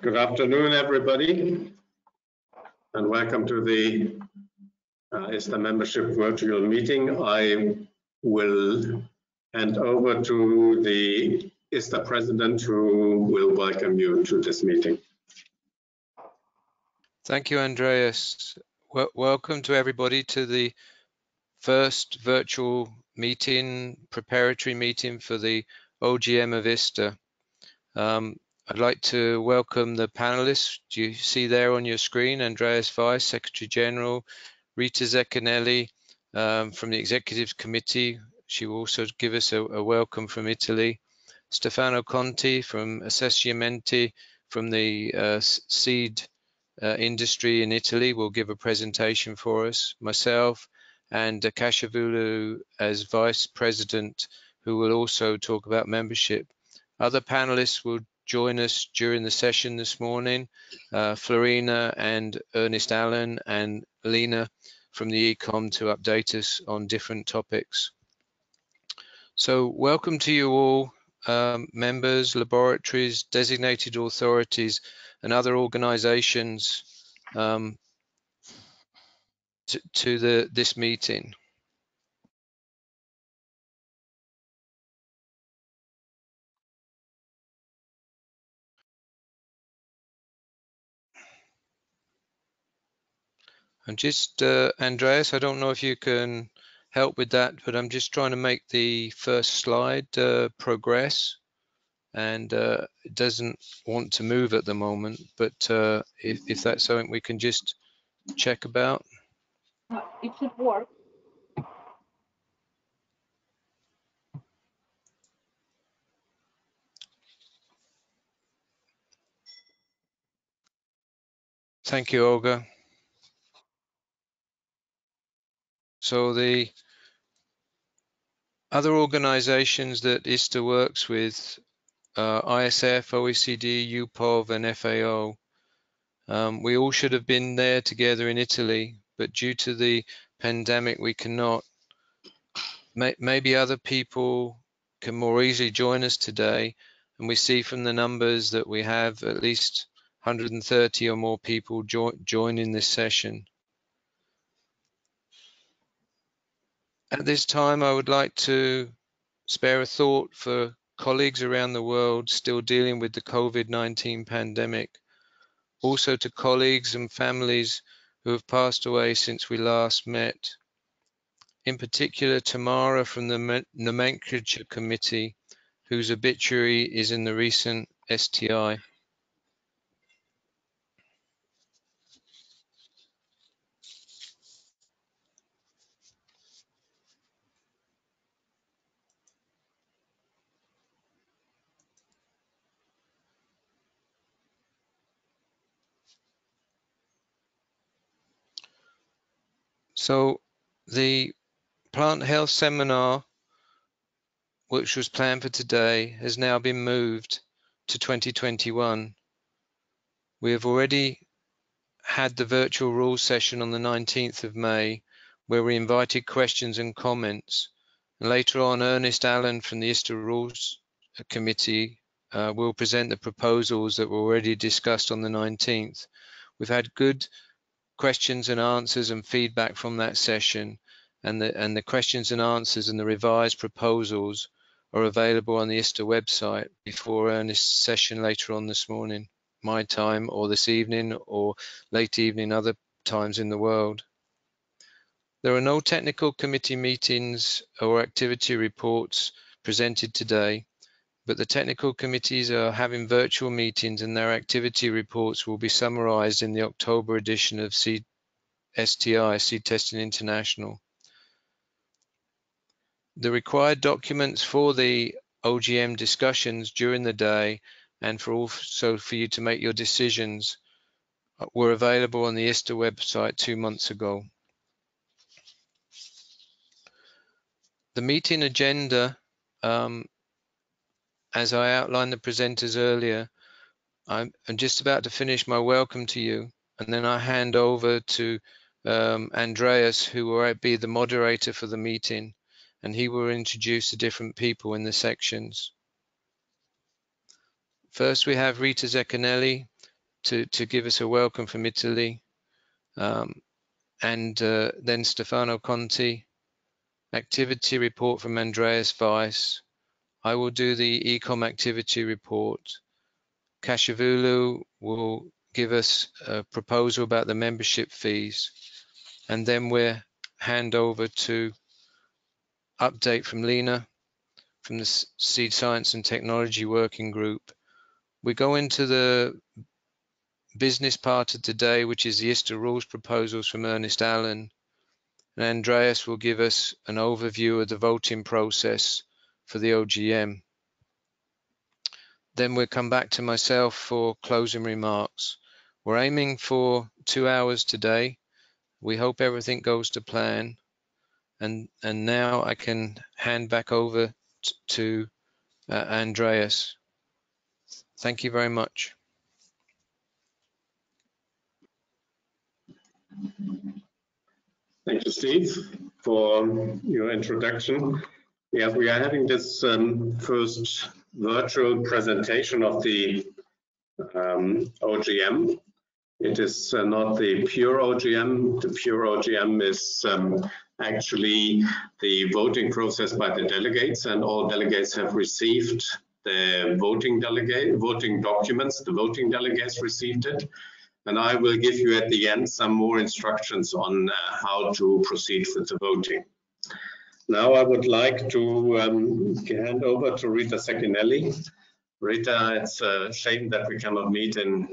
Good afternoon, everybody, and welcome to the uh, ISTA membership virtual meeting. I will hand over to the ISTA president who will welcome you to this meeting. Thank you, Andreas. Well, welcome to everybody to the first virtual meeting, preparatory meeting for the OGM of ISTA. Um, I'd like to welcome the panelists. Do you see there on your screen, Andreas Weiss, Secretary General, Rita Zecchinelli um, from the Executive Committee. She will also give us a, a welcome from Italy. Stefano Conti from Assosementi from the uh, seed uh, industry in Italy will give a presentation for us. Myself and Keshavulu as Vice President, who will also talk about membership. Other panelists will join us during the session this morning, uh, Florina and Ernest Allen and Lena from the ECOM to update us on different topics. So welcome to you all, um, members, laboratories, designated authorities, and other organizations um, to, to the this meeting. And just, uh, Andreas, I don't know if you can help with that, but I'm just trying to make the first slide uh, progress and uh, it doesn't want to move at the moment, but uh, if, if that's something we can just check about. Uh, it should work. Thank you, Olga. So the other organizations that ISTA works with, uh, ISF, OECD, UPOV, and FAO, um, we all should have been there together in Italy, but due to the pandemic, we cannot. May maybe other people can more easily join us today, and we see from the numbers that we have at least 130 or more people jo joining this session. At this time, I would like to spare a thought for colleagues around the world still dealing with the COVID-19 pandemic. Also to colleagues and families who have passed away since we last met. In particular, Tamara from the Nomenclature Committee, whose obituary is in the recent STI. So the plant health seminar, which was planned for today, has now been moved to 2021. We have already had the virtual rules session on the 19th of May, where we invited questions and comments. And later on, Ernest Allen from the ISTA Rules Committee uh, will present the proposals that were already discussed on the 19th. We've had good questions and answers and feedback from that session and the and the questions and answers and the revised proposals are available on the ISTA website before Ernest's session later on this morning, my time or this evening or late evening other times in the world. There are no technical committee meetings or activity reports presented today but the technical committees are having virtual meetings and their activity reports will be summarized in the October edition of Seed STI, Seed Testing International. The required documents for the OGM discussions during the day and for also for you to make your decisions were available on the ISTA website two months ago. The meeting agenda um, as I outlined the presenters earlier, I'm, I'm, just about to finish my welcome to you, and then I hand over to um, Andreas, who will be the moderator for the meeting, and he will introduce the different people in the sections. first, we have Rita Zecchinelli to, to give us a welcome from Italy. Um, and uh, then Stefano Conti, activity report from Andreas Weiss. I will do the ecom activity report. Keshavulu will give us a proposal about the membership fees. And then we'll hand over to update from Lena from the Seed Science and Technology Working Group. We go into the business part of today, which is the ISTA rules proposals from Ernest Allen. And Andreas will give us an overview of the voting process for the OGM. Then we'll come back to myself for closing remarks. We're aiming for two hours today. We hope everything goes to plan. And, and now I can hand back over to uh, Andreas. Thank you very much. Thank you, Steve, for your introduction. Yes, we are having this um, first virtual presentation of the um, OGM. It is uh, not the pure OGM. The pure OGM is um, actually the voting process by the delegates and all delegates have received the voting delegate voting documents. The voting delegates received it. And I will give you at the end some more instructions on uh, how to proceed with the voting. Now I would like to um, hand over to Rita Zecchinelli. Rita, it's a shame that we cannot meet in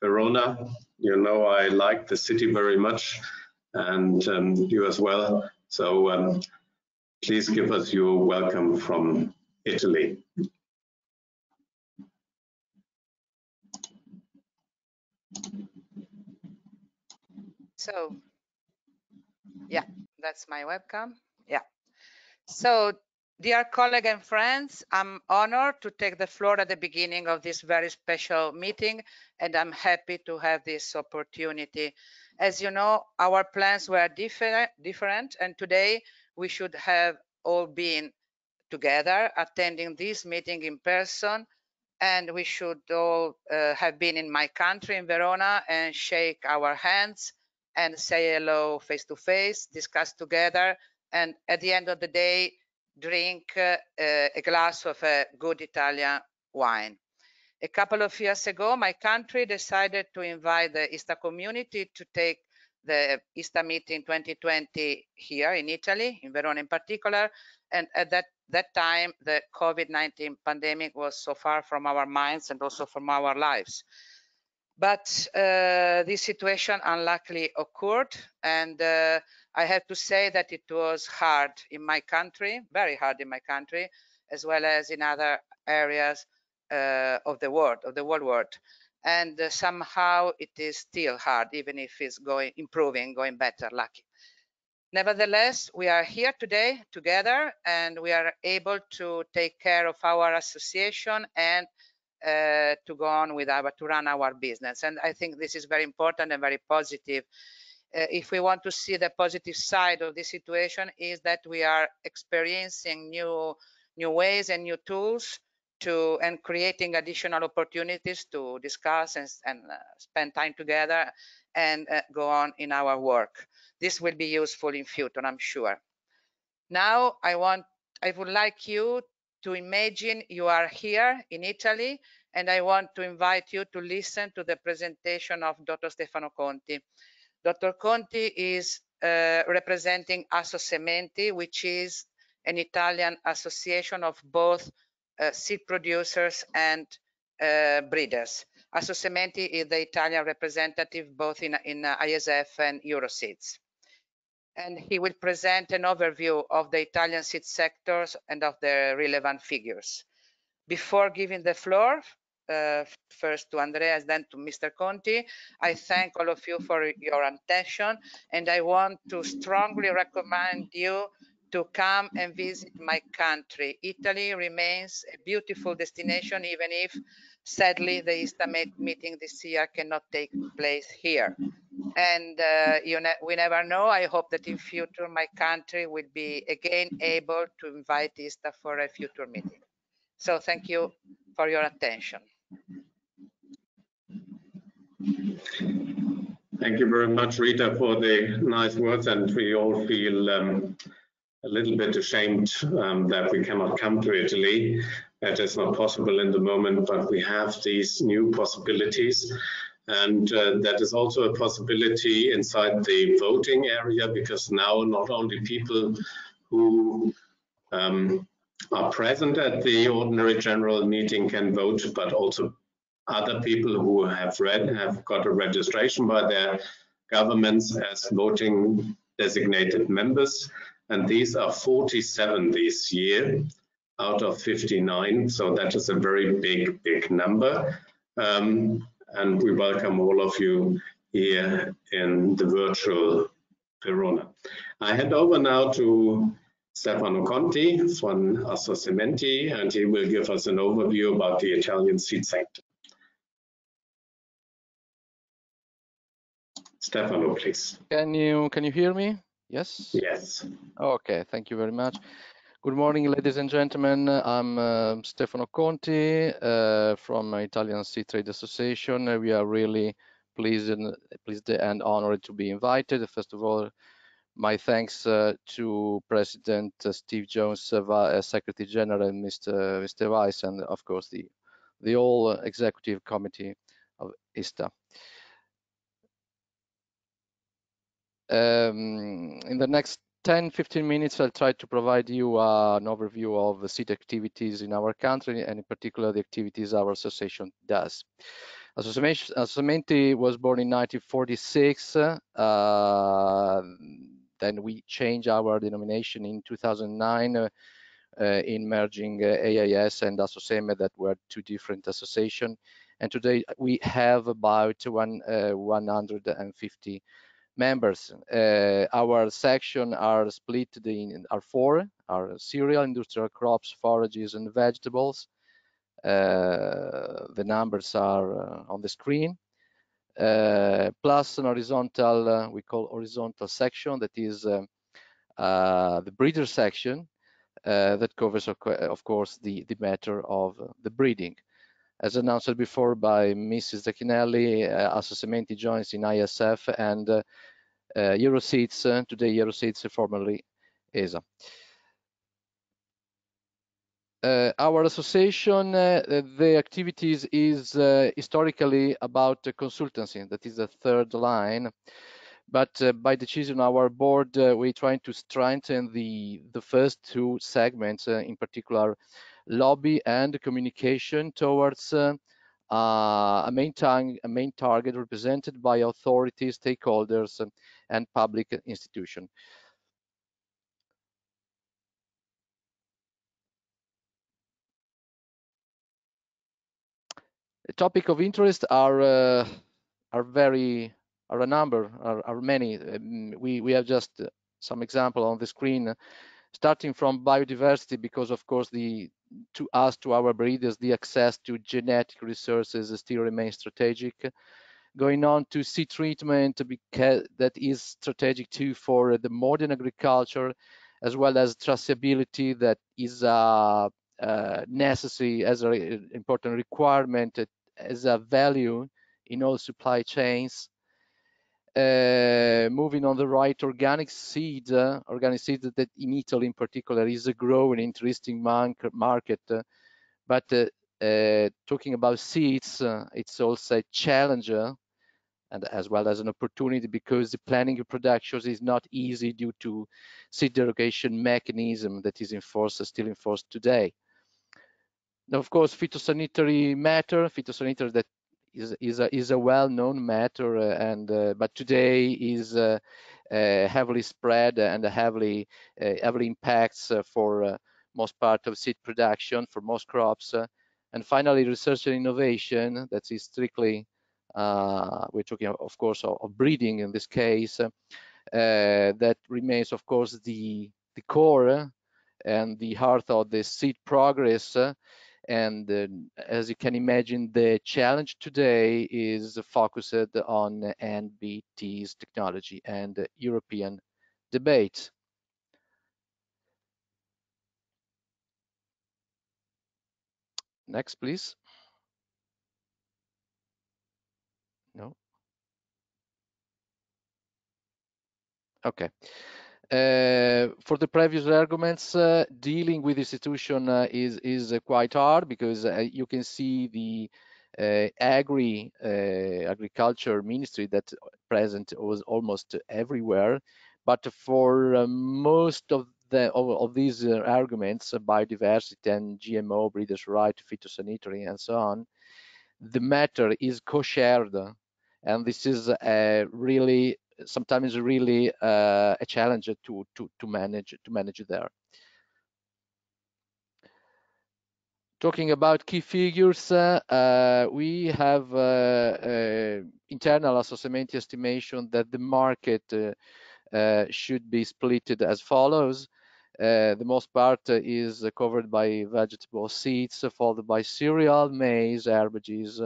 Verona. You know I like the city very much and um, you as well. So um, please give us your welcome from Italy. So, yeah, that's my webcam. So, dear colleagues and friends, I'm honored to take the floor at the beginning of this very special meeting, and I'm happy to have this opportunity. As you know, our plans were different, different and today we should have all been together attending this meeting in person and we should all uh, have been in my country in Verona and shake our hands and say hello face to face, discuss together, and at the end of the day, drink uh, a glass of a good Italian wine. A couple of years ago, my country decided to invite the ISTA community to take the ISTA meeting 2020 here in Italy, in Verona in particular. And at that, that time, the COVID-19 pandemic was so far from our minds and also from our lives. But uh, this situation unluckily occurred, and uh, I have to say that it was hard in my country, very hard in my country, as well as in other areas uh, of the world, of the world world. And uh, somehow it is still hard, even if it's going improving, going better, lucky. Nevertheless, we are here today together and we are able to take care of our association and uh, to go on with our to run our business. And i think this is very important and very positive. Uh, if we want to see the positive side of this situation is that we are experiencing new new ways and new tools to and creating additional opportunities to discuss and, and uh, spend time together and uh, go on in our work. This will be useful in future i'm sure. Now i want i would like you to imagine you are here in Italy and I want to invite you to listen to the presentation of Dr. Stefano Conti. Dr. Conti is uh, representing Assosementi, which is an Italian association of both uh, seed producers and uh, breeders. Assosementi is the Italian representative both in, in uh, ISF and Euroseeds and he will present an overview of the Italian seed sectors and of the relevant figures. Before giving the floor, uh, first to Andreas, then to Mr. Conti, I thank all of you for your attention, and I want to strongly recommend you to come and visit my country. Italy remains a beautiful destination, even if sadly the ISTA meeting this year cannot take place here and uh, you ne we never know. I hope that in future my country will be again able to invite ISTA for a future meeting. So thank you for your attention. Thank you very much, Rita, for the nice words, and we all feel um, a little bit ashamed um, that we cannot come to Italy. That is not possible in the moment, but we have these new possibilities. And uh, that is also a possibility inside the voting area, because now not only people who um, are present at the ordinary general meeting can vote, but also other people who have read have got a registration by their governments as voting designated members and these are 47 this year out of 59 so that is a very big big number um, and we welcome all of you here in the virtual Verona. I hand over now to Stefano Conti from Assosementi and he will give us an overview about the Italian seed sector. Stefano, please. Can you can you hear me? Yes. Yes. Okay. Thank you very much. Good morning, ladies and gentlemen. I'm uh, Stefano Conti uh, from Italian Sea Trade Association. Uh, we are really pleased and pleased and honored to be invited. First of all, my thanks uh, to President uh, Steve Jones, uh, Secretary General, Mr. Mr. Weiss, and of course the the whole executive committee of ISTA. Um, in the next 10, 15 minutes, I'll try to provide you uh, an overview of the seed activities in our country and in particular the activities our association does. Assosementi was born in 1946. Uh, then we changed our denomination in 2009 uh, uh, in merging uh, AIS and Assoseme that were two different associations. And today we have about one, uh, 150 members. Uh, our section are split in are four: are cereal, industrial crops, forages, and vegetables. Uh, the numbers are uh, on the screen. Uh, plus an horizontal, uh, we call horizontal section that is uh, the breeder section that covers, of course, the the matter of the breeding. As announced before by Mrs. Zacchinelli, uh, Assosementi joins in ISF and uh, uh, Euroseeds, uh, today Euroseeds, formerly ESA. Uh, our association, uh, the activities is uh, historically about consultancy, that is the third line. But uh, by decision our board, we're trying to strengthen the, the first two segments, in particular lobby and communication towards uh, a, main a main target represented by authorities, stakeholders, and public institutions. The topic of interest are uh, are very are a number are, are many. Um, we we have just some example on the screen starting from biodiversity because of course the to us to our breeders the access to genetic resources still remains strategic. Going on to seed treatment because that is strategic too for the modern agriculture as well as traceability that is uh, uh, necessary as an important requirement as a value in all supply chains uh, moving on the right, organic seed, uh, organic seed that in Italy in particular is a growing, interesting market. Uh, but uh, uh, talking about seeds, uh, it's also a challenger and as well as an opportunity because the planning of production is not easy due to seed derogation mechanism that is enforced, still enforced today. Now, of course, phytosanitary matter, phytosanitary that is is a, is a well-known matter, uh, and uh, but today is uh, heavily spread and heavily heavily impacts for most part of seed production for most crops. and finally, research and innovation that is strictly we're talking of course of, of breeding in this case that remains of course the the core and the heart of the seed progress uh, and uh, as you can imagine, the challenge today is focused on NBT's technology and European debate. Next, please. No. Okay. Uh, for the previous arguments, uh, dealing with institution uh, is is uh, quite hard because uh, you can see the uh, agri agriculture ministry that present was almost everywhere. But for most of the of, of these arguments, biodiversity and GMO, breeders' right, phytosanitary, and so on, the matter is co-shared, and this is a really sometimes really uh, a challenge to to to manage to manage there. Talking about key figures, uh, uh, we have uh, uh internal assessment estimation that the market should be split as follows. the most part is covered by vegetable seeds, followed by cereal, maize, herbaceous,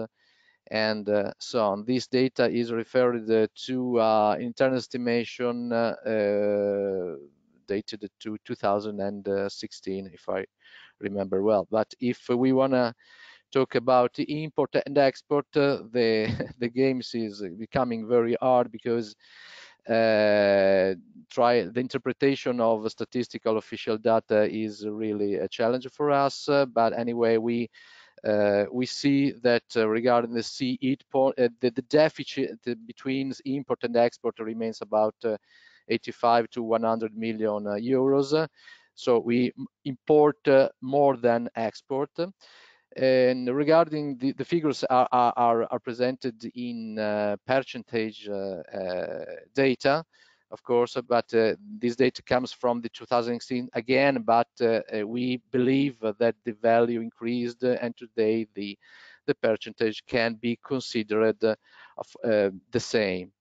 and uh, so on. This data is referred uh, to uh, internal estimation uh, uh, dated to 2016, if I remember well. But if we want to talk about import and export, uh, the the games is becoming very hard because try the interpretation of statistical official data is really a challenge for us. but anyway, we we see that uh, regarding the CE, uh, the, the deficit between import and export remains about 85 to 100 million euros. So we import more than export. And regarding the, the figures are, are, are presented in uh, percentage uh, uh, data of course, but uh, this data comes from the 2016 again, but uh, uh, we believe that the value increased and today the, the percentage can be considered of the same.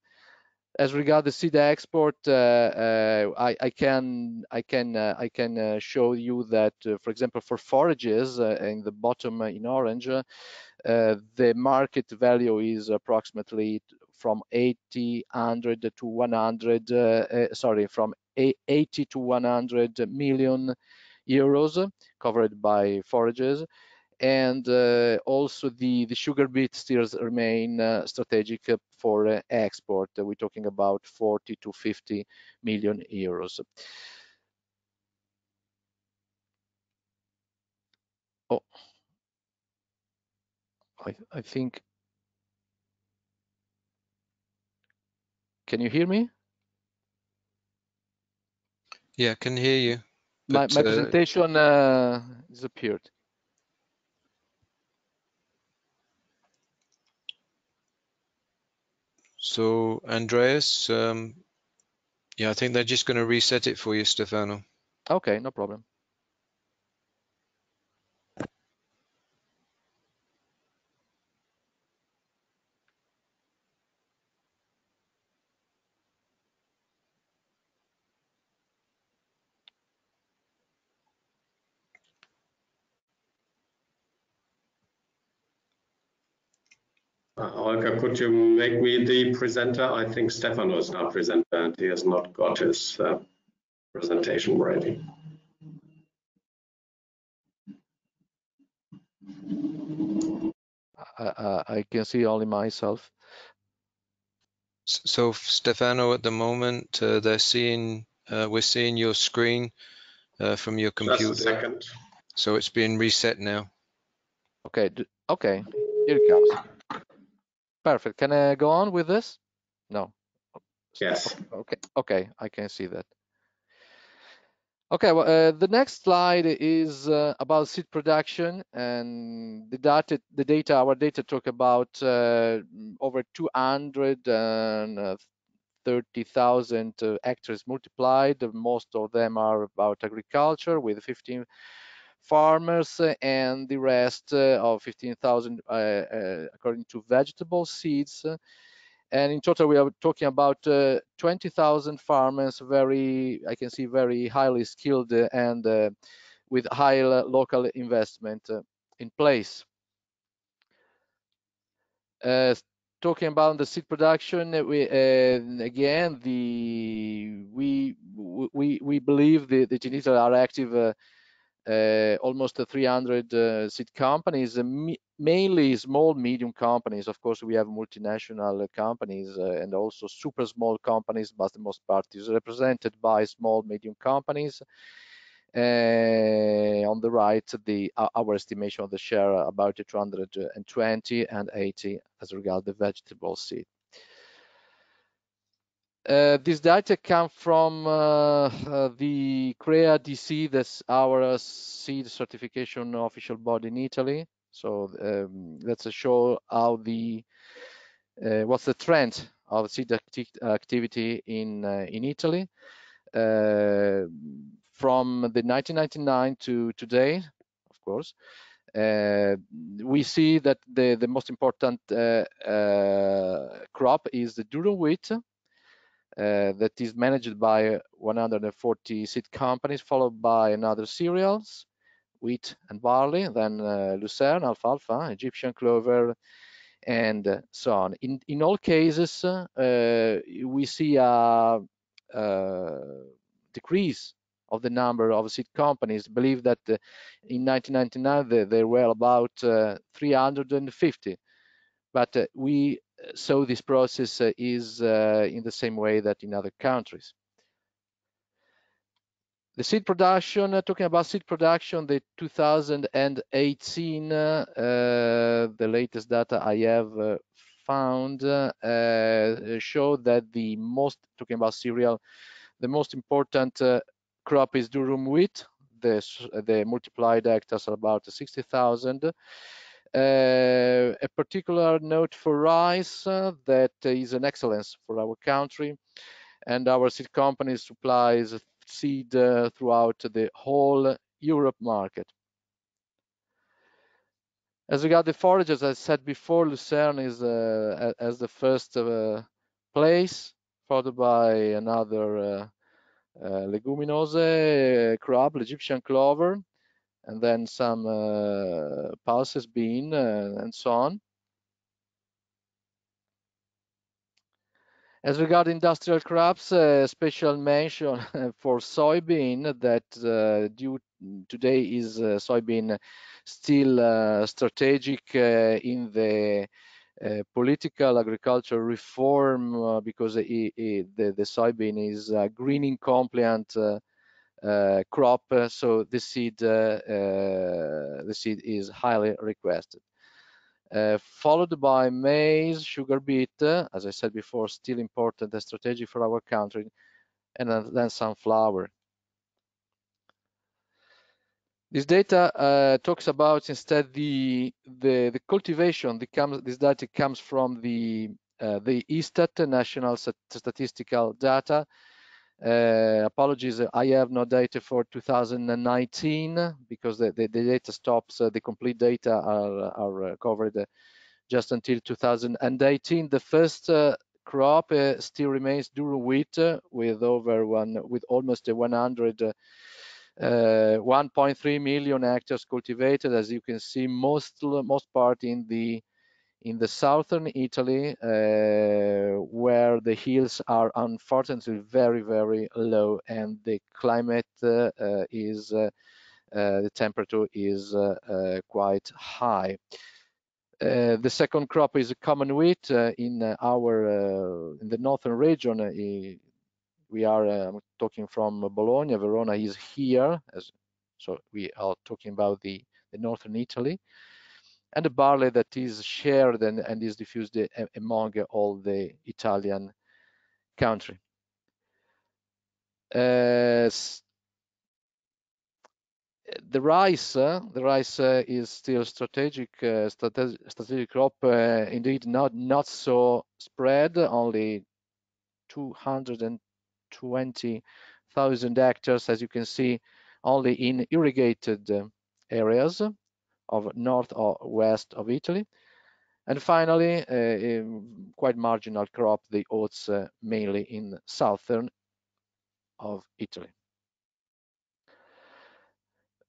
As regard the seed export, uh, uh, I, I, can I can uh, I can show you that, for example, for forages in the bottom in orange, the market value is approximately from 80, 100 to 100, uh, uh, sorry, from 80 to 100 million euros covered by forages. And uh, also the, the sugar beet still remain uh, strategic for uh, export. We're talking about 40 to 50 million euros. Oh, I, I think Can you hear me? Yeah, I can hear you. My, my uh, presentation uh, disappeared. So Andreas, um, yeah, I think they're just going to reset it for you, Stefano. Okay, no problem. Olga, could you make me the presenter? I think Stefano is now presenter and he has not got his uh, presentation ready. I, I can see only myself. So Stefano, at the moment, uh, they're seeing, uh, we're seeing your screen uh, from your computer. Just a second. So it's being reset now. Okay, okay, here it comes. Perfect. Can I go on with this? No. Yes. Okay. Okay. I can see that. Okay. Well, uh, the next slide is uh, about seed production and the data. The data. Our data talk about uh, over 230,000 uh, hectares multiplied. Most of them are about agriculture with 15 farmers and the rest uh, of 15,000 uh, uh, according to vegetable seeds. And in total, we are talking about 20,000 farmers, very, I can see, very highly skilled and with high local investment in place. Uh, talking about the seed production, we uh, again the we we we believe the the are active uh, almost 300 uh, seed companies, uh, mainly small, medium companies. Of course, we have multinational companies uh, and also super small companies, but the most part is represented by small, medium companies. Uh, on the right, the our estimation of the share about 220 and 80 as regard the vegetable seed. Uh, this data come from uh, uh, the CREA DC, that's our seed certification official body in Italy. So um, let's show how the uh, what's the trend of seed acti activity in uh, in Italy from the 1999 to today, of course. we see that the the most important crop is the durum wheat, uh, that is managed by 140 seed companies, followed by another cereals, wheat and barley, then uh, lucerne, alfalfa, Egyptian clover, and so on. In, in all cases, uh, we see a, a, decrease of the number of seed companies. Believe that uh, in 1999 there were about uh, 350, but uh, we so this process uh, is uh, in the same way that in other countries. The seed production, uh, talking about seed production, the 2018, the latest data I have found uh, show that the most, talking about cereal, the most important uh, crop is durum wheat. The, the multiplied hectares are about 60,000. Uh, a particular note for rice uh, that is an excellence for our country and our seed company supplies seed uh, throughout the whole Europe market. As regard the forage, as I said before, Lucerne is uh, as the first uh, place, followed by another uh, leguminose crop, Egyptian clover, and then some uh, pulses, bean, uh, and so on. As regard industrial crops, uh, special mention for soybean that uh, due today is uh, soybean still uh, strategic uh, in the political agriculture reform because it, it, the, the, soybean is greening compliant crop, uh, so the seed uh, the seed is highly requested. followed by maize, sugar beet, as I said before, still important and strategic for our country, and then sunflower. This data uh, talks about instead the the, the cultivation. The comes, this data comes from the uh, the ISTAT national statistical data uh, apologies, I have no data for 2019 because the, the, the data stops, uh, the complete data are, are uh, covered uh, just until 2018. The first uh, crop uh, still remains durum wheat with over one, with almost 100 1.3 million hectares cultivated. As you can see, most most part in the in the southern Italy, uh, where the hills are unfortunately very, very low and the climate uh, uh is, uh, uh, the temperature is quite high. the second crop is common wheat in our, in the northern region. we are talking from Bologna, Verona is here, as, so we are talking about the, the northern Italy and the barley that is shared and, and is diffused among all the Italian country. Uh, the rice, uh, the rice uh, is still strategic, strategic, strategic crop. Indeed, not not so spread. Only 220,000 hectares, as you can see, only in irrigated areas of north or west of Italy. And finally, uh, quite marginal crop, the oats, uh, mainly in southern of Italy.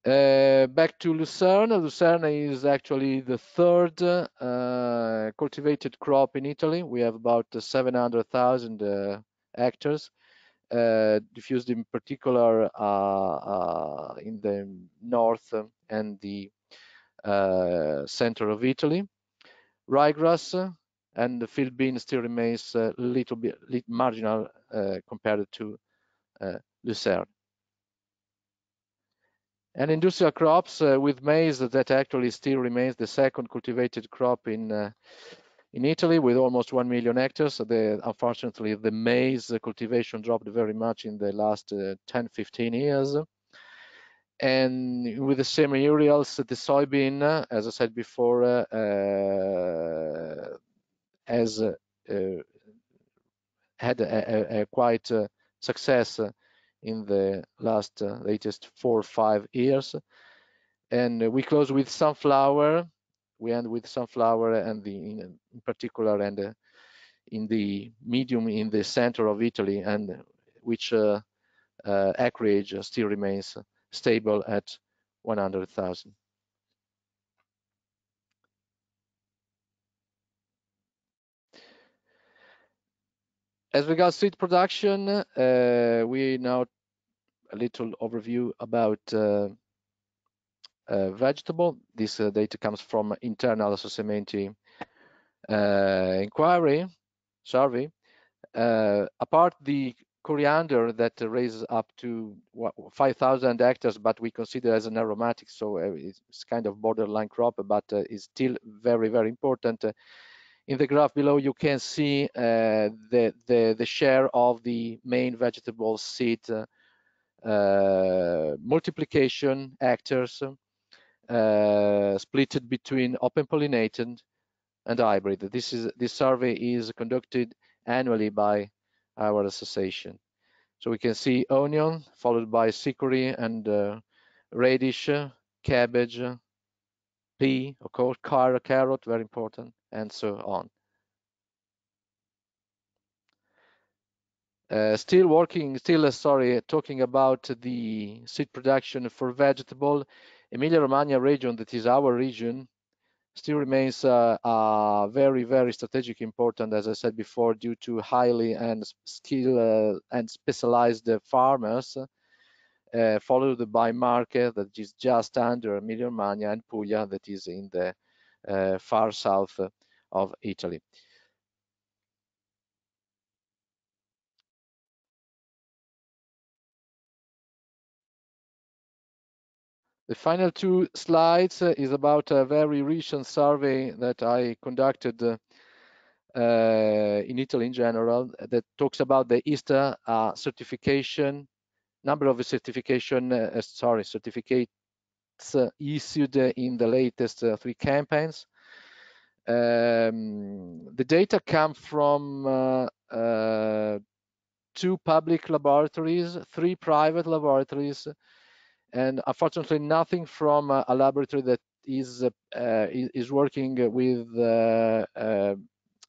Uh, back to Lucerne. Lucerne is actually the third uh, cultivated crop in Italy. We have about 700,000 uh, hectares uh, diffused in particular uh, uh, in the north and the center of Italy. Ryegrass and the field bean still remains a little bit marginal uh, compared to uh, lucerne. And industrial crops uh, with maize that actually still remains the second cultivated crop in uh, in Italy with almost 1 million hectares. The, unfortunately, the maize cultivation dropped very much in the last uh, 10, 15 years. And with the semi-cereals, the soybean, as I said before, uh, has uh, had a, a, a quite uh, success in the last uh, latest four or five years. And we close with sunflower. We end with sunflower and the in, in particular and uh, in the medium in the center of Italy and which uh, uh, acreage still remains stable at 100,000. As regards seed production, uh, we now a little overview about uh, uh, vegetable. This uh, data comes from internal Assosementi uh, inquiry survey. Uh, apart the coriander that raises up to 5,000 hectares, but we consider as an aromatic, so it's kind of borderline crop, but is still very, very important in the graph below, you can see uh, the, the, the share of the main vegetable seed uh, multiplication actors uh, split between open pollinated and hybrid. This is this survey is conducted annually by our association. So we can see onion followed by chicory and uh, radish, cabbage, pea, of course, carrot, carrot, very important, and so on. Uh, still working, still uh, sorry, talking about the seed production for vegetable, Emilia-Romagna region, that is our region, still remains uh, uh, very, very strategic important, as I said before, due to highly and skilled uh, and specialized farmers, uh, followed by Marche, that is just under Emilia-Romagna, and Puglia, that is in the far south of Italy. The final two slides uh, is about a very recent survey that I conducted uh, uh, in Italy in general that talks about the ISTA uh, certification, number of certification, uh, sorry, certificates uh, issued in the latest three campaigns. Um, the data come from two public laboratories, three private laboratories, and unfortunately nothing from a laboratory that is uh, is working with uh,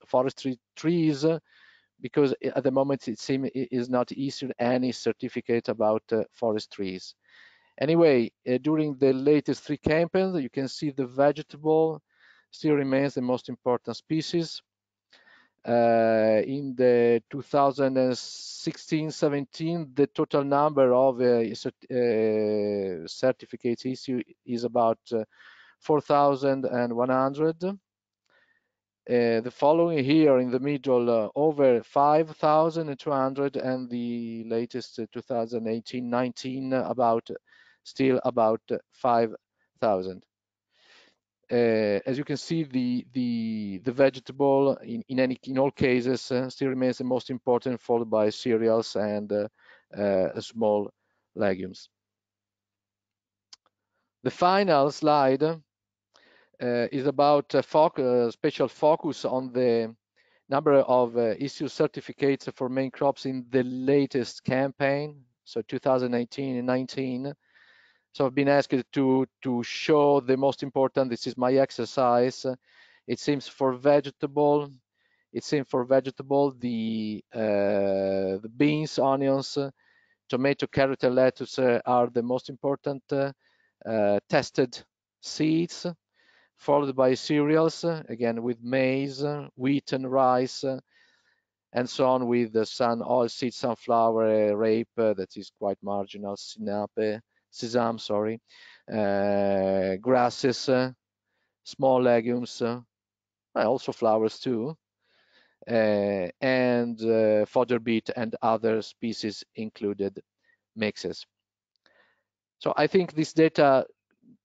forestry trees because at the moment it seems it is not issued any certificate about uh, forest trees. Anyway, uh, during the latest three campaigns, you can see the vegetable still remains the most important species. Uh, in the 2016-17, the total number of uh, uh, certificates issued is about 4,100. Uh, the following here in the middle, uh, over 5,200, and the latest 2018-19 about still about 5,000 uh, as you can see, the the the vegetable in in any in all cases uh, still remains the most important, followed by cereals and uh, uh small legumes. The final slide uh, is about a special focus on the number of uh, issue certificates for main crops in the latest campaign, so 2018 and 19. So I've been asked to, to show the most important, this is my exercise. It seems for vegetable, it seems for vegetable, the, uh, the beans, onions, tomato, carrot, and lettuce uh, are the most important uh, uh, tested seeds, followed by cereals, again with maize, wheat and rice, and so on with the sun, oil seed, sunflower, rape, that is quite marginal, sinape, sesame, sorry, uh, grasses, uh, small legumes, uh, also flowers too, and fodder beet and other species included mixes. So I think this data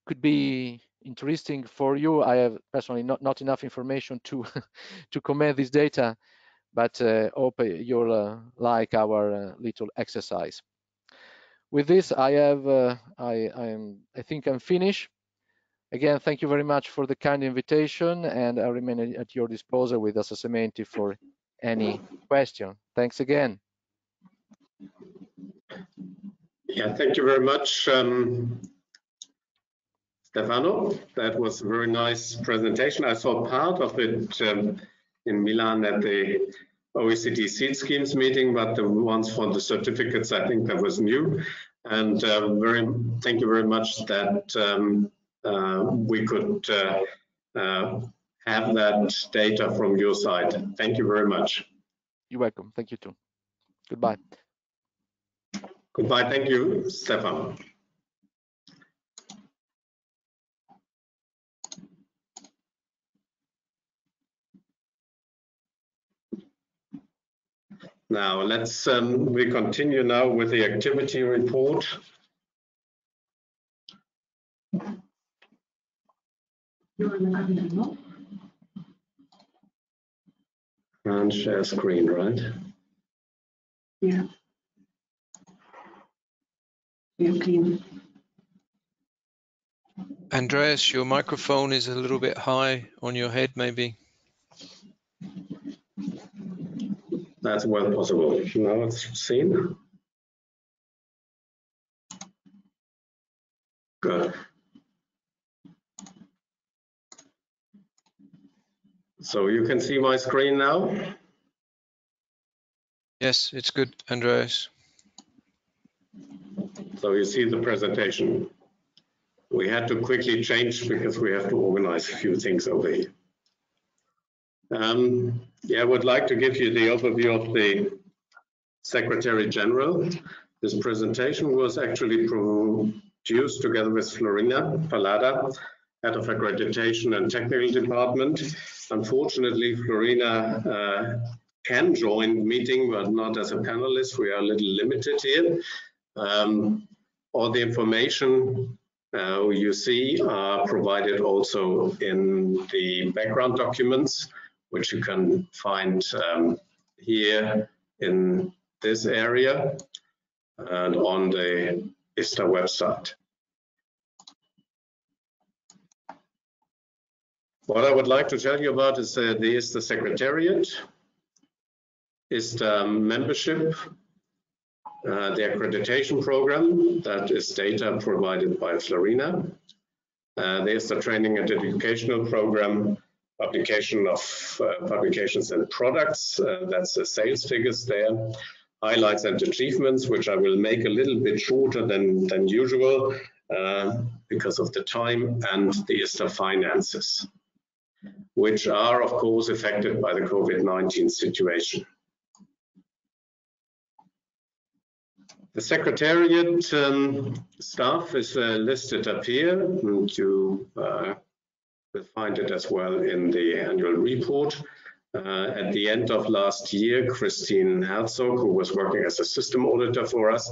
could be interesting for you. I have personally not, not enough information to to comment this data, but uh, hope you'll uh, like our uh, little exercise. With this, I have uh, I I'm I think I'm finished. Again, thank you very much for the kind invitation, and I remain at your disposal with Assosementi for any question. Thanks again. Yeah, thank you very much, um, Stefano. That was a very nice presentation. I saw part of it um, in Milan at the OECD seed schemes meeting, but the ones for the certificates, I think that was new. And uh, very, thank you very much that um, uh, we could uh, uh, have that data from your side. Thank you very much. You're welcome. Thank you too. Goodbye. Goodbye. Thank you, Stefan. Now let's um, we continue now with the activity report. And share screen, right? Yeah. You're. Andreas, your microphone is a little bit high on your head, maybe. That's well possible. Now it's seen. Good. So you can see my screen now. Yes, it's good, Andreas. So you see the presentation. We had to quickly change because we have to organize a few things over here. Um, yeah, I would like to give you the overview of the Secretary General. This presentation was actually produced together with Florina Pallada, Head of Accreditation and Technical Department. Unfortunately, Florina uh, can join the meeting, but not as a panelist. We are a little limited here. Um, all the information uh, you see are provided also in the background documents which you can find um, here in this area and on the ISTA website. What I would like to tell you about is uh, the ISTA Secretariat, ISTA membership, uh, the accreditation program, that is data provided by Florina. Uh, the ISTA training and educational program, publication of uh, publications and products. Uh, that's the sales figures there. Highlights and achievements, which I will make a little bit shorter than, than usual uh, because of the time and the ISTA finances, which are of course affected by the COVID-19 situation. The Secretariat um, staff is uh, listed up here. And you uh, will find it as well in the annual report. Uh, at the end of last year, Christine Herzog, who was working as a system auditor for us,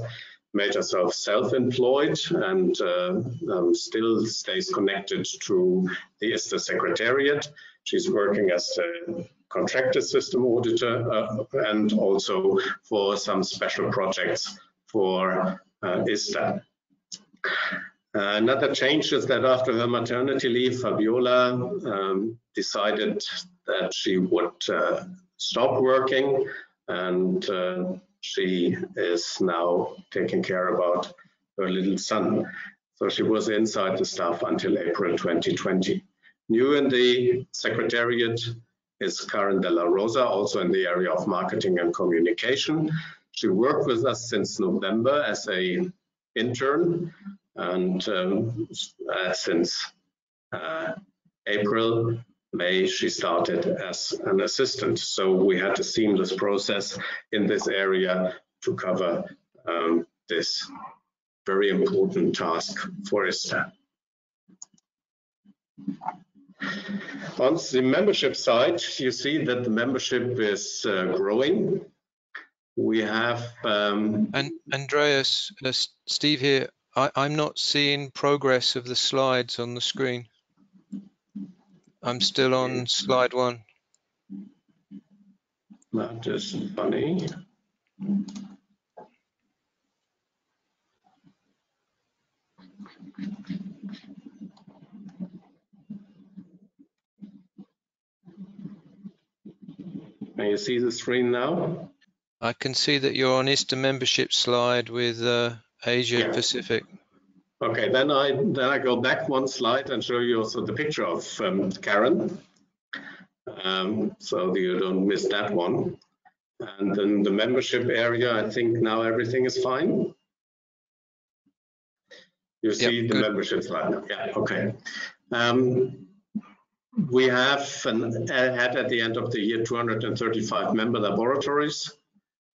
made herself self-employed and uh, um, still stays connected to the ISTA Secretariat. She's working as a contractor system auditor uh, and also for some special projects for uh, ISTA. Uh, another change is that after her maternity leave, Fabiola um, decided that she would uh, stop working and uh, she is now taking care about her little son. So she was inside the staff until April 2020. New in the secretariat is Karen Della Rosa, also in the area of marketing and communication. She worked with us since November as a intern and um, uh, since uh, April, May, she started as an assistant. So we had a seamless process in this area to cover um, this very important task for ISTA. On the membership side, you see that the membership is uh, growing. We have um, And Andreas, uh, Steve here, I, I'm not seeing progress of the slides on the screen. I'm still on slide one. that is funny. Can you see the screen now? I can see that you're on ISTA membership slide with uh, Asia Yeah. Pacific. Okay, then I then I go back one slide and show you also the picture of um, Karen, um, so you don't miss that one. And then the membership area, I think now everything is fine. You see the good. membership slide. Yeah, okay. Um, we have an, had at the end of the year 235 member laboratories,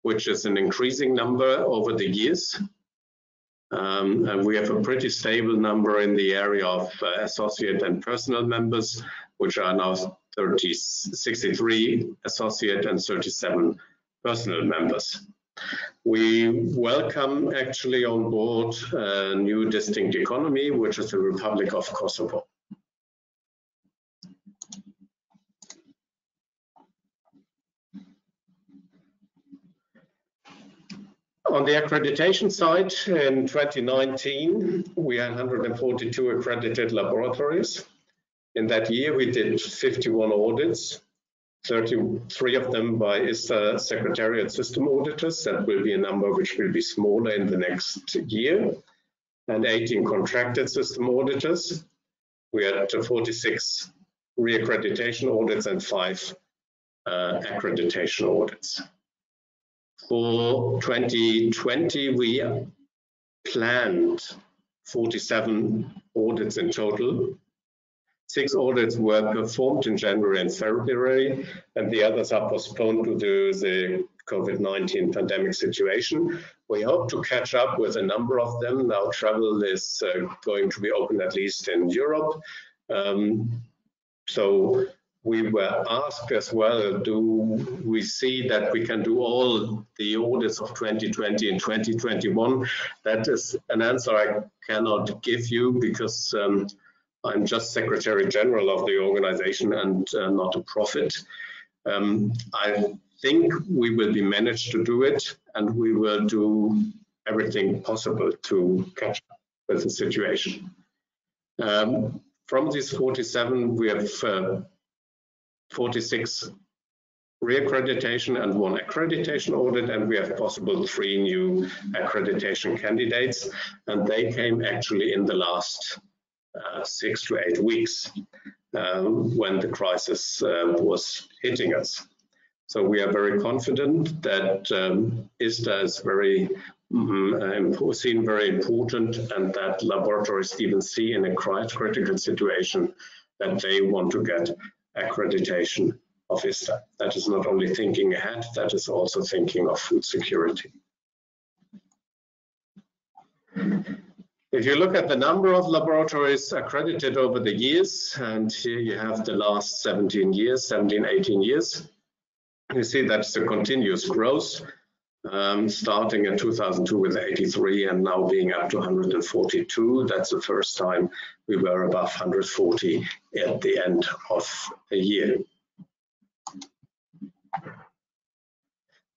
which is an increasing number over the years. Um, and we have a pretty stable number in the area of uh, associate and personal members, which are now 30, 63 associate and 37 personal members. We welcome actually on board a new distinct economy, which is the Republic of Kosovo. On the accreditation side, in 2019, we had 142 accredited laboratories. In that year, we did 51 audits, 33 of them by ISTA Secretariat System Auditors. That will be a number which will be smaller in the next year. And 18 contracted system auditors. We had 46 re-accreditation audits and five uh, accreditation audits. For 2020, we planned 47 audits in total. Six audits were performed in January and February, and the others are postponed due to the COVID-19 pandemic situation. We hope to catch up with a number of them. Now travel is uh, going to be open at least in Europe. Um, so we were asked as well, do we see that we can do all the audits of 2020 and 2021? That is an answer I cannot give you because um, I'm just Secretary General of the organization and uh, not a profit. Um, I think we will be managed to do it and we will do everything possible to catch up with the situation. Um, from these 47, we have uh, 46 re-accreditation and one accreditation audit, and we have possible three new accreditation candidates, and they came actually in the last uh, six to eight weeks um, when the crisis uh, was hitting us. So we are very confident that um, ISTA is very mm, seen very important and that laboratories even see in a critical situation that they want to get accreditation of ISTA. That is not only thinking ahead, that is also thinking of food security. If you look at the number of laboratories accredited over the years, and here you have the last 17 years, 17, 18 years, you see that's a continuous growth, um, starting in 2002 with 83 and now being up to 142. That's the first time we were above 140 at the end of a year.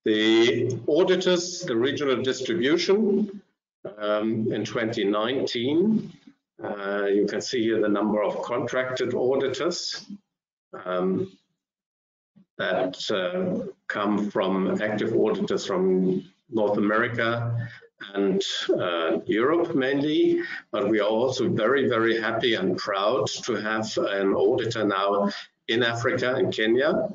The auditors, the regional distribution um, in 2019, uh, you can see here the number of contracted auditors. Um, that uh, come from active auditors from North America and uh, Europe mainly, but we are also very, very happy and proud to have an auditor now in Africa and Kenya.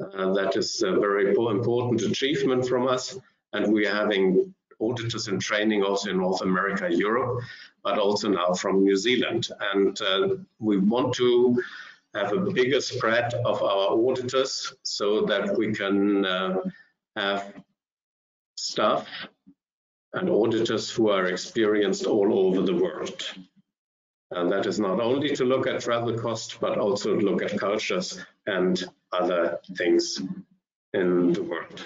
Uh, that is a very important achievement from us, and we are having auditors in training also in North America, Europe, but also now from New Zealand. And uh, we want to have a bigger spread of our auditors so that we can uh, have staff and auditors who are experienced all over the world. And that is not only to look at travel costs, but also to look at cultures and other things in the world.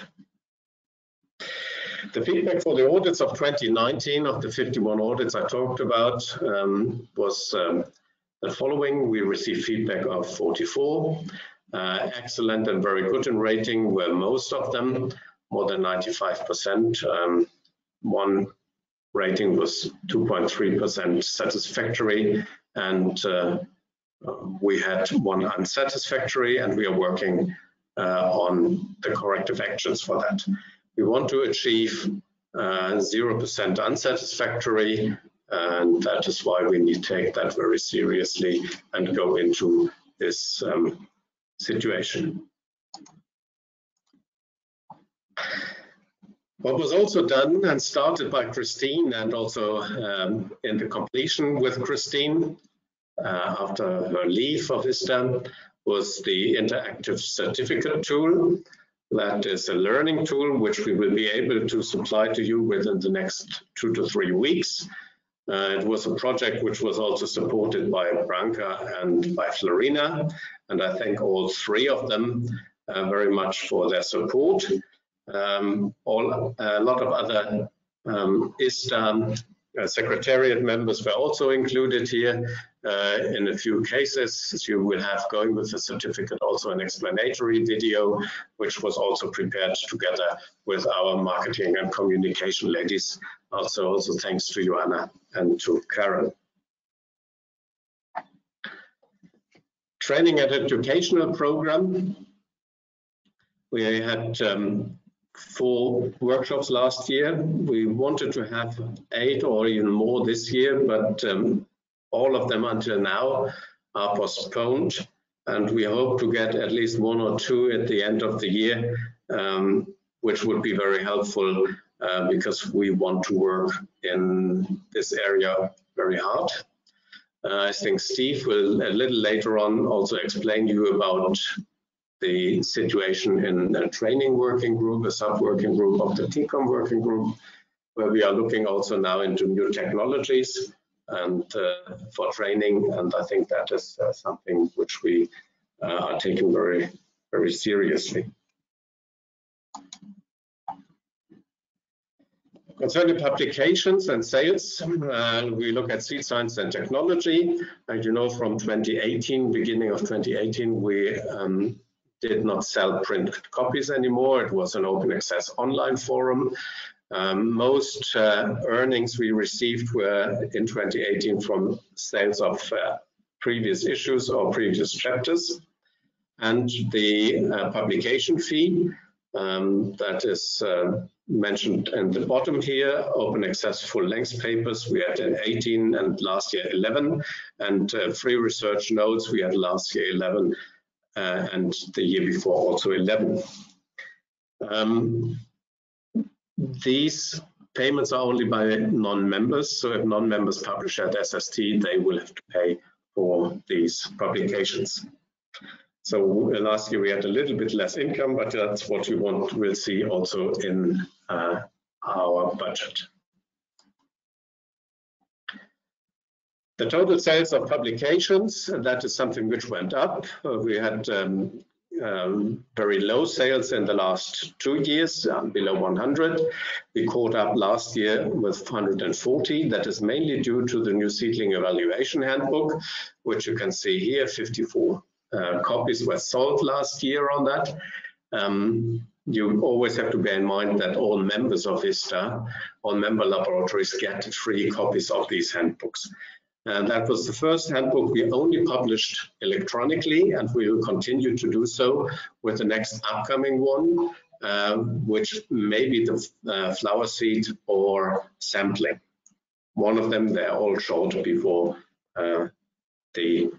The feedback for the audits of 2019 of the 51 audits I talked about um, was um, the following. We received feedback of 44. Uh, excellent and very good in rating were most of them, more than 95%. Um, one rating was 2.3% satisfactory and uh, we had one unsatisfactory and we are working uh, on the corrective actions for that. We want to achieve 0% uh, unsatisfactory and that is why we need to take that very seriously and go into this um, situation. What was also done and started by Christine and also um, in the completion with Christine uh, after her leave of ISTA was the interactive certificate tool. That is a learning tool which we will be able to supply to you within the next two to three weeks. Uh, it was a project which was also supported by Branka and by Florina, and I thank all three of them uh, very much for their support. Um, all, a lot of other um, ISTA uh, secretariat members were also included here. Uh, in a few cases, you will have going with the certificate also an explanatory video, which was also prepared together with our marketing and communication ladies. Also, also thanks to Joanna and to Karen. Training and educational program. We had um, four workshops last year. We wanted to have eight or even more this year, but um, all of them until now are postponed. And we hope to get at least one or two at the end of the year, um, which would be very helpful uh, because we want to work in this area very hard. Uh, I think Steve will a little later on also explain you about the situation in a training working group, a sub-working group of the TCOM working group, where we are looking also now into new technologies and uh, for training. And I think that is uh, something which we uh, are taking very, very seriously. Concerning publications and sales, uh, we look at seed science and technology. And you know, from 2018, beginning of 2018, we um, did not sell print copies anymore. It was an open access online forum. Um, most uh, earnings we received were in 2018 from sales of uh, previous issues or previous chapters. And the uh, publication fee um, that is uh, mentioned in the bottom here, open access full length papers, we had 18 and last year 11, and uh, free research notes, we had last year 11 uh, and the year before also 11. Um, these payments are only by non-members, so if non-members publish at SST, they will have to pay for these publications. So last year we had a little bit less income, but that's what we want We'll see also in uh, our budget. The total sales of publications, that is something which went up. We had um, um, very low sales in the last two years, um, below 100. We caught up last year with 140. That is mainly due to the new seedling evaluation handbook, which you can see here, 54 uh, copies were sold last year on that. Um, you always have to bear in mind that all members of ISTA, all member laboratories get free copies of these handbooks. That was the first handbook we only published electronically, and we will continue to do so with the next upcoming one, uh, which may be the uh, flower seed or sampling. One of them, they're all short before uh, the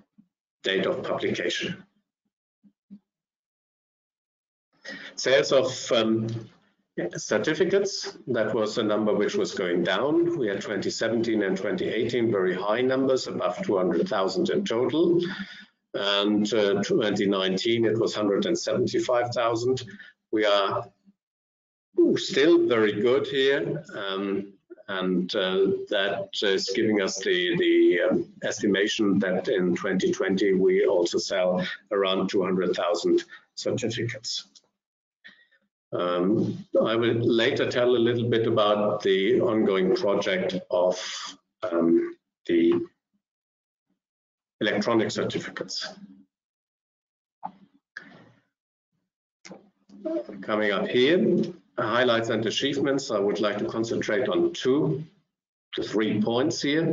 date of publication. Sales of um, certificates, that was a number which was going down. We had 2017 and 2018 very high numbers, above 200,000 in total. And uh, 2019, it was 175,000. We are still very good here. Um, and uh, that is giving us the, the um, estimation that in 2020 we also sell around 200,000 certificates. Um, I will later tell a little bit about the ongoing project of um, the electronic certificates. Coming up here, highlights and achievements, I would like to concentrate on two to three points here.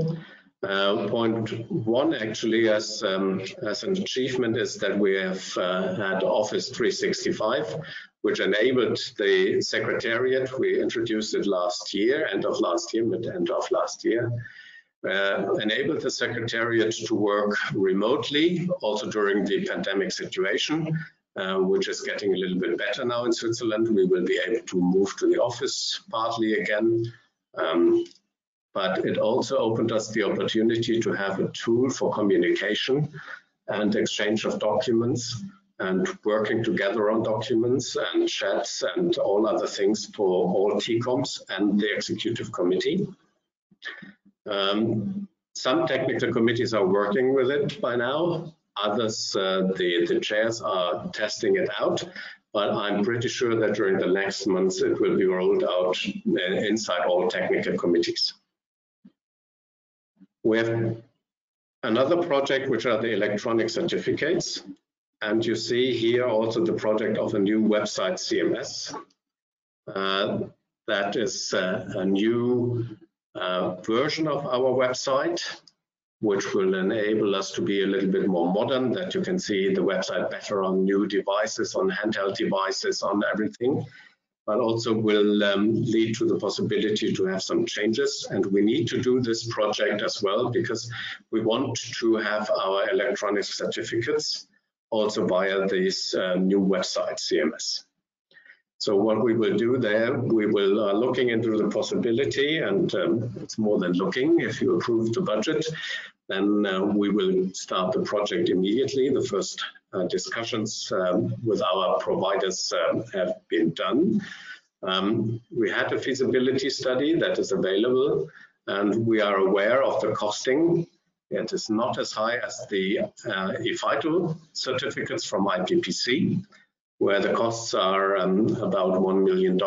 Uh, point one actually as, um, as an achievement is that we have uh, had Office 365, which enabled the Secretariat. We introduced it last year, end of last year, mid end of last year. Uh, enabled the Secretariat to work remotely, also during the pandemic situation, uh, which is getting a little bit better now in Switzerland. We will be able to move to the office partly again. Um, but it also opened us the opportunity to have a tool for communication and exchange of documents and working together on documents and chats and all other things for all TCOMs and the executive committee. Um, some technical committees are working with it by now. Others, uh, the, the chairs are testing it out, but I'm pretty sure that during the next months it will be rolled out uh, inside all technical committees. We have another project, which are the electronic certificates. And you see here also the project of a new website CMS. Uh, that is uh, a new uh, version of our website, which will enable us to be a little bit more modern, that you can see the website better on new devices, on handheld devices, on everything, but also will um, lead to the possibility to have some changes. And we need to do this project as well because we want to have our electronic certificates also via this uh, new website, CMS. So what we will do there, we will uh, looking into the possibility, and um, it's more than looking. If you approve the budget, then uh, we will start the project immediately. The first uh, discussions um, with our providers um, have been done. Um, we had a feasibility study that is available, and we are aware of the costing. It is not as high as the uh, ePhyto certificates from IPPC where the costs are um, about $1 million.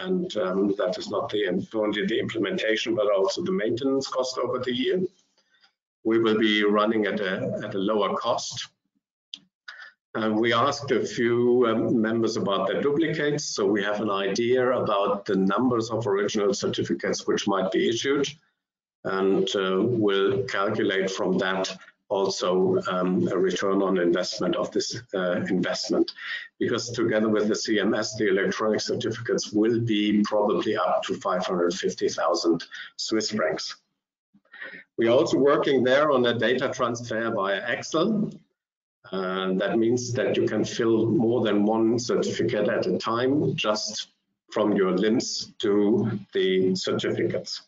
And um, that is not the, only the implementation, but also the maintenance cost over the year. We will be running at a, at a lower cost. And we asked a few um, members about their duplicates, so we have an idea about the numbers of original certificates which might be issued, and uh, we'll calculate from that also um, a return on investment of this uh, investment. Because together with the CMS, the electronic certificates will be probably up to 550,000 Swiss francs. We are also working there on a data transfer via Excel. Uh, that means that you can fill more than one certificate at a time just from your LIMS to the certificates.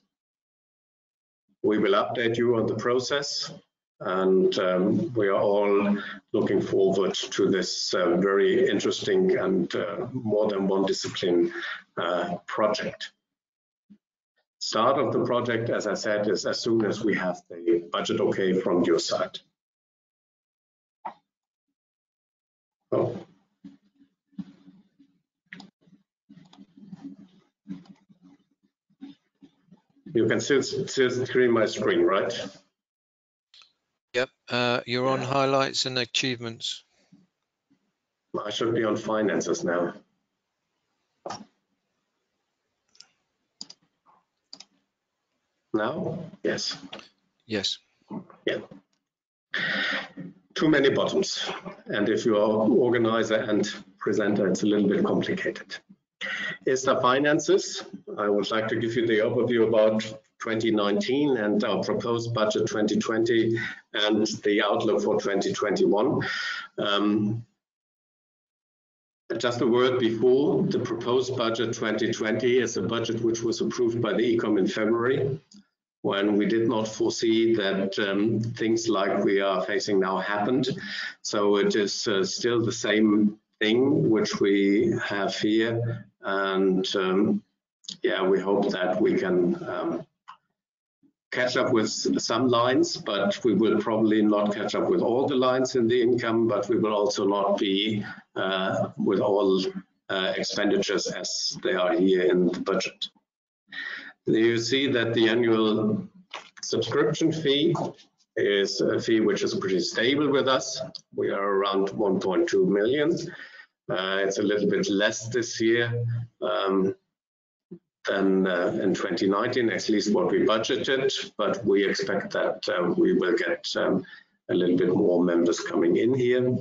We will update you on the process and um, we are all looking forward to this uh, very interesting and uh, more than one discipline uh, project. Start of the project, as I said, is as soon as we have the budget okay from your side. Oh. You can still, still screen my screen, right? Yep, uh, you're on highlights and achievements. I should be on finances now. Now? Yes. Yes. Yeah. Too many bottoms. And if you are organizer and presenter, it's a little bit complicated. ISTA finances. I would like to give you the overview about 2019 and our proposed budget 2020 and the outlook for 2021. Um, just a word before, the proposed budget 2020 is a budget which was approved by the ECOM in February when we did not foresee that um, things like we are facing now happened. So it is uh, still the same thing which we have here and um, yeah, we hope that we can um, catch up with some lines, but we will probably not catch up with all the lines in the income, but we will also not be uh, with all uh, expenditures as they are here in the budget. You see that the annual subscription fee is a fee which is pretty stable with us. We are around 1.2 million. Uh, it's a little bit less this year. Um, than uh, in 2019, at least what we budgeted, but we expect that uh, we will get um, a little bit more members coming in here.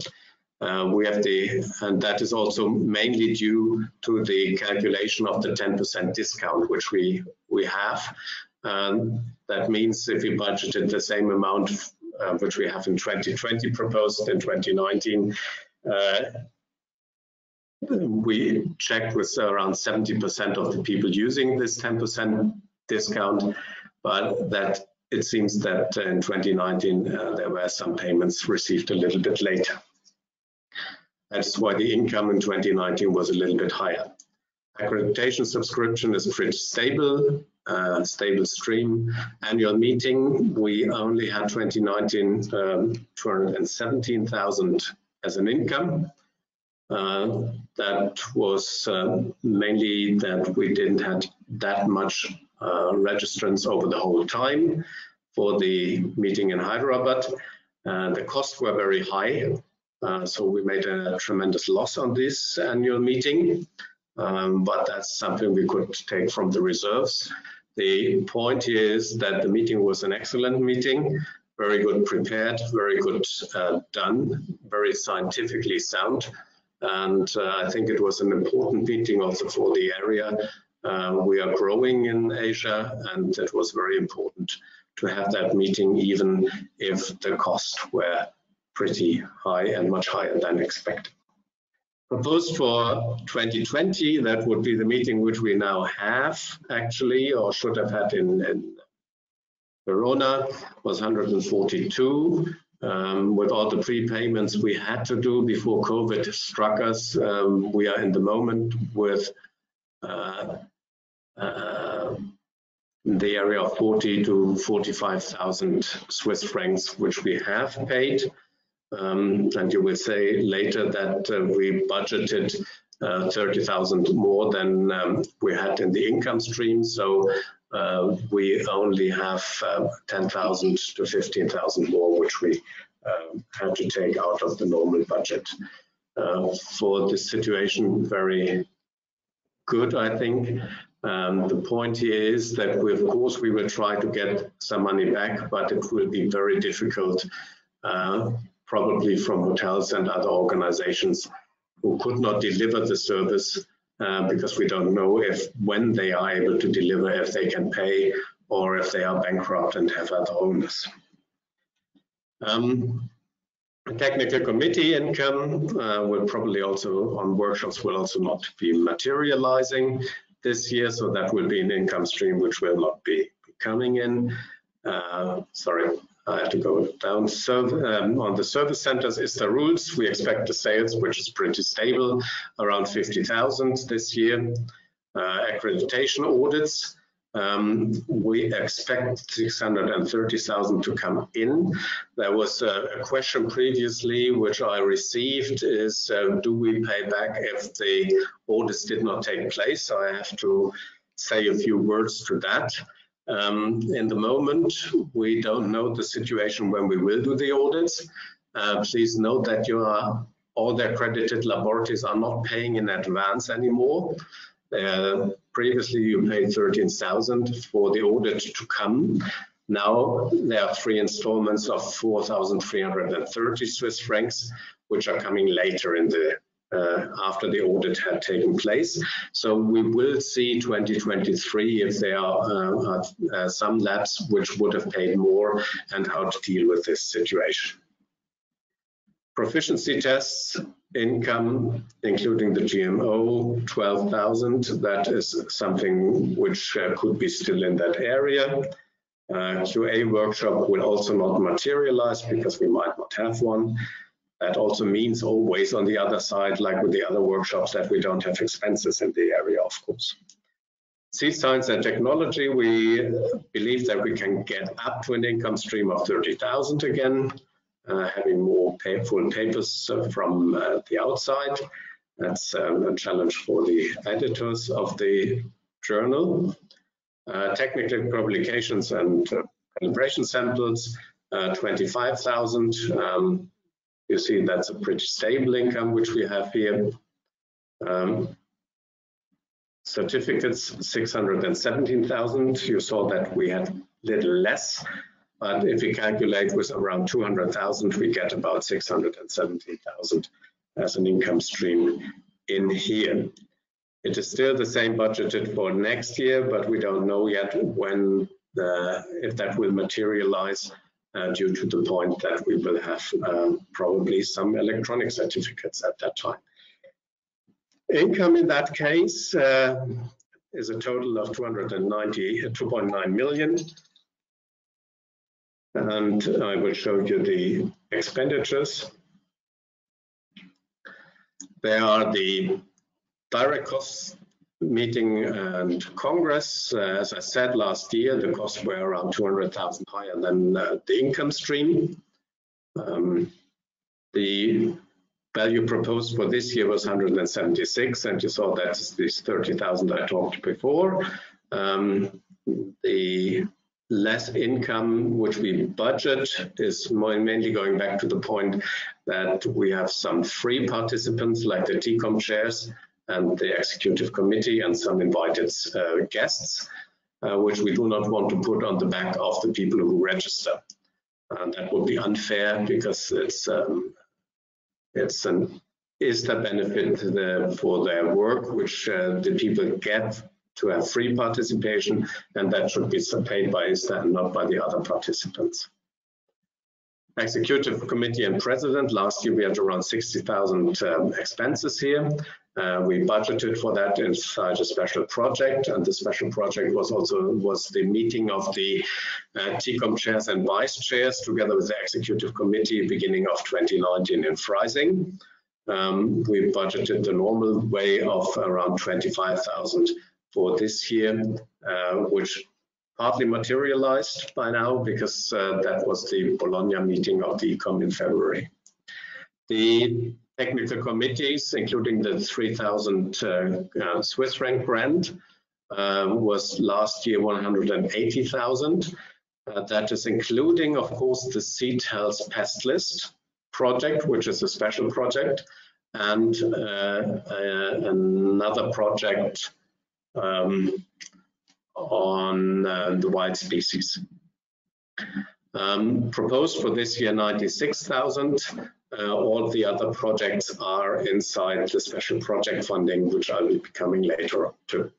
Uh, we have the, and that is also mainly due to the calculation of the 10% discount, which we, we have. Um, that means if we budgeted the same amount uh, which we have in 2020 proposed in 2019, uh, we checked with around 70% of the people using this 10% discount, but that it seems that in 2019 uh, there were some payments received a little bit later. That's why the income in 2019 was a little bit higher. Accreditation subscription is pretty stable, uh, stable stream. Annual meeting, we only had 2019 um, 217,000 as an income. Uh, that was uh, mainly that we didn't have that much uh, registrants over the whole time for the meeting in Hyderabad. the costs were very high, so we made a tremendous loss on this annual meeting. Um, but that's something we could take from the reserves. The point is that the meeting was an excellent meeting, very good prepared, very good uh, done, very scientifically sound. And uh, I think it was an important meeting also for the area. Uh, we are growing in Asia, and it was very important to have that meeting, even if the costs were pretty high and much higher than expected. Proposed for 2020, that would be the meeting which we now have actually, or should have had in, in Verona, was 142. Um, with all the prepayments we had to do before COVID struck us, um, we are in the moment with uh, uh, the area of 40 to 45,000 Swiss francs, which we have paid. Um, and you will say later that uh, we budgeted uh, 30,000 more than um, we had in the income stream. So uh, we only have um, 10,000 to 15,000 more, which we um, had to take out of the normal budget. Uh, for this situation, very good, I think. Um, the point here is that we, of course we will try to get some money back, but it will be very difficult, uh, probably from hotels and other organizations who could not deliver the service uh, because we don't know if when they are able to deliver, if they can pay or if they are bankrupt and have other owners. Um, technical committee income uh, will probably also on workshops will also not be materializing this year, so that will be an income stream which will not be coming in. Uh, sorry, I have to go down. So um, on the service centers is the rules. We expect the sales, which is pretty stable, around 50,000 this year. Uh, accreditation audits, um, we expect 630,000 to come in. There was a, a, question previously which I received is uh, do we pay back if the audits did not take place? So I have to say a few words to that. Um, in the moment, we don't know the situation when we will do the audits. Uh, please note that are, all the accredited laboratories are not paying in advance anymore. Uh, previously, you paid 13,000 for the audit to come. Now there are three installments of 4,330 Swiss francs, which are coming later in the uh, after the audit had taken place. So we will see 2023 if there are uh, uh, some labs which would have paid more and how to deal with this situation. Proficiency tests, income, including the GMO, 12,000. That is something which uh, could be still in that area. Uh, QA workshop will also not materialize because we might not have one. That also means always on the other side, like with the other workshops, that we don't have expenses in the area, of course. Seed science and technology, we believe that we can get up to an income stream of 30,000 again, uh, having more pay full papers uh, from uh, the outside. That's um, a challenge for the editors of the journal. Uh, technical publications and uh, calibration samples, uh, 25,000. Um, you see that's a pretty stable income which we have here. Um, certificates 617,000. You saw that we had little less, but if we calculate with around 200,000, we get about 617,000 as an income stream in here. It is still the same budgeted for next year, but we don't know yet when the, if that will materialize due to the point that we will have uh, probably some electronic certificates at that time. Income in that case uh, is a total of 290, 2.9 million. And I will show you the expenditures. There are the direct costs meeting and Congress. Uh, as I said last year, the costs were around 200,000 higher than uh, the income stream. Um, the value proposed for this year was 176, and you saw that's this 30,000 I talked before. Um, the less income which we budget is mainly going back to the point that we have some free participants like the TCOM chairs and the executive committee and some invited uh, guests, uh, which we do not want to put on the back of the people who register. And that would be unfair because it's um, it's an ISTA benefit the, for their work, which uh, the people get to have free participation, and that should be paid by ISTA and not by the other participants. Executive committee and president, last year we had around 60,000 um, expenses here. Uh, we budgeted for that inside a special project, and the special project was also was the meeting of the uh, TCOM chairs and vice chairs together with the executive committee beginning of 2019 in Freising. Um, we budgeted the normal way of around 25,000 for this year, uh, which partly materialized by now because uh, that was the Bologna meeting of the ECOM in February. The technical committees, including the 3,000 uh, uh, Swiss franc grant, um, was last year 180,000. Uh, that is including, of course, the Health Pest List project, which is a special project, and uh, uh, another project um, on uh, the wild species. Um, proposed for this year 96,000 uh, all the other projects are inside the special project funding, which I will be coming later to.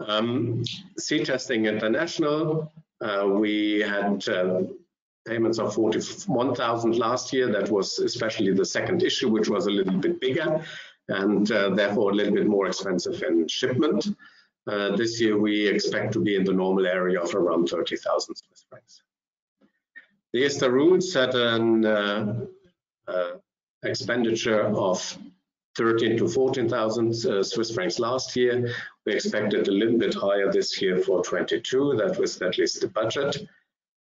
Um, seed Testing International, uh, we had uh, payments of 41,000 last year. That was especially the second issue, which was a little bit bigger and uh, therefore a little bit more expensive in shipment. Uh, this year we expect to be in the normal area of around 30,000 Swiss francs. The ISTA rules had an uh, expenditure of 13 to 14,000 uh, Swiss francs last year. We expected a little bit higher this year for 22. That was at least the budget.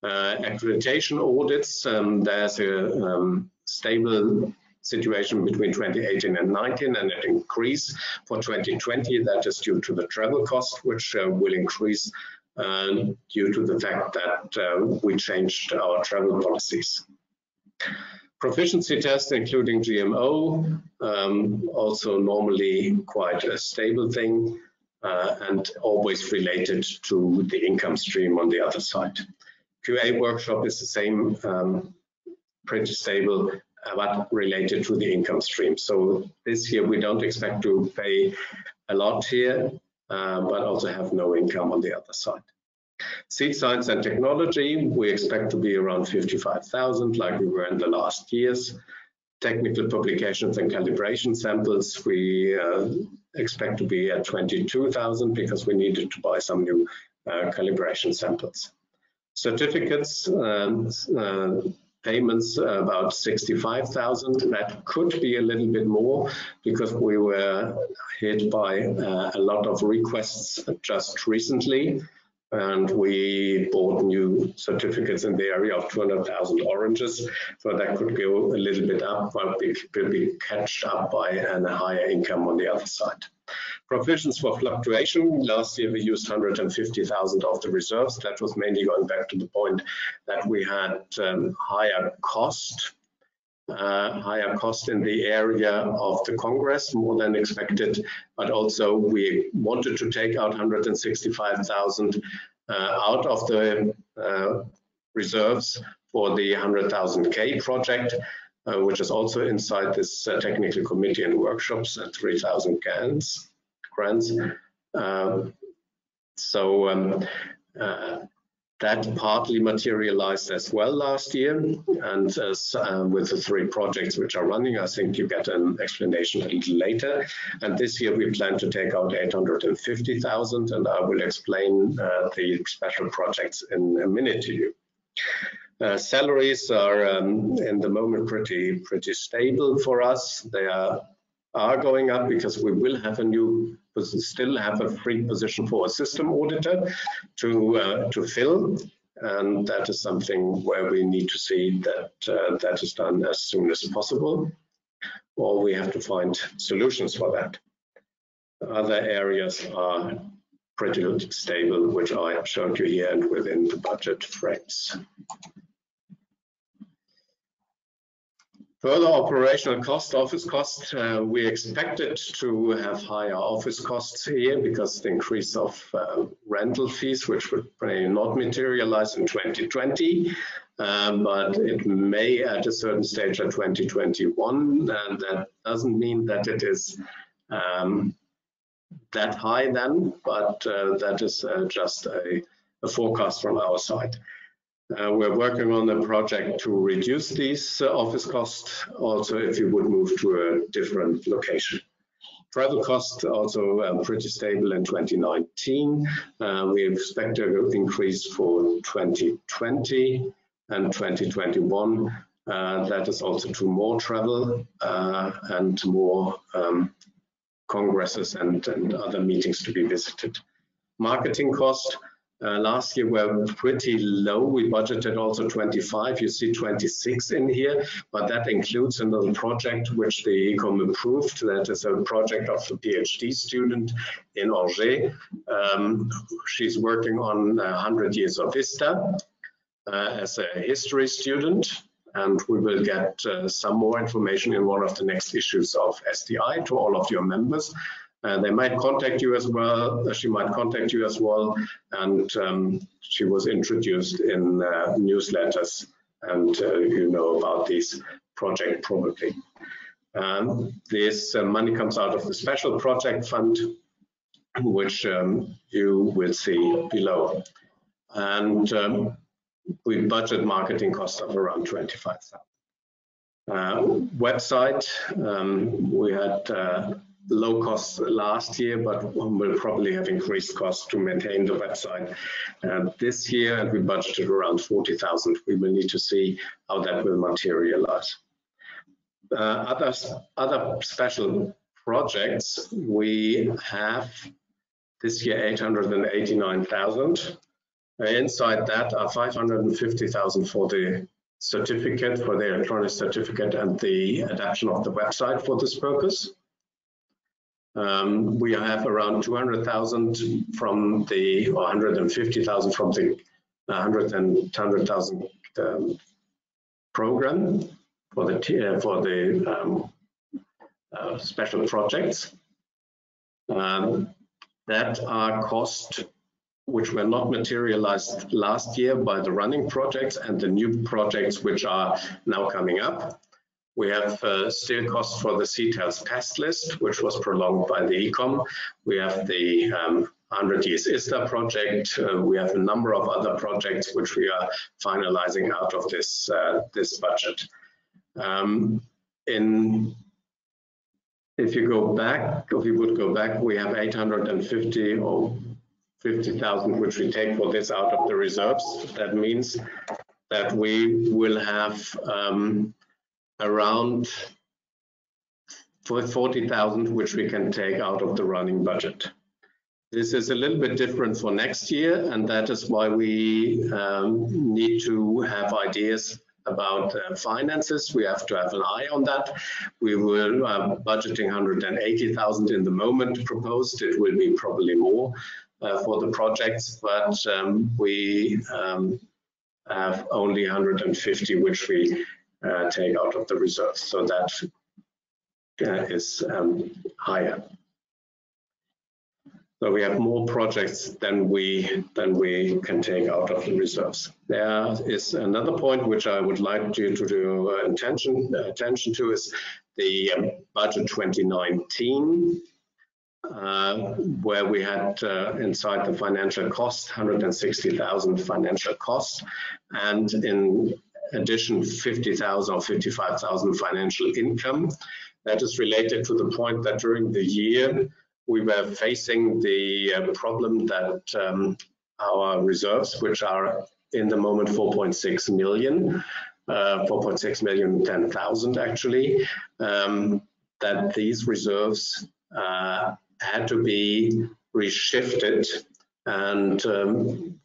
Uh, accreditation audits, um, there's a um, stable situation between 2018 and 19 and an increase for 2020 that is due to the travel cost which uh, will increase uh, due to the fact that uh, we changed our travel policies proficiency test, including GMO, um, also normally quite a stable thing uh, and always related to the income stream on the other side. QA workshop is the same, um, pretty stable, uh, but related to the income stream. So this year we don't expect to pay a lot here, uh, but also have no income on the other side. Seed science and technology, we expect to be around 55,000 like we were in the last years. Technical publications and calibration samples, we uh, expect to be at 22,000 because we needed to buy some new uh, calibration samples. Certificates, um, uh, payments about 65,000. That could be a little bit more because we were hit by uh, a lot of requests just recently. And we bought new certificates in the area of 200,000 oranges. So that could go a little bit up, but it will be catched up by a higher income on the other side. Provisions for fluctuation. Last year we used 150,000 of the reserves. That was mainly going back to the point that we had um, higher cost, higher cost in the area of the Congress, more than expected, but also we wanted to take out 165,000 uh, out of the uh, reserves for the 100,000K project. Uh, which is also inside this uh, technical committee and workshops at 3,000 grants. Um, so um, uh, that partly materialized as well last year. And as, uh, with the three projects which are running, I think you get an explanation a little later. And this year we plan to take out 850,000 and I will explain uh, the special projects in a minute to you. Uh, salaries are um, in the moment pretty pretty stable for us. They are are going up because we will have a new still have a free position for a system auditor to uh, to fill. And that is something where we need to see that uh, that is done as soon as possible. Or we have to find solutions for that. Other areas are pretty stable which i showed you here and within the budget frames Further operational cost, office cost, uh, we expected to have higher office costs here because the increase of uh, rental fees, which would not materialize in 2020, um, but it may at a certain stage at 2021, and that doesn't mean that it is um, that high then, but uh, that is uh, just a, a forecast from our side. Uh, we're working on a project to reduce these uh, office costs, also if you would move to a different location. Travel costs also um, pretty stable in 2019. Uh, we expect an increase for 2020 and 2021. Uh, that is also to more travel uh, and more um, congresses and, and other meetings to be visited. Marketing cost, uh, last year were pretty low. We budgeted also 25. You see 26 in here, but that includes another project which the ECOM approved. That is a project of a PhD student in Angers. Um, she's working on 100 years of ISTA uh, as a history student and we will get uh, some more information in one of the next issues of STI to all of your members. Uh, they might contact you as well. Uh, she might contact you as well. And um, she was introduced in uh, newsletters and uh, you know about this project probably. Um, this uh, money comes out of the special project fund, which um, you will see below. And um, we budget marketing costs of around 25,000. Uh, website, um, we had low costs last year, but will probably have increased costs to maintain the website uh, this year, and we budgeted around 40,000. We will need to see how that will materialize. Uh, other, other special projects, we have this year 889,000. Uh, inside that are 550,000 for the certificate, for the electronic certificate and the adaptation of the website for this purpose. Um, we have around 200,000 from the, or 150,000 from the 100,000 um, program for the, uh, for the um, uh, special projects. Um, that are cost which were not materialized last year by the running projects and the new projects which are now coming up. We have uh, still costs for the CTELS test list, which was prolonged by the ECOM. We have the um, 100 years ISTA project. Uh, we have a number of other projects which we are finalizing out of this, uh, this budget. Um, in if you go back, if you would go back, we have 850 or 50,000 which we take for this out of the reserves. That means that we will have um, around for 40,000, which we can take out of the running budget. This is a little bit different for next year, and that is why we um, need to have ideas about uh, finances. We have to have an eye on that. We were uh, budgeting 180,000 in the moment proposed. It will be probably more uh, for the projects, but um, we um, have only 150 which we uh, take out of the reserves. So that uh, is um, higher. So we have more projects than we than we can take out of the reserves. There is another point which I would like you to do uh, attention attention to is the um, budget 2019, uh, where we had uh, inside the financial cost 160,000 financial costs, and in addition 50,000 or 55,000 financial income. That is related to the point that during the year we were facing the uh, problem that um, our reserves, which are in the moment 4.6 million, uh, 4.6 million 10,000 actually, um, that these reserves uh, had to be reshifted and um,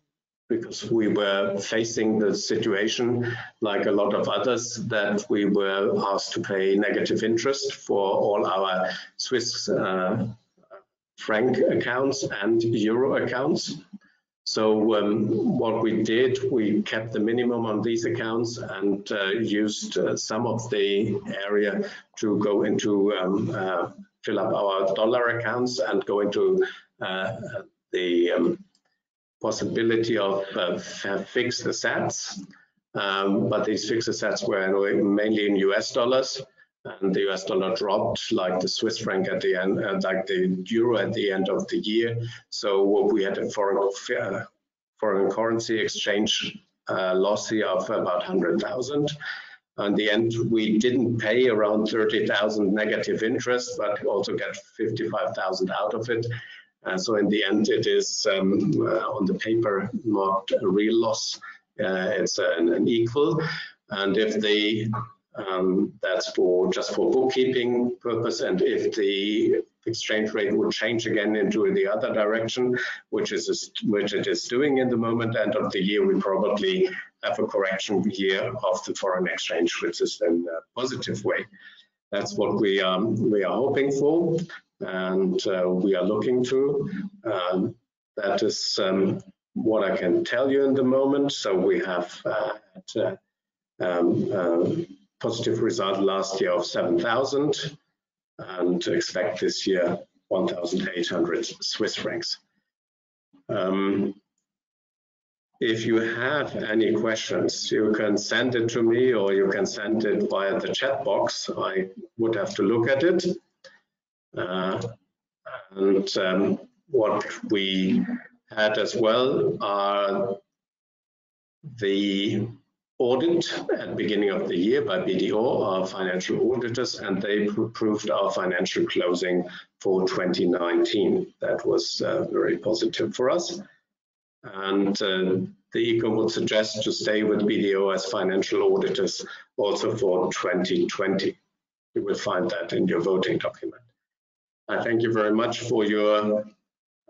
because we were facing the situation like a lot of others that we were asked to pay negative interest for all our Swiss uh, franc accounts and euro accounts. So um, what we did, we kept the minimum on these accounts and uh, used uh, some of the area to go into um, uh, fill up our dollar accounts and go into uh, the um, possibility of uh, fixed assets. Um, but these fixed assets were mainly in US dollars and the US dollar dropped like the Swiss franc at the end, uh, like the euro at the end of the year. So we had a foreign, uh, foreign currency exchange uh, loss here of about 100,000. In the end, we didn't pay around 30,000 negative interest, but also get 55,000 out of it. Uh, so in the end, it is um, uh, on the paper not a real loss. Uh, it's an, an, equal. And if the um, that's for just for bookkeeping purpose. And if the exchange rate would change again into the other direction, which is which it is doing in the moment, end of the year, we probably have a correction here of the foreign exchange, which is in a positive way. That's what we um, we are hoping for, and uh, we are looking to. Um, that is um, what I can tell you in the moment. So we have uh, at, uh, um, positive result last year of 7,000 and expect this year 1,800 Swiss francs. Um, if you have any questions, you can send it to me or you can send it via the chat box. I would have to look at it. Uh, and um, what we had as well are the audit at beginning of the year by BDO, our financial auditors, and they approved our financial closing for 2019. That was uh, very positive for us. And uh, the ECO would suggest to stay with BDO as financial auditors also for 2020. You will find that in your voting document. I thank you very much for your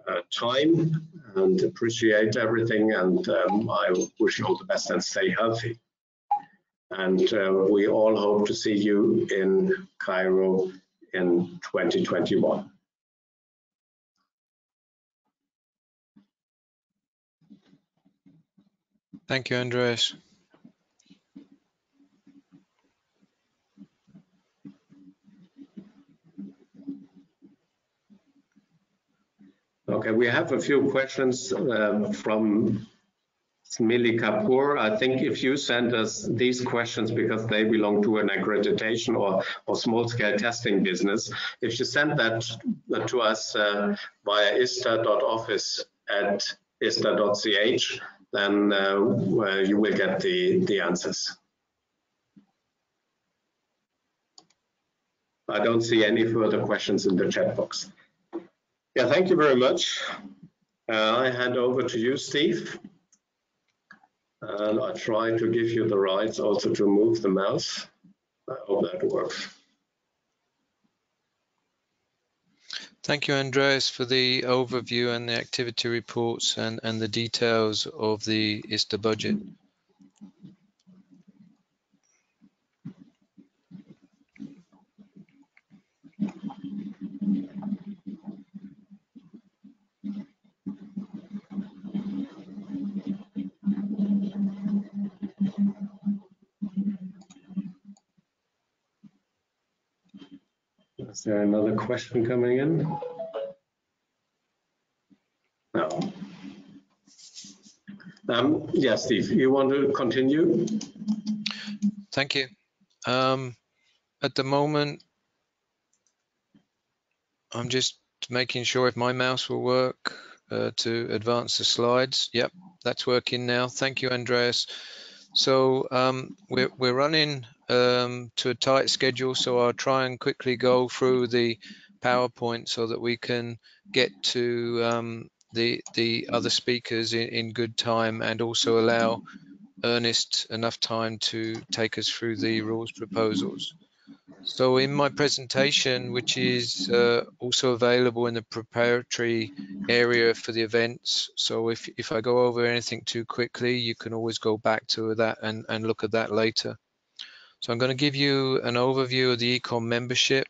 uh, time and appreciate everything. And um, I wish you all the best and stay healthy. And uh, we all hope to see you in Cairo in 2021. Thank you, Andreas. Okay, we have a few questions um, from Smili Kapoor. I think if you send us these questions because they belong to an accreditation or, or small scale testing business, if you send that to us uh, via ista.office at ista.ch, then uh, you will get the, the answers. I don't see any further questions in the chat box. Yeah, thank you very much. Uh, I hand over to you, Steve. And I try to give you the rights also to move the mouse. I hope that works. Thank you, Andreas, for the overview and the activity reports and, and the details of the ISTA budget. There another question coming in? No. Um, yeah, Steve, you want to continue? Thank you. Um, at the moment, I'm just making sure if my mouse will work uh, to advance the slides. Yep, that's working now. Thank you, Andreas. So um, we're, we're running um, to a tight schedule, so I'll try and quickly go through the PowerPoint so that we can get to um, the the other speakers in, in good time and also allow Ernest enough time to take us through the rules proposals. So in my presentation, which is uh, also available in the preparatory area for the events, so if, if I go over anything too quickly, you can always go back to that and, and look at that later. So I'm going to give you an overview of the Ecom membership,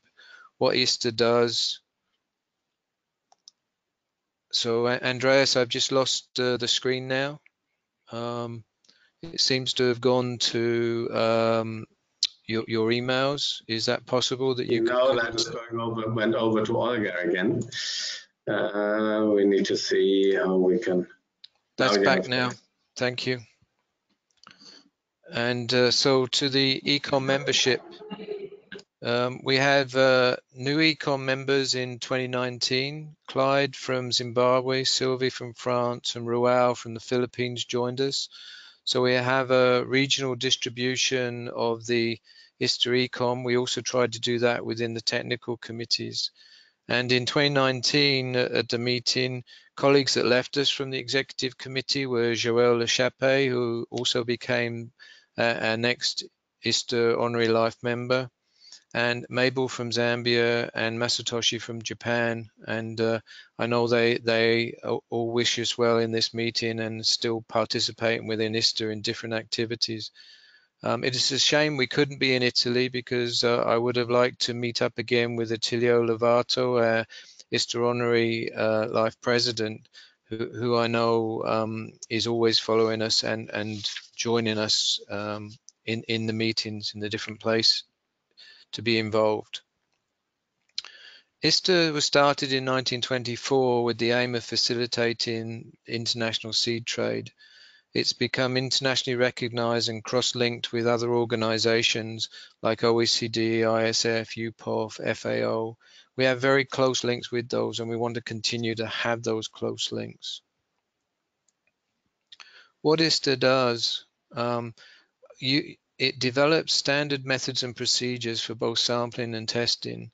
what ISTA does. So Andreas, I've just lost uh, the screen now. Um, it seems to have gone to um, your, your emails. Is that possible that you No, that is going over, went over to Olga again. Uh, we need to see how we can. That's back now. Thank you. And uh, so to the Ecom membership, um, we have uh, new Ecom members in 2019. Clyde from Zimbabwe, Sylvie from France, and Rual from the Philippines joined us. So we have a regional distribution of the ISTA Ecom. We also tried to do that within the technical committees. And in 2019, uh, at the meeting, colleagues that left us from the executive committee were Joël Lechappe, who also became uh, our next ISTA honorary life member, and Mabel from Zambia and Masatoshi from Japan. And uh, I know they they all wish us well in this meeting and still participating within ISTA in different activities. Um, it is a shame we couldn't be in Italy because uh, I would have liked to meet up again with Attilio Lovato, uh, ISTA honorary uh, life president, who, I know um, is always following us and, and joining us um, in, in the meetings in the different place to be involved. ISTA was started in 1924 with the aim of facilitating international seed trade. It's become internationally recognized and cross-linked with other organizations like OECD, ISF, UPOV, FAO. We have very close links with those and we want to continue to have those close links. What ISTA does, um, you, it develops standard methods and procedures for both sampling and testing,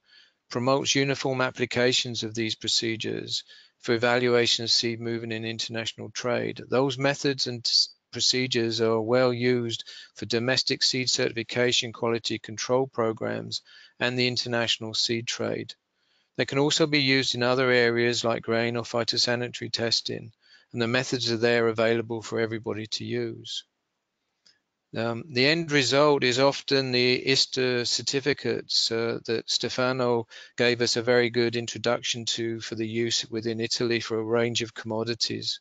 promotes uniform applications of these procedures for evaluation of seed movement in international trade. Those methods and procedures are well used for domestic seed certification quality control programs and the international seed trade. They can also be used in other areas like grain or phytosanitary testing, and the methods are there available for everybody to use. Um, the end result is often the ISTA certificates uh, that Stefano gave us a very good introduction to for the use within Italy for a range of commodities.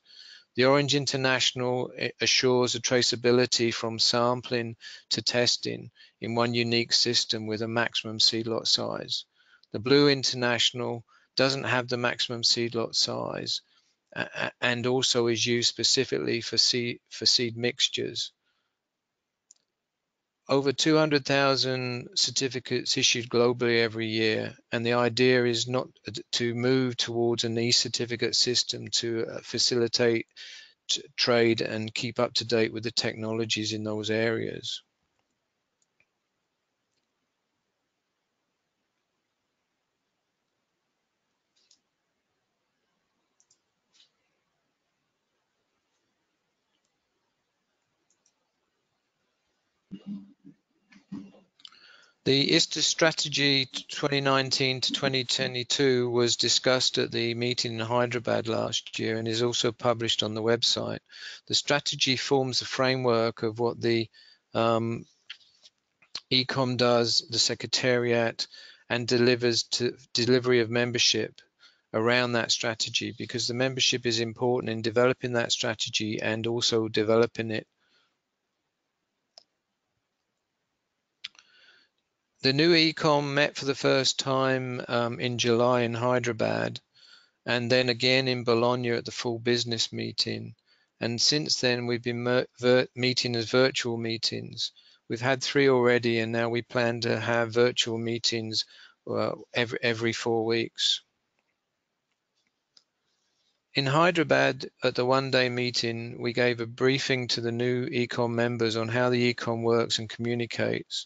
The Orange International assures a traceability from sampling to testing in one unique system with a maximum seed lot size. The Blue International doesn't have the maximum seed lot size and also is used specifically for seed, for seed mixtures over 200,000 certificates issued globally every year, and the idea is not to move towards an e-certificate system to uh, facilitate trade and keep up to date with the technologies in those areas. The ISTA strategy 2019 to 2022 was discussed at the meeting in Hyderabad last year and is also published on the website. The strategy forms the framework of what the um, ECOM does, the Secretariat, and delivers to delivery of membership around that strategy because the membership is important in developing that strategy and also developing it The new ECOM met for the first time um, in July in Hyderabad, and then again in Bologna at the full business meeting. And since then, we've been meeting as virtual meetings. We've had three already, and now we plan to have virtual meetings uh, every, every four weeks. In Hyderabad, at the one-day meeting, we gave a briefing to the new ECOM members on how the ECOM works and communicates.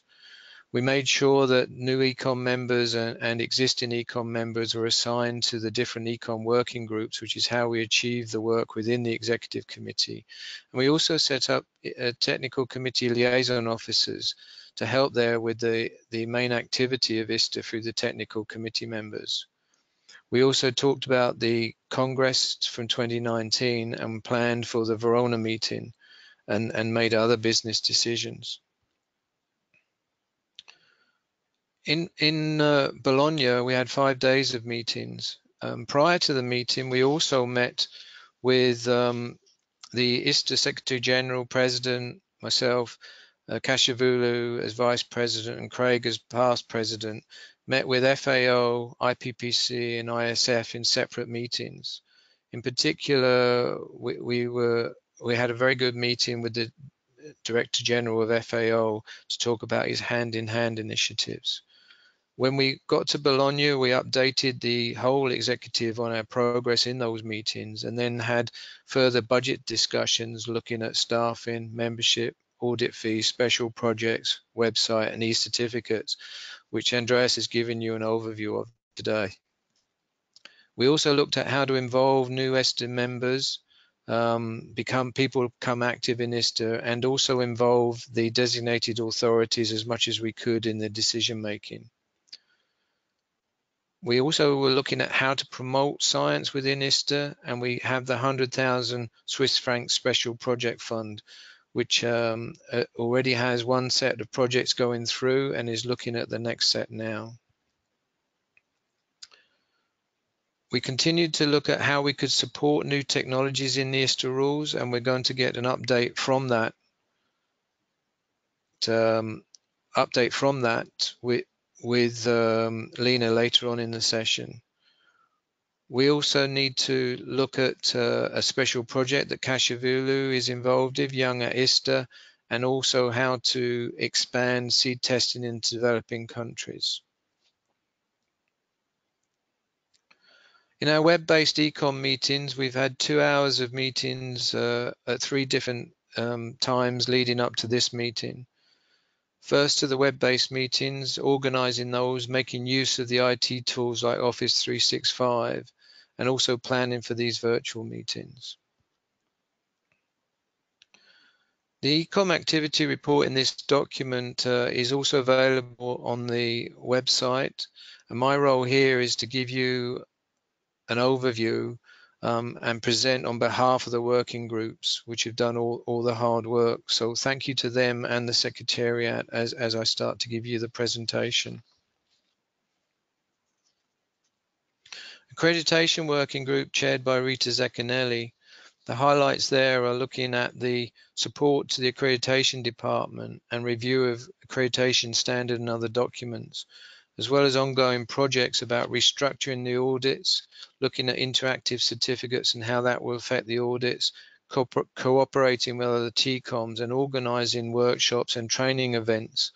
We made sure that new ecom members and, and, existing ecom members were assigned to the different ecom working groups, which is how we achieve the work within the executive committee. And we also set up uh, technical committee liaison officers to help there with the, the main activity of ISTA through the technical committee members. We also talked about the Congress from 2019 and planned for the Verona meeting and, and made other business decisions. In in uh, Bologna, we had five days of meetings. Um, prior to the meeting, we also met with um, the ISTA Secretary General, President, myself, uh, Keshavulu as Vice President, and Craig as past President. Met with FAO, IPPC, and ISF in separate meetings. In particular, we, we were we had a very good meeting with the Director General of FAO to talk about his hand-in-hand -hand initiatives. When we got to Bologna, we updated the whole executive on our progress in those meetings and then had further budget discussions looking at staffing, membership, audit fees, special projects, website, and e-certificates, which Andreas has given you an overview of today. We also looked at how to involve new ISTA members, um, become people become active in ISTA, and also involve the designated authorities as much as we could in the decision making. We also were looking at how to promote science within ISTA, and we have the 100,000 Swiss franc special project fund, which um, uh, already has one set of projects going through and is looking at the next set now. We continued to look at how we could support new technologies in the ISTA rules, and we're going to get an update from that. Um, update from that with, with um, Lena later on in the session. We also need to look at uh, a special project that Keshavulu is involved in, Young at ISTA, and also how to expand seed testing into developing countries. In our web-based ecom meetings, we've had two hours of meetings uh, at three different um, times leading up to this meeting. First to the web-based meetings, organizing those, making use of the IT tools like Office 365, and also planning for these virtual meetings. The Ecom activity report in this document uh, is also available on the website. And my role here is to give you an overview um, and present on behalf of the working groups, which have done all, all the hard work. So thank you to them and the Secretariat as, as I start to give you the presentation. Accreditation Working Group chaired by Rita Zecchinelli. The highlights there are looking at the support to the accreditation department and review of accreditation standard and other documents, as well as ongoing projects about restructuring the audits, looking at interactive certificates and how that will affect the audits, co cooperating with other TCOMs and organizing workshops and training events,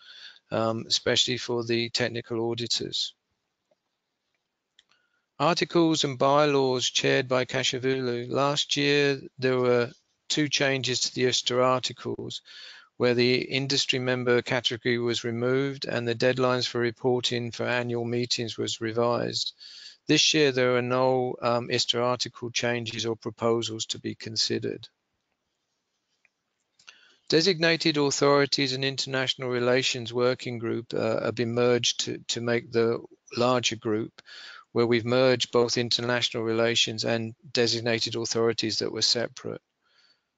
um, especially for the technical auditors. Articles and bylaws chaired by Keshavulu. Last year, there were two changes to the ISTA articles where the industry member category was removed and the deadlines for reporting for annual meetings was revised. This year, there are no um, ISTA article changes or proposals to be considered. Designated authorities and international relations working group uh, have been merged to, to make the larger group where we've merged both international relations and designated authorities that were separate.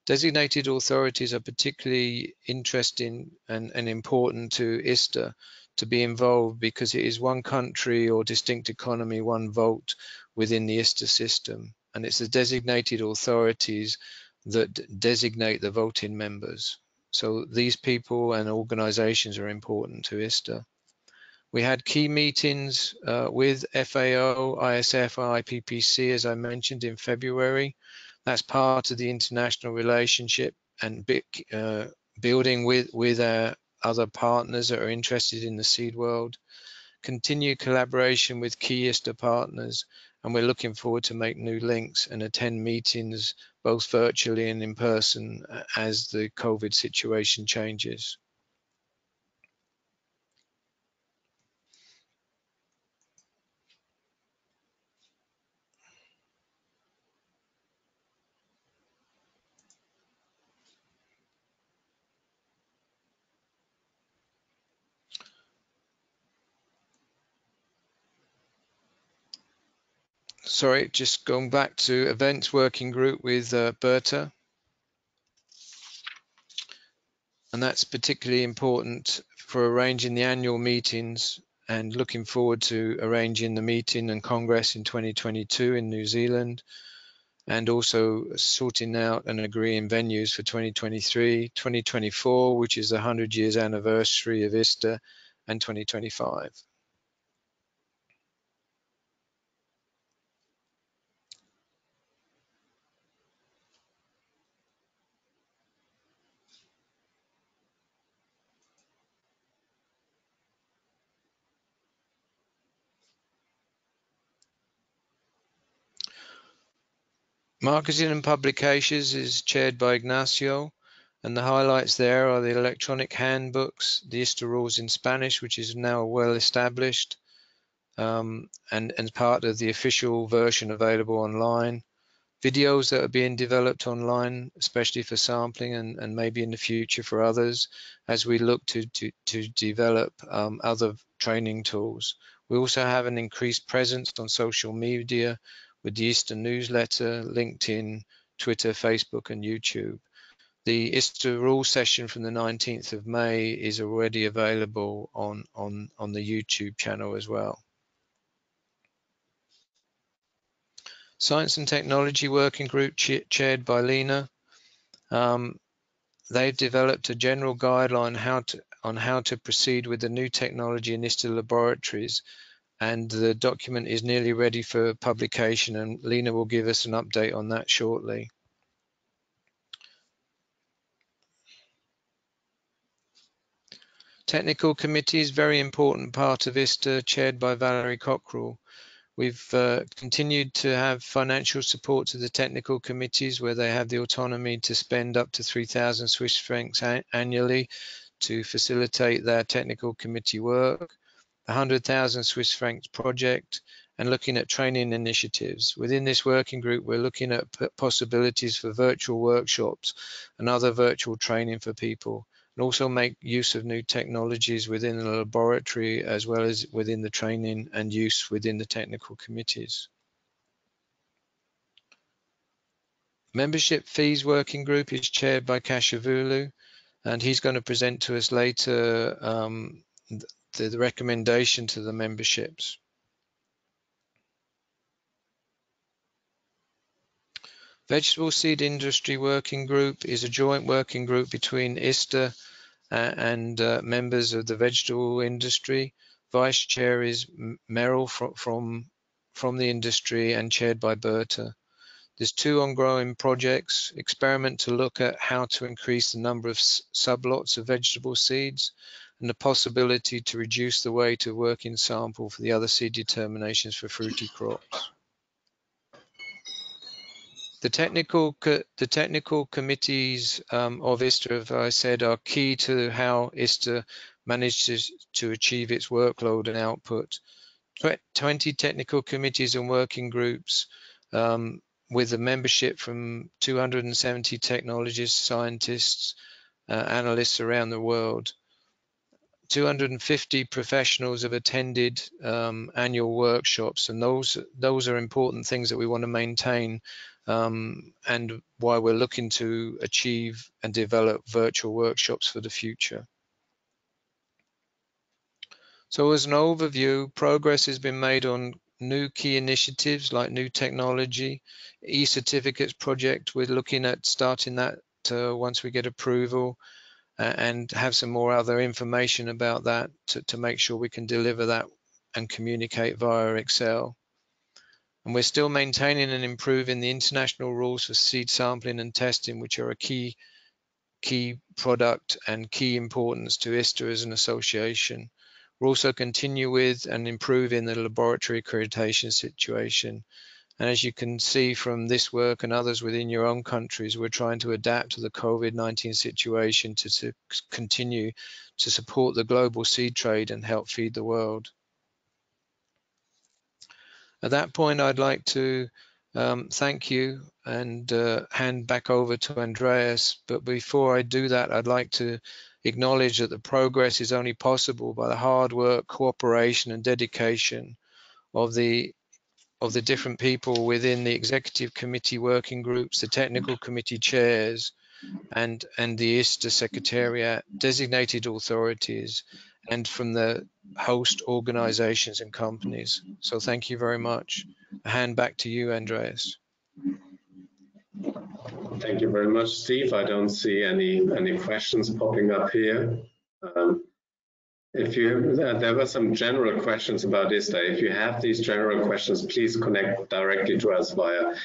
Designated authorities are particularly interesting and, and important to ISTA to be involved because it is one country or distinct economy, one vote within the ISTA system. And it's the designated authorities that designate the voting members. So these people and organizations are important to ISTA. We had key meetings uh, with FAO, ISF, IPPC, as I mentioned in February. That's part of the international relationship and uh, building with, with our other partners that are interested in the seed world. Continue collaboration with key ISTA partners and we're looking forward to make new links and attend meetings both virtually and in person as the COVID situation changes. Sorry, just going back to events working group with uh, Berta. And that's particularly important for arranging the annual meetings and looking forward to arranging the meeting and Congress in 2022 in New Zealand and also sorting out and agreeing venues for 2023, 2024, which is the 100 years anniversary of ISTA, and 2025. Marketing and Publications is chaired by Ignacio, and the highlights there are the electronic handbooks, the ISTA rules in Spanish, which is now well established, um, and, and part of the official version available online. Videos that are being developed online, especially for sampling and, and maybe in the future for others, as we look to, to, to develop um, other training tools. We also have an increased presence on social media with the ISTA newsletter, LinkedIn, Twitter, Facebook, and YouTube. The ISTA rule session from the 19th of May is already available on, on, on the YouTube channel as well. Science and Technology Working Group chaired by Lena. Um, they've developed a general guideline how to, on how to proceed with the new technology in ISTA laboratories and the document is nearly ready for publication and Lena will give us an update on that shortly. Technical committee is very important part of ISTA, chaired by Valerie Cockerell. We've uh, continued to have financial support to the technical committees where they have the autonomy to spend up to 3,000 Swiss francs annually to facilitate their technical committee work. 100,000 Swiss francs project and looking at training initiatives. Within this working group, we're looking at possibilities for virtual workshops and other virtual training for people and also make use of new technologies within the laboratory as well as within the training and use within the technical committees. Membership fees working group is chaired by Keshavulu and he's going to present to us later um, the, recommendation to the memberships. Vegetable Seed Industry Working Group is a joint working group between ISTA and uh, members of the vegetable industry. Vice chair is Merrill from, from, from the industry and chaired by Berta. There's two ongoing projects, experiment to look at how to increase the number of sublots of vegetable seeds and the possibility to reduce the weight of working sample for the other seed determinations for fruity crops. The technical the technical committees um, of ISTA, as I said, are key to how ISTA manages to achieve its workload and output. 20 technical committees and working groups um, with a membership from 270 technologists, scientists, uh, analysts around the world. 250 professionals have attended um, annual workshops, and those those are important things that we want to maintain, um, and why we're looking to achieve and develop virtual workshops for the future. So as an overview, progress has been made on new key initiatives like new technology, e-certificates project. We're looking at starting that uh, once we get approval and have some more other information about that to, to make sure we can deliver that and communicate via Excel. And we're still maintaining and improving the international rules for seed sampling and testing, which are a key key product and key importance to ISTA as an association. We'll also continue with and improving the laboratory accreditation situation. And as you can see from this work and others within your own countries, we're trying to adapt to the COVID-19 situation to, to continue to support the global seed trade and help feed the world. At that point, I'd like to um, thank you and uh, hand back over to Andreas. But before I do that, I'd like to acknowledge that the progress is only possible by the hard work, cooperation and dedication of the of the different people within the executive committee working groups, the technical committee chairs, and and the ISTA secretariat, designated authorities, and from the host organizations and companies. So thank you very much. I hand back to you, Andreas. Thank you very much, Steve. I don't see any any questions popping up here. Um, if you, there were some general questions about ISTA. If you have these general questions, please connect directly to us via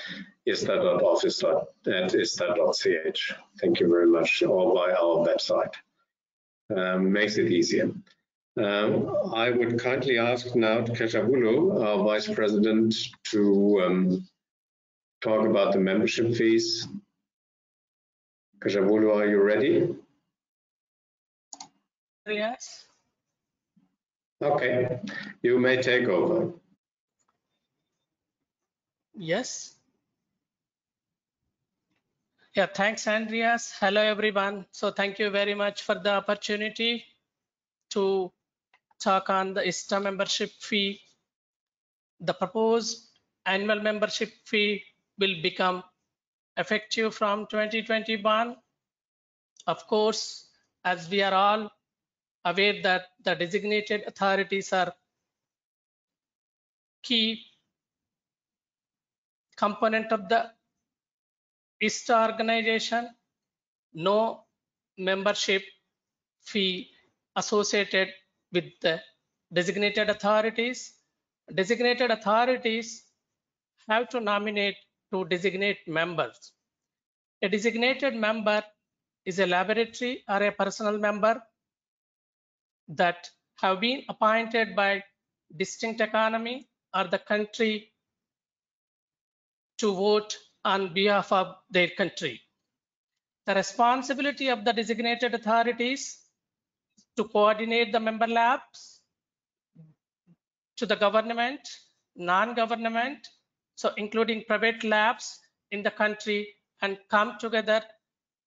ista.office.ista.ch. Thank you very much, or by our website. Um, makes it easier. Um, I would kindly ask now Keshavulu, our Vice President, to um, talk about the membership fees. Keshavulu, are you ready? Yes. Okay, you may take over. Yes. Yeah, thanks, Andreas. Hello, everyone. So thank you very much for the opportunity to talk on the ISTA membership fee. The proposed annual membership fee will become effective from 2021. Of course, as we are all aware that the designated authorities are key component of the ISTA organization, no membership fee associated with the designated authorities. Designated authorities have to nominate to designate members. A designated member is a laboratory or a personal member that have been appointed by distinct economy or the country to vote on behalf of their country. The responsibility of the designated authorities to coordinate the member labs to the government, non-government, so including private labs in the country and come together,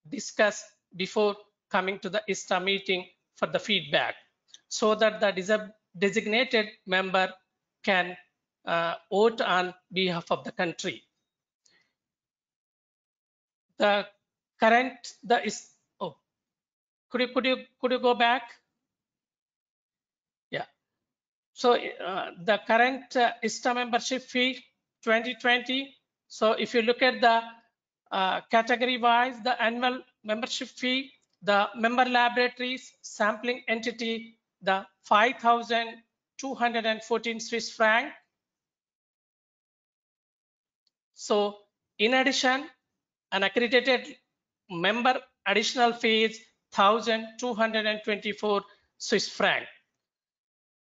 discuss before coming to the ISTA meeting for the feedback so that the designated member can uh, vote on behalf of the country. The current the is oh could you could you could you go back? Yeah. So uh, the current uh, ISTA membership fee 2020. So if you look at the uh, category wise, the annual membership fee, the member laboratories, sampling entity, the 5,214 Swiss franc. So in addition, an accredited member additional fees 1,224 Swiss franc.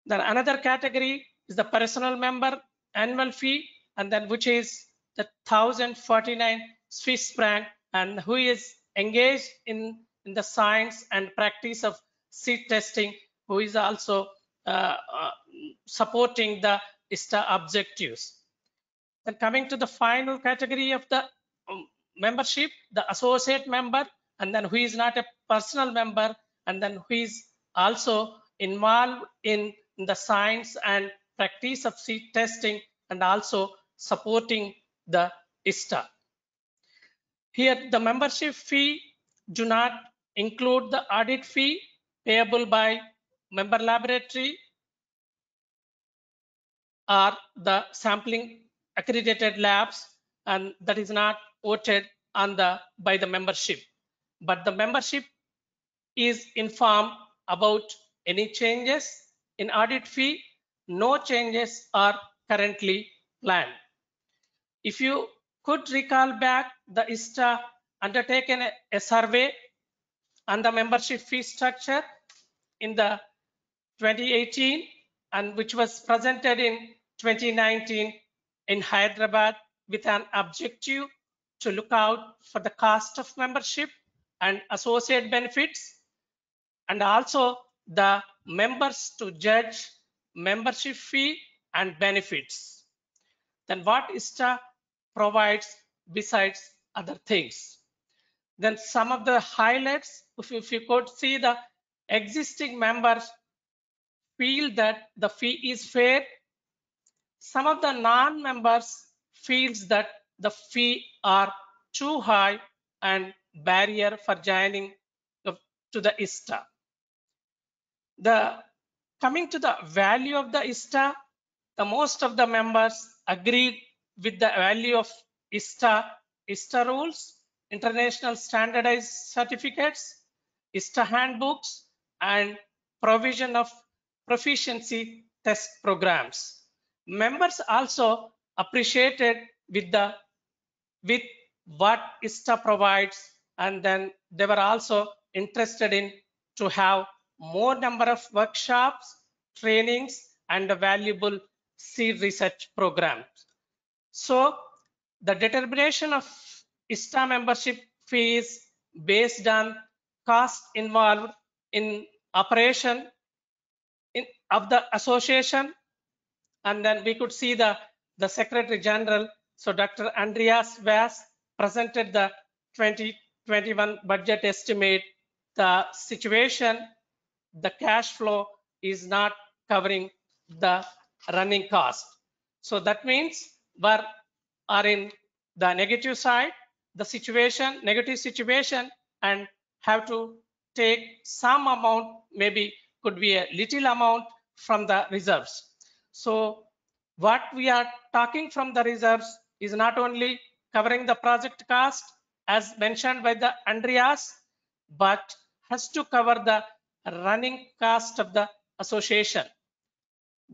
Then another category is the personal member annual fee, and then which is the 1,049 Swiss franc, and who is engaged in, in the science and practice of seed testing who is also uh, uh, supporting the ISTA objectives. Then coming to the final category of the um, membership, the associate member, and then who is not a personal member, and then who is also involved in the science and practice of seed testing and also supporting the ISTA. Here, the membership fee do not include the audit fee payable by member laboratory or the sampling accredited labs and that is not voted on the by the membership. But the membership is informed about any changes in audit fee. No changes are currently planned. If you could recall back the ISTA undertaken a survey on the membership fee structure in the 2018 and which was presented in 2019 in Hyderabad with an objective to look out for the cost of membership and associate benefits and also the members to judge membership fee and benefits. Then what ISTA provides besides other things? Then some of the highlights, if, if you could see the existing members feel that the fee is fair. Some of the non-members feels that the fee are too high and barrier for joining to the ISTA. The coming to the value of the ISTA, the most of the members agreed with the value of ISTA, ISTA rules, international standardized certificates, ISTA handbooks, and provision of proficiency test programs. Members also appreciated with the with what ISTA provides and then they were also interested in to have more number of workshops, trainings and a valuable seed research programs. So the determination of ISTA membership fees based on cost involved in operation of the association and then we could see the the secretary general. So dr. Andreas Wais presented the 2021 budget estimate. The situation the cash flow is not covering the running cost. So that means we're are in the negative side the situation negative situation and have to take some amount maybe could be a little amount from the reserves so what we are talking from the reserves is not only covering the project cost as mentioned by the Andreas, but has to cover the running cost of the association.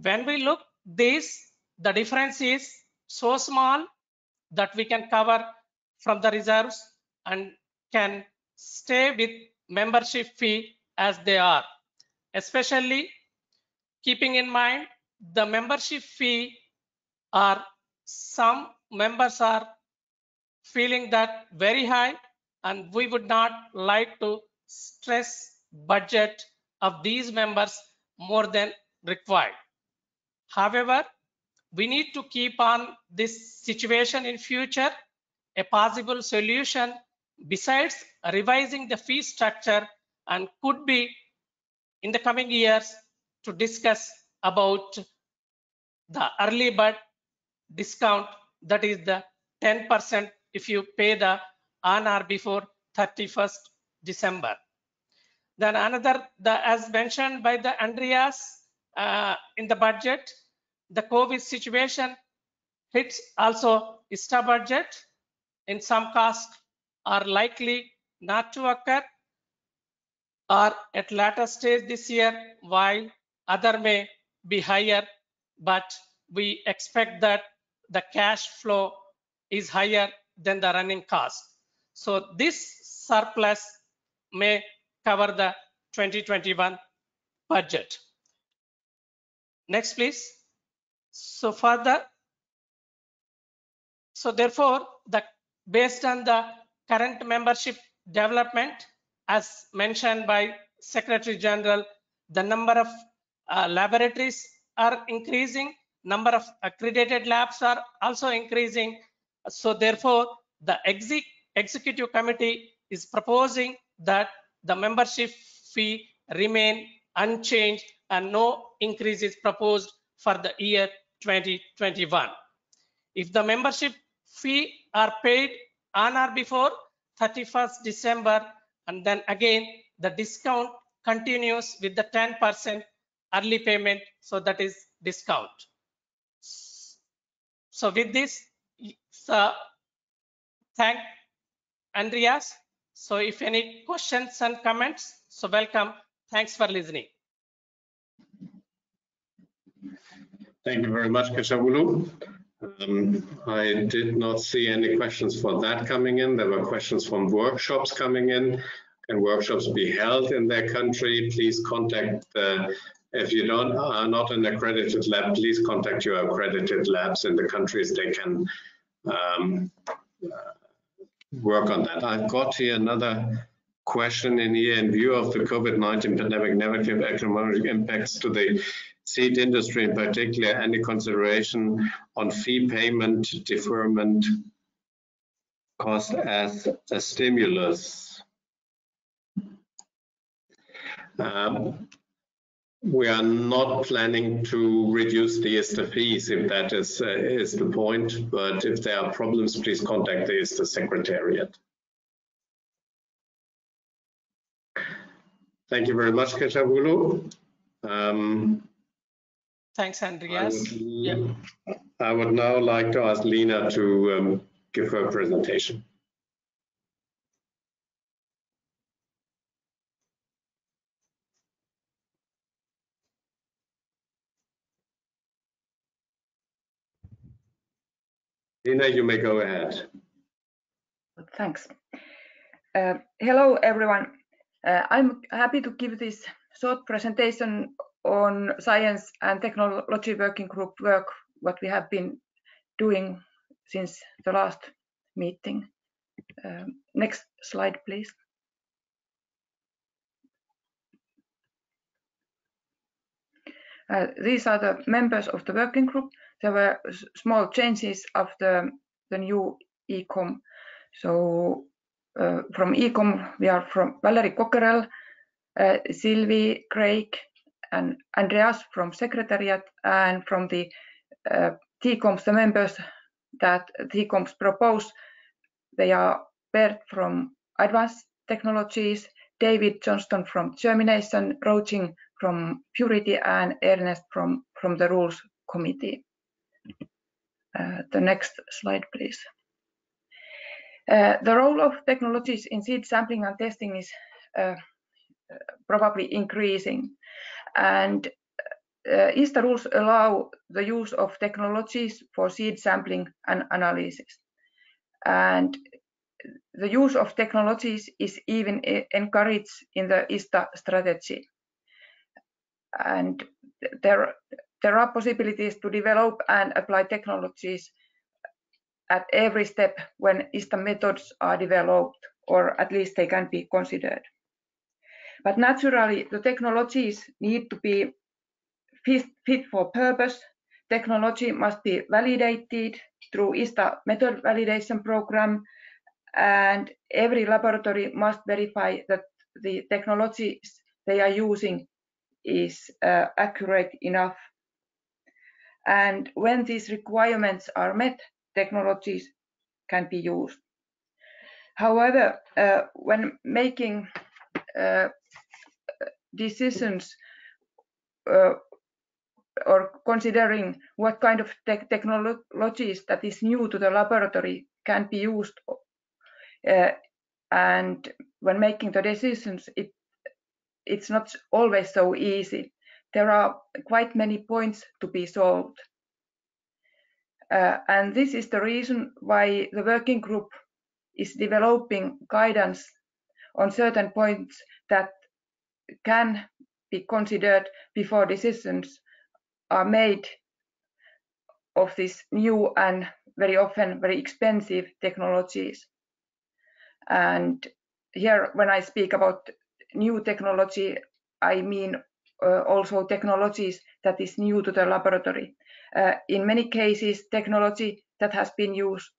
When we look this, the difference is so small that we can cover from the reserves and can stay with membership fee as they are, especially keeping in mind the membership fee are some members are feeling that very high and we would not like to stress budget of these members more than required. However, we need to keep on this situation in future. A possible solution besides revising the fee structure and could be in the coming years to discuss about the early bird discount that is the 10% if you pay the on or before 31st December. Then another, the as mentioned by the Andreas uh, in the budget, the COVID situation hits also ISTA budget. In some costs are likely not to occur or at later stage this year, while other may be higher, but we expect that the cash flow is higher than the running cost. So this surplus may cover the 2021 budget. Next, please. So further, so therefore, the based on the current membership development, as mentioned by Secretary General, the number of uh, laboratories are increasing, number of accredited labs are also increasing. So therefore, the exec executive committee is proposing that the membership fee remain unchanged and no increase is proposed for the year 2021. If the membership fee are paid on or before 31st December and then again the discount continues with the 10% early payment so that is discount. So with this, so thank Andreas. So if any questions and comments, so welcome. Thanks for listening. Thank you very much, Keshavulu. Um, I did not see any questions for that coming in. There were questions from workshops coming in. Can workshops be held in their country? Please contact the, if you don't are not an accredited lab, please contact your accredited labs in the countries they can um, uh, work on that. I've got here another question in here in view of the COVID-19 pandemic negative economic impacts to the seed industry in particular, any consideration on fee payment deferment cost as a stimulus? Um, we are not planning to reduce the ISTA fees if that is, uh, is the point, but if there are problems, please contact the ISTA Secretariat. Thank you very much, Keshavulu. Um, Thanks, I Andreas. would, I would now like to ask Lena to um, give her presentation. Lena, you may go ahead. Thanks. Uh, Hello, everyone. Uh, I'm happy to give this short presentation on science and technology working group work, what we have been doing since the last meeting. Um, Next slide, please. Uh, These are the members of the working group. There were small changes after the new ECOM. So uh, from ECOM, we are from Valerie Cockerell, uh, Sylvie Craig, and Andreas from Secretariat, and from the uh, TCOMS, the members that TCOMS propose, they are Bert from Advanced Technologies, David Johnston from Germination, Ruojing from Purity, and Ernest from, from the Rules Committee. Uh, the next slide, please. Uh, the role of technologies in seed sampling and testing is uh, probably increasing. And ISTA rules allow the use of technologies for seed sampling and analysis. And the use of technologies is even encouraged in the ISTA strategy. And there, there are possibilities to develop and apply technologies at every step when ISTA methods are developed, or at least they can be considered. But naturally, the technologies need to be fit, for purpose. Technology must be validated through ISTA method validation program, and every laboratory must verify that the technologies they are using is uh, accurate enough. And when these requirements are met, technologies can be used. However, uh, when making uh, decisions uh, or considering what kind of tech technologies that is new to the laboratory can be used, uh, and when making the decisions, it it's not always so easy. There are quite many points to be solved. Uh, and this is the reason why the working group is developing guidance on certain points that can be considered before decisions are made of these new and very often very expensive technologies. And here, when I speak about new technology, I mean also technologies that is new to the laboratory. Uh, in many cases, technology that has been used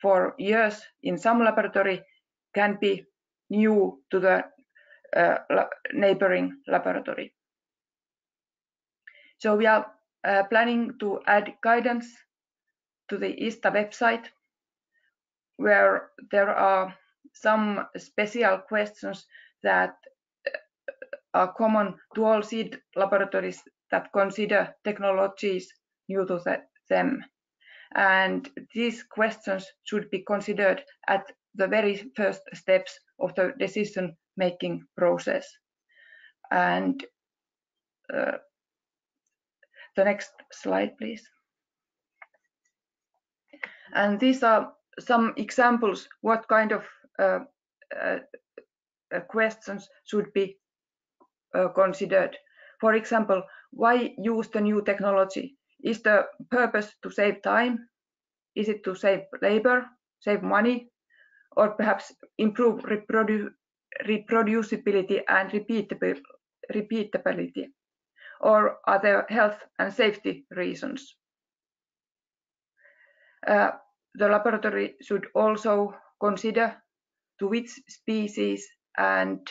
for years in some laboratory can be new to the uh, la neighboring laboratory. So we are uh, planning to add guidance to the ISTA website where there are some special questions that are common to all seed laboratories that consider technologies new to them. And these questions should be considered at the very first steps of the decision-making process. And uh, the next slide, please. And these are some examples what kind of uh, uh, uh questions should be uh, considered. For example, why use the new technology? Is the purpose to save time? Is it to save labor, save money, or perhaps improve reprodu reproducibility and repeatability? Or are there health and safety reasons? Uh, the laboratory should also consider to which species and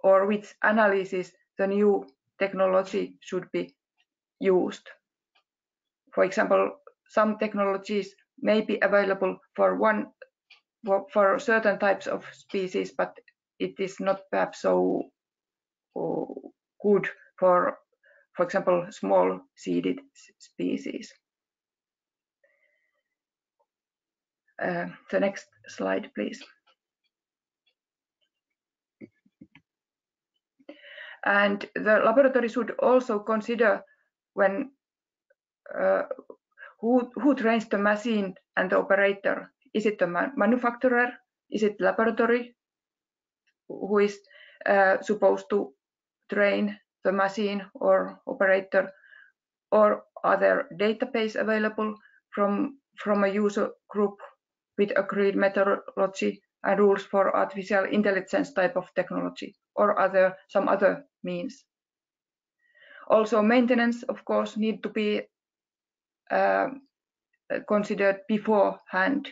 or which analysis the new technology should be used. For example, some technologies may be available for one for certain types of species, but it is not perhaps so good for, for example, small seeded species. Uh, the next slide, please. And the laboratory should also consider when uh, who, who trains the machine and the operator. Is it the ma manufacturer? Is it the laboratory who is uh, supposed to train the machine or operator? Or are there database available from, from a user group with agreed methodology and rules for artificial intelligence type of technology or other some other means. Also maintenance, of course, need to be uh, considered beforehand,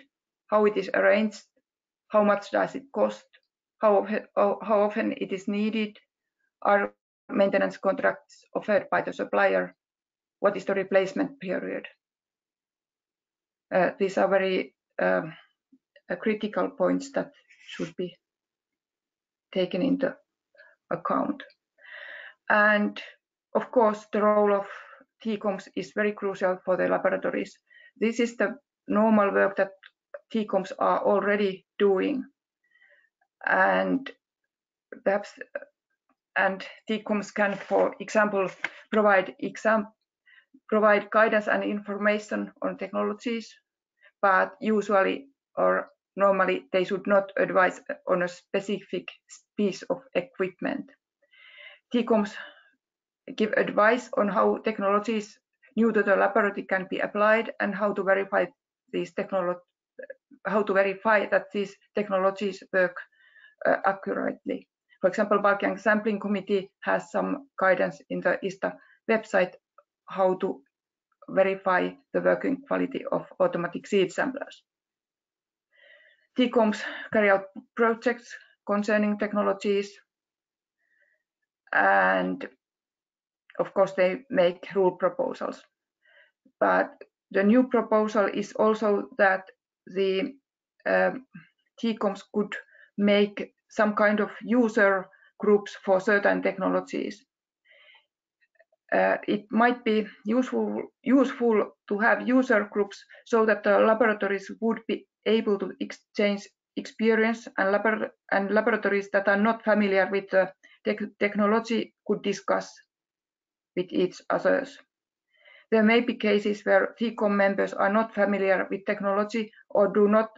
how it is arranged, how much does it cost, how, how, often it is needed, are maintenance contracts offered by the supplier, what is the replacement period. Uh, these are very um, critical points that should be taken into account. And of course, the role of TCOMS is very crucial for the laboratories. This is the normal work that TCOMS are already doing. And perhaps and TCOMS can, for example, provide exam provide guidance and information on technologies, but usually or normally they should not advise on a specific piece of equipment. TCOMs give advice on how technologies new to the laboratory can be applied and how to verify these technology how to verify that these technologies work uh, accurately. For example, Bulk Sampling Committee has some guidance in the ISTA website how to verify the working quality of automatic seed samplers. TCOMs carry out projects concerning technologies and of course they make rule proposals. But the new proposal is also that the um, TCOMs could make some kind of user groups for certain technologies. Uh, it might be useful useful to have user groups so that the laboratories would be able to exchange experience and, labor and laboratories that are not familiar with the te technology could discuss with each others. There may be cases where TCOM members are not familiar with technology or do not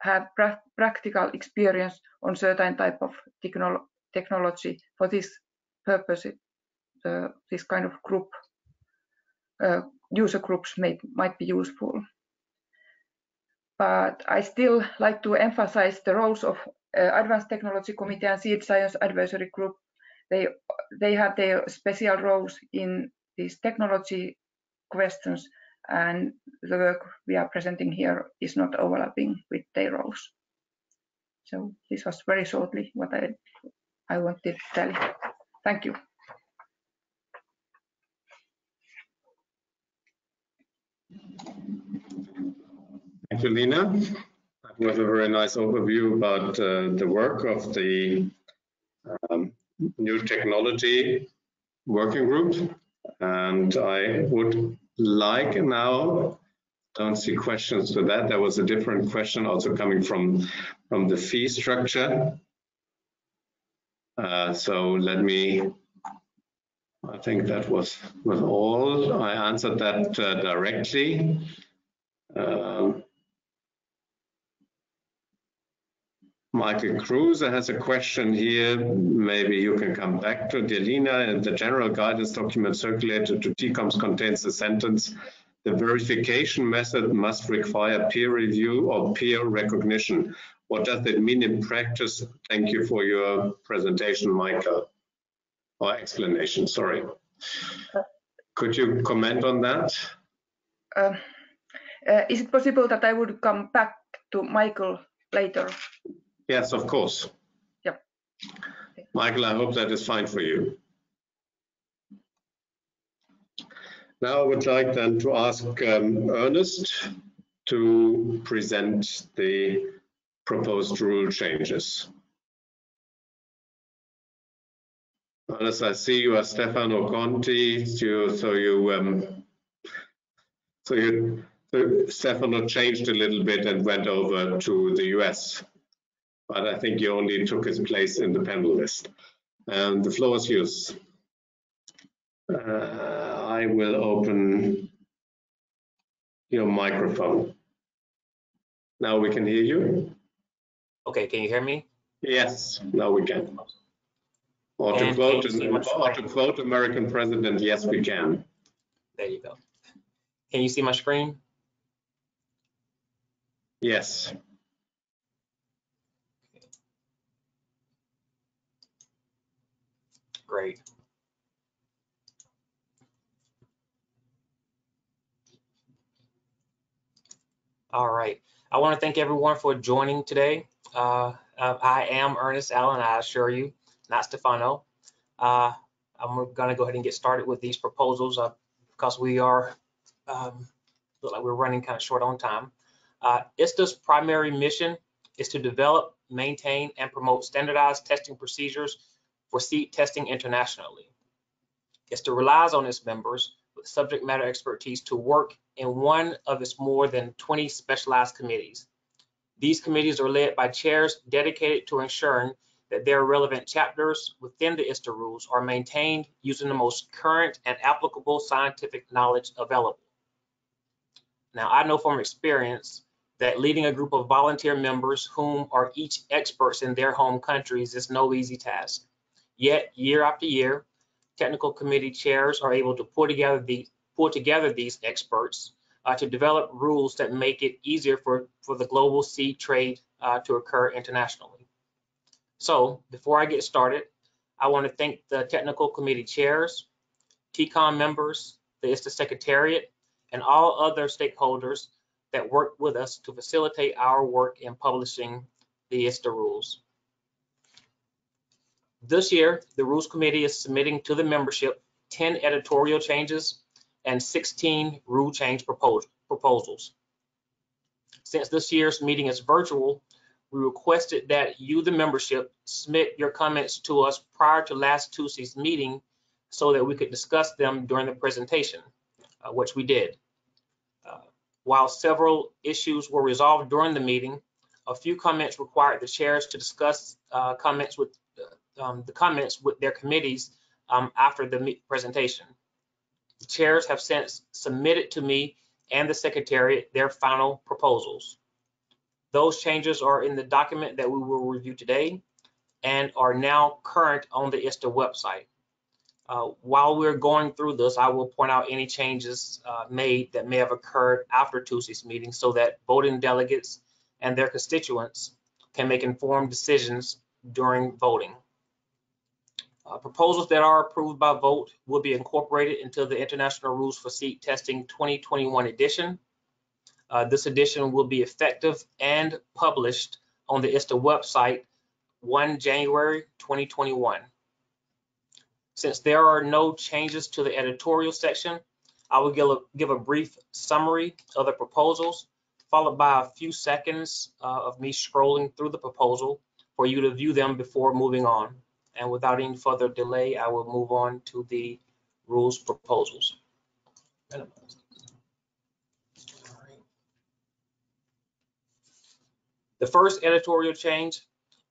have pra practical experience on certain type of technolo technology. For this purpose, uh, this kind of group, uh, user groups may, might be useful but I still like to emphasize the roles of uh, Advanced Technology Committee and Seed Science Advisory Group. They, they have their special roles in these technology questions and the work we are presenting here is not overlapping with their roles. So this was very shortly what I I wanted to tell you. Thank you. Thank you. That was a very nice overview about uh, the work of the um, new technology working group. And I would like now, don't see questions to that. There was a different question also coming from, from the fee structure. Uh, so let me, I think that was, was all. I answered that uh, directly. Um, Michael Kruse has a question here. Maybe you can come back to Delina. And the general guidance document circulated to TCOMs contains the sentence, the verification method must require peer review or peer recognition. What does that mean in practice? Thank you for your presentation, Michael, or explanation, sorry. Could you comment on that? Uh, uh, is it possible that I would come back to Michael later? Yes, of course. Yep. Michael, I hope that is fine for you. Now I would like then to ask um, Ernest to present the proposed rule changes. Ernest, I see you are Stefano Conti, you, so you um, so you so Stefano changed a little bit and went over to the US but I think you only took his place in the panel list. And the floor is yours. Uh, I will open your microphone. Now we can hear you. Okay, can you hear me? Yes, now we can. Or to quote, can you see my or to quote American president, yes, we can. There you go. Can you see my screen? Yes. Great. All right. I want to thank everyone for joining today. Uh, uh, I am Ernest Allen, I assure you, not Stefano. Uh, I'm going to go ahead and get started with these proposals uh, because we are, um, look like we're running kind of short on time. Uh, ISTA's primary mission is to develop, maintain, and promote standardized testing procedures for seed testing internationally. ISTA relies on its members with subject matter expertise to work in one of its more than 20 specialized committees. These committees are led by chairs dedicated to ensuring that their relevant chapters within the ISTA rules are maintained using the most current and applicable scientific knowledge available. Now, I know from experience that leading a group of volunteer members whom are each experts in their home countries is no easy task. Yet, year after year, technical committee chairs are able to pull together the pull together these experts uh, to develop rules that make it easier for, for the global seed trade uh, to occur internationally. So before I get started, I want to thank the technical committee chairs, TCOM members, the ISTA Secretariat, and all other stakeholders that work with us to facilitate our work in publishing the ISTA rules. This year, the Rules Committee is submitting to the membership 10 editorial changes and 16 rule change propos proposals. Since this year's meeting is virtual, we requested that you, the membership, submit your comments to us prior to last Tuesday's meeting so that we could discuss them during the presentation, uh, which we did. Uh, while several issues were resolved during the meeting, a few comments required the chairs to discuss uh, comments with um, the comments with their committees um, after the presentation. The chairs have since submitted to me and the secretariat their final proposals. Those changes are in the document that we will review today and are now current on the ISTA website. Uh, while we're going through this, I will point out any changes uh, made that may have occurred after Tuesday's meeting so that voting delegates and their constituents can make informed decisions during voting. Uh, proposals that are approved by vote will be incorporated into the International Rules for Seed Testing 2021 edition. Uh, this edition will be effective and published on the ISTA website 1 January 2021. Since there are no changes to the editorial section, I will give a, give a brief summary of the proposals, followed by a few seconds uh, of me scrolling through the proposal for you to view them before moving on. And without any further delay, I will move on to the rules proposals. The first editorial change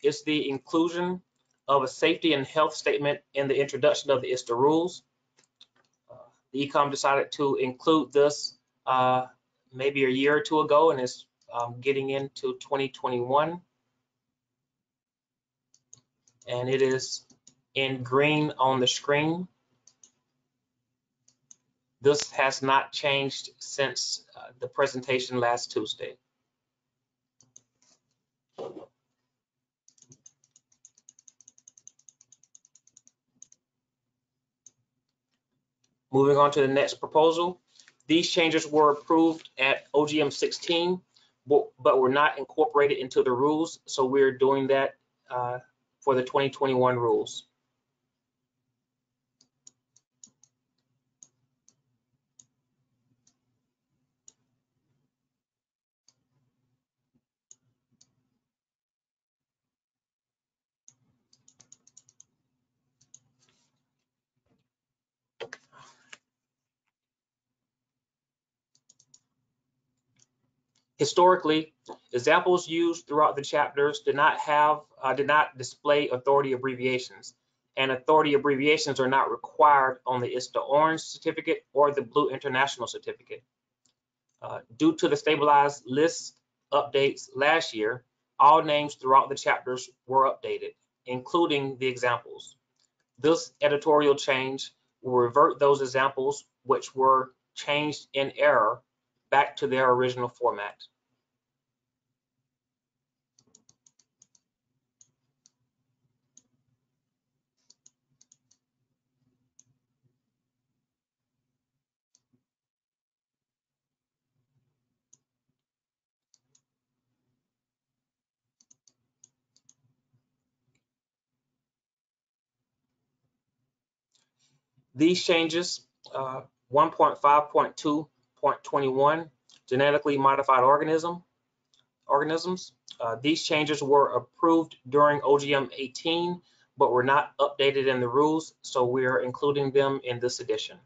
is the inclusion of a safety and health statement in the introduction of the ISTA rules. Uh, The ECOM decided to include this uh, maybe a year or two ago and is um, getting into 2021. And it is in green on the screen. This has not changed since uh, the presentation last Tuesday. Moving on to the next proposal. These changes were approved at OGM 16, but, but were not incorporated into the rules. So we're doing that uh, for the 2021 rules. Historically, examples used throughout the chapters did not have, uh, did not display authority abbreviations. And authority abbreviations are not required on the ISTA Orange certificate or the Blue International certificate. Uh, due to the stabilized list updates last year, all names throughout the chapters were updated, including the examples. This editorial change will revert those examples which were changed in error back to their original format. These changes, uh, 1.5.2.21, genetically modified organism, organisms. Uh, these changes were approved during OGM 18, but were not updated in the rules, so we are including them in this edition.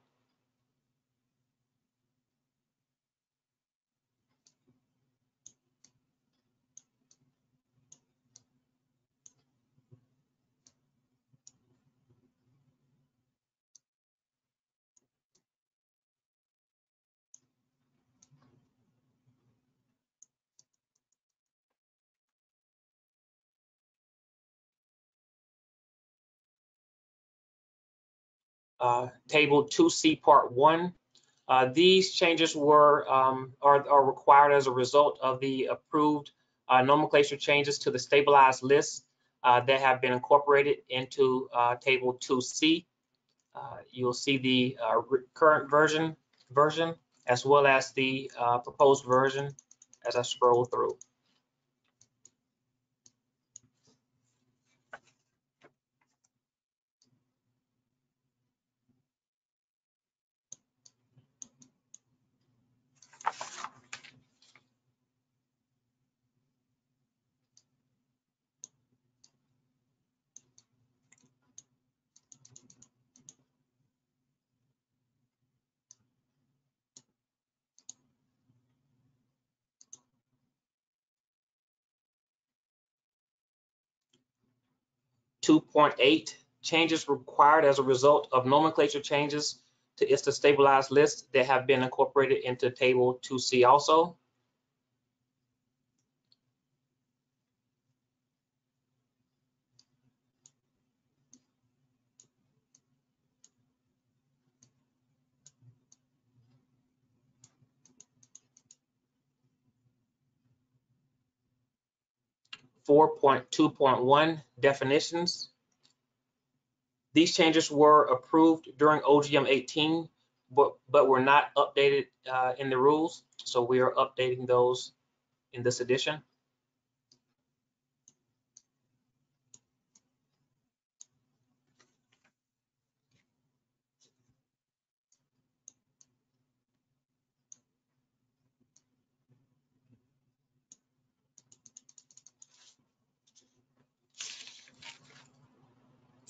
Uh, Table 2C Part 1. Uh, these changes were um, are, are, required as a result of the approved uh, nomenclature changes to the stabilized list uh, that have been incorporated into uh, Table 2C. Uh, you'll see the current version version as well as the proposed version as I scroll through. 2.8 changes required as a result of nomenclature changes to ISTA stabilized list that have been incorporated into table 2C also. Four point two point one definitions. These changes were approved during OGM 18, but, but were not updated uh, in the rules. So we are updating those in this edition.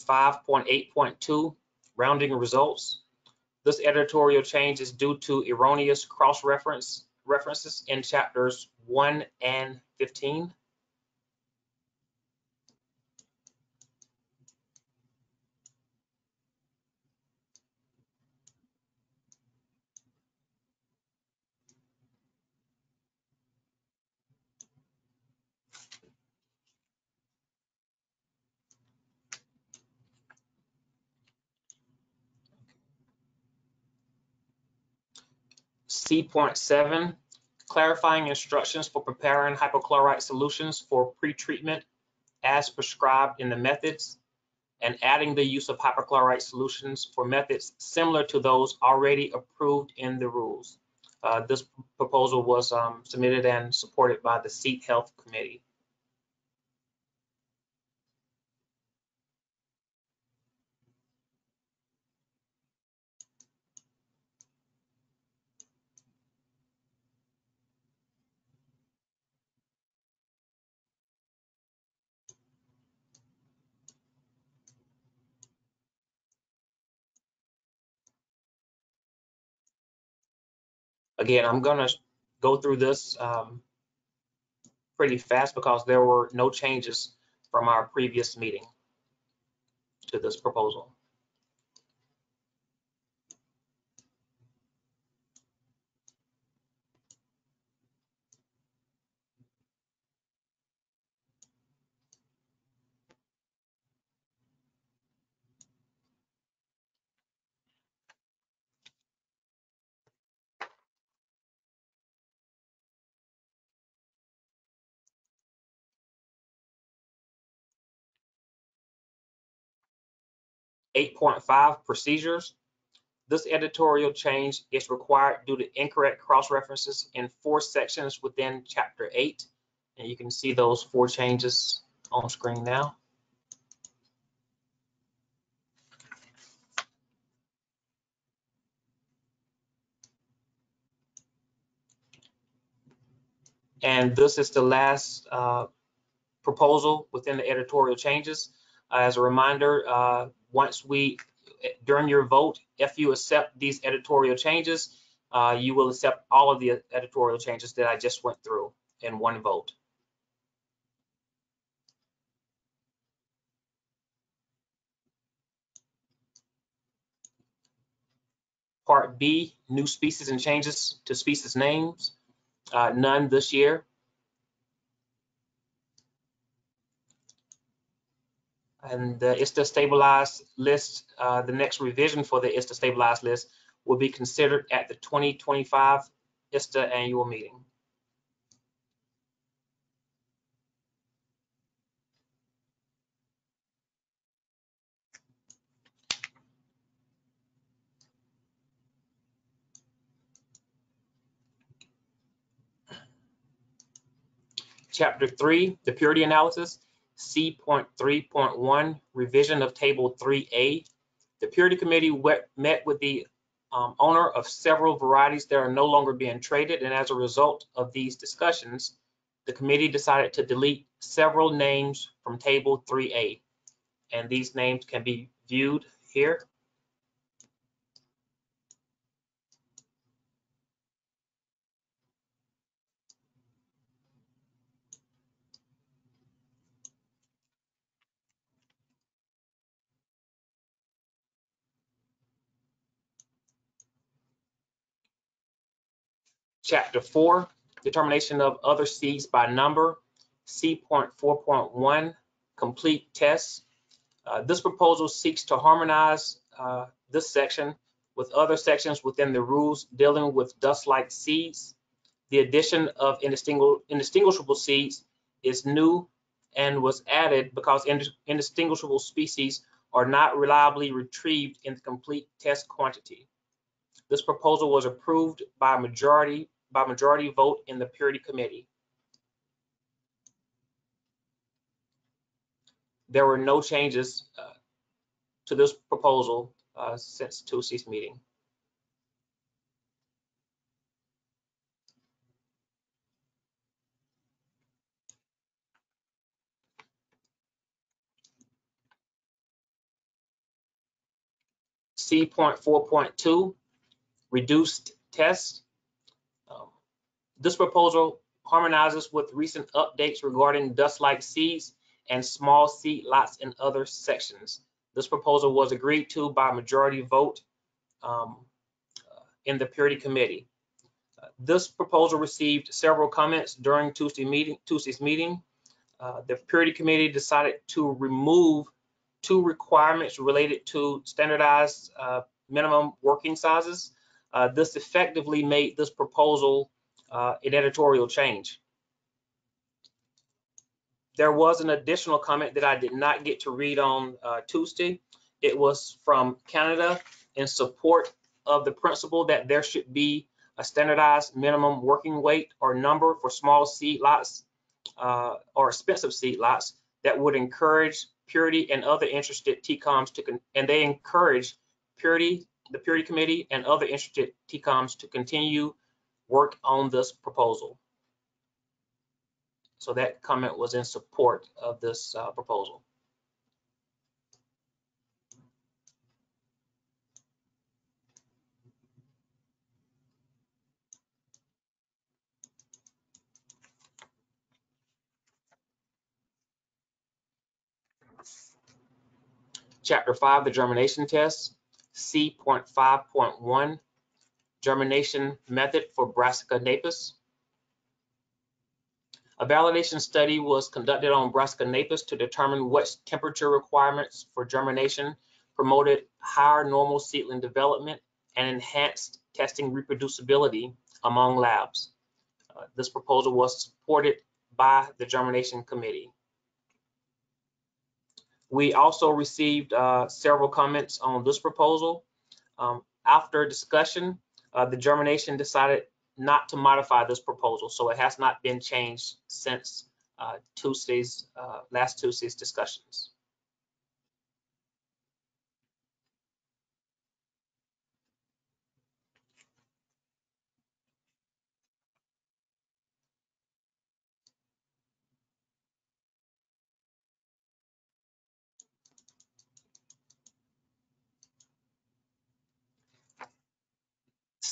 5.8.2, rounding results. This editorial change is due to erroneous cross-reference references in chapters 1 and 15. C.7, clarifying instructions for preparing hypochlorite solutions for pretreatment as prescribed in the methods and adding the use of hypochlorite solutions for methods similar to those already approved in the rules. Uh, this proposal was um, submitted and supported by the Seed Health Committee. Again, I'm gonna go through this um, pretty fast because there were no changes from our previous meeting to this proposal. Eight point five procedures. This editorial change is required due to incorrect cross references in four sections within chapter eight. And you can see those four changes on screen now. And this is the last uh, proposal within the editorial changes. As a reminder, uh, once we, during your vote, if you accept these editorial changes, uh, you will accept all of the editorial changes that I just went through in one vote. Part B, new species and changes to species names. Uh, none this year. And the ISTA stabilized list, uh, the next revision for the ISTA stabilized list will be considered at the 2025 ISTA annual meeting. Chapter 3, the purity analysis. C.3.1 revision of table 3A. The purity committee met with the um, owner of several varieties that are no longer being traded and as a result of these discussions, the committee decided to delete several names from table 3A. And these names can be viewed here. Chapter 4, determination of other seeds by number. C.4.1, complete tests. Uh, this proposal seeks to harmonize uh, this section with other sections within the rules dealing with dust-like seeds. The addition of indistinguishable seeds is new and was added because indistinguishable species are not reliably retrieved in the complete test quantity. This proposal was approved by a majority by majority vote in the purity committee. There were no changes uh, to this proposal uh, since Tuesday's meeting. C.4.2, reduced test. This proposal harmonizes with recent updates regarding dust-like seeds and small seed lots in other sections. This proposal was agreed to by majority vote um, in the Purity Committee. Uh, This proposal received several comments during Tuesday meeting, Tuesday's meeting. Uh, The Purity Committee decided to remove two requirements related to standardized uh, minimum working sizes. Uh, This effectively made this proposal uh, an editorial change. There was an additional comment that I did not get to read on uh, Tuesday. It was from Canada in support of the principle that there should be a standardized minimum working weight or number for small seed lots uh, or expensive seed lots that would encourage Purity and other interested TCOMs to, and they encourage Purity, the Purity Committee and other interested TCOMs to continue work on this proposal. So that comment was in support of this uh, proposal. Chapter 5, the germination test, C.5.1, germination method for Brassica napus. A validation study was conducted on Brassica napus to determine what temperature requirements for germination promoted higher normal seedling development and enhanced testing reproducibility among labs. Uh, This proposal was supported by the germination committee. We also received uh, several comments on this proposal. Um, After discussion, uh, the germination decided not to modify this proposal, so it has not been changed since uh, Tuesday's, uh, last Tuesday's discussions.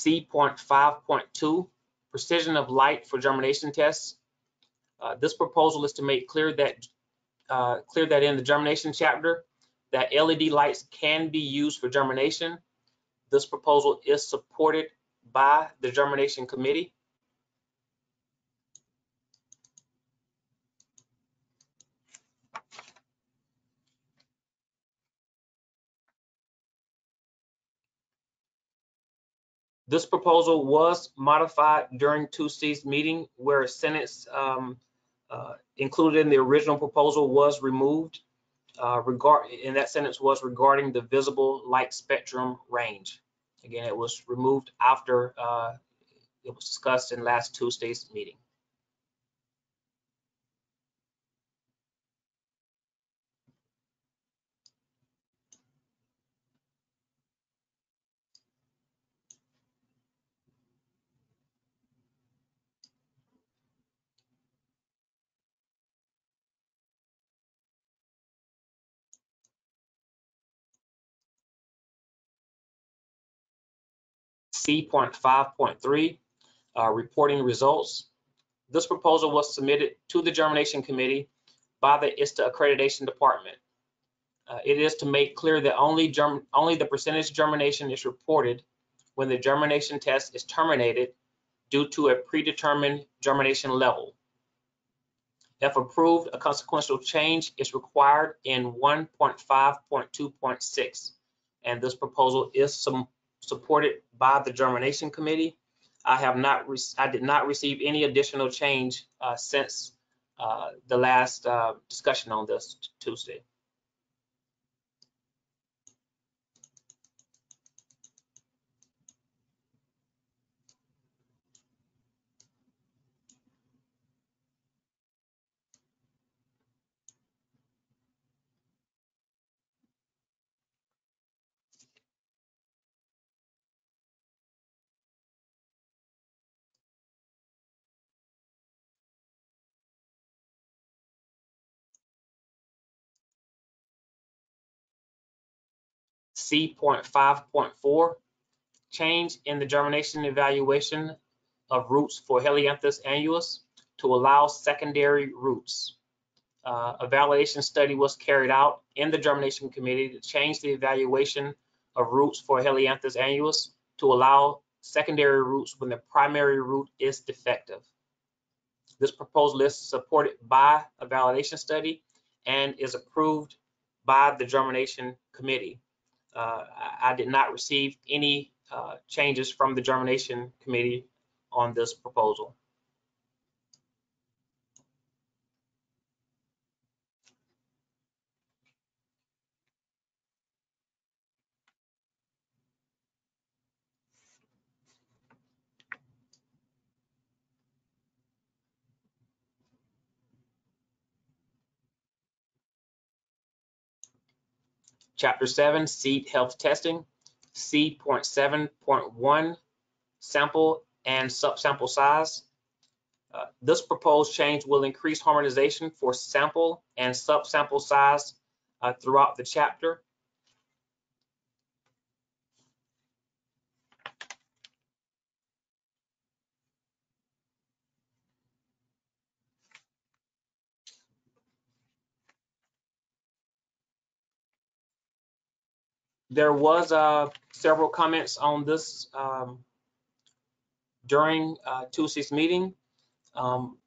C.5.2, precision of light for germination tests. Uh, This proposal is to make clear that, uh, clear that in the germination chapter, that LED lights can be used for germination. This proposal is supported by the germination committee. This proposal was modified during Tuesday's meeting where a sentence um, uh, included in the original proposal was removed. Uh, regard, and that sentence was regarding the visible light spectrum range. Again, it was removed after uh, it was discussed in last Tuesday's meeting. C.5.3, uh, reporting results. This proposal was submitted to the germination committee by the ISTA accreditation department. Uh, it is to make clear that only germ, only the percentage germination is reported when the germination test is terminated due to a predetermined germination level. If approved, a consequential change is required in 1.5.2.6, and this proposal is some, supported by the germination committee. I have not, I did not receive any additional change uh, since uh, the last uh, discussion on this Tuesday. C.5.4, change in the germination evaluation of roots for Helianthus annuus to allow secondary roots. Uh, a validation study was carried out in the germination committee to change the evaluation of roots for Helianthus annuus to allow secondary roots when the primary root is defective. This proposal is supported by a validation study and is approved by the germination committee. Uh, I, did not receive any uh, changes from the germination committee on this proposal. Chapter 7, Seed Health Testing, C.7.1, Sample and Subsample Size. Uh, This proposed change will increase harmonization for sample and subsample size uh, throughout the chapter. There was uh, several comments on this um, during uh, Tuesday's meeting. Um,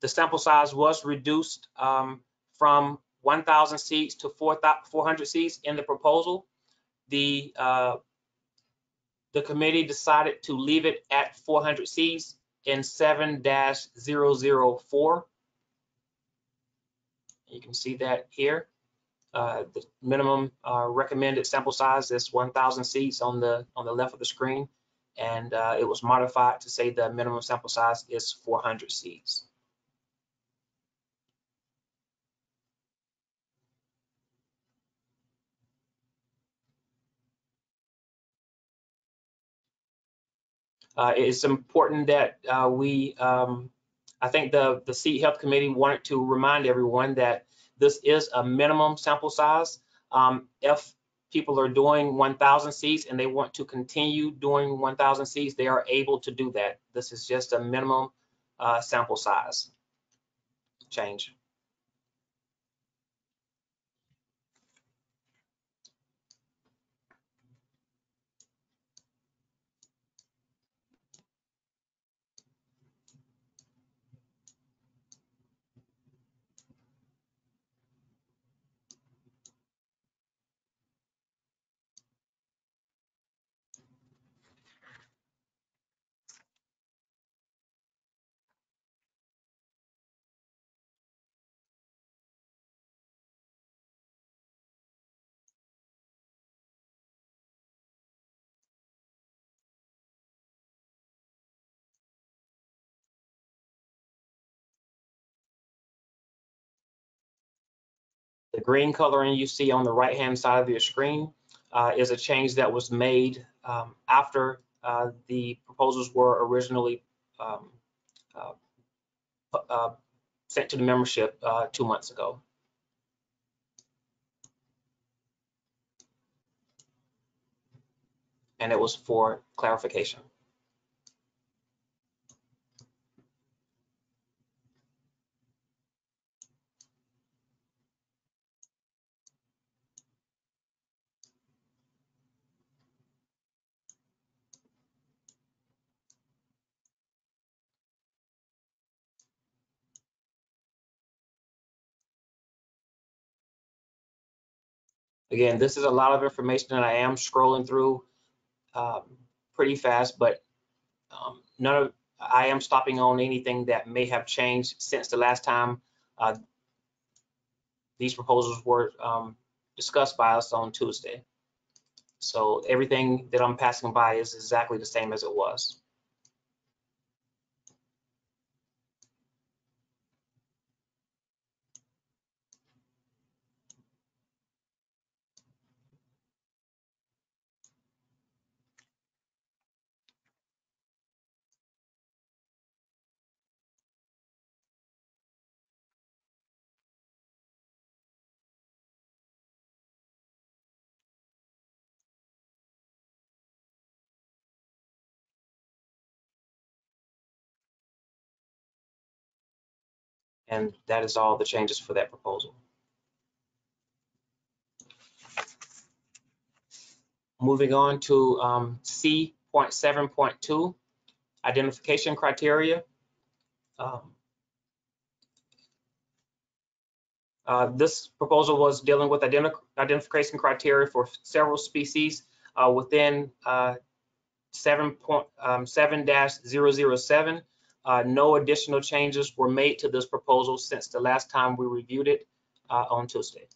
The sample size was reduced um, from 1,000 seats to 400 seats in the proposal. The uh, the committee decided to leave it at 400 seats in 7-004. You can see that here. Uh, the minimum uh, recommended sample size is 1,000 seats on the on the left of the screen, and uh, it was modified to say the minimum sample size is 400 seats. Uh, it's important that uh, we, um, I think the the Seed Health Committee wanted to remind everyone that this is a minimum sample size. Um, if people are doing 1,000 seats and they want to continue doing 1,000 seats, they are able to do that. This is just a minimum uh, sample size change. Green coloring you see on the right-hand side of your screen uh, is a change that was made um, after uh, the proposals were originally um, uh, uh, sent to the membership uh, two months ago. And it was for clarification. Again, this is a lot of information that I am scrolling through um, pretty fast, but um, none of, I am stopping on anything that may have changed since the last time uh, these proposals were um, discussed by us on Tuesday. So everything that I'm passing by is exactly the same as it was. And that is all the changes for that proposal. Moving on to um, C.7.2, identification criteria. Um, uh, This proposal was dealing with identi- identification criteria for several species uh, within uh, 7.7-007. Uh, No additional changes were made to this proposal since the last time we reviewed it uh, on Tuesday.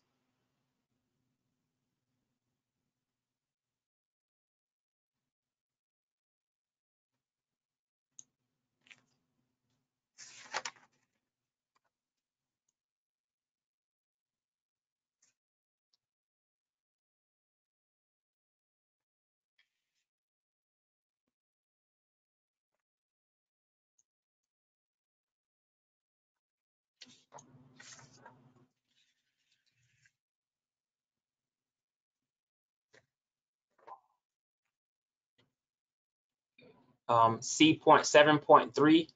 Um, C.7.3,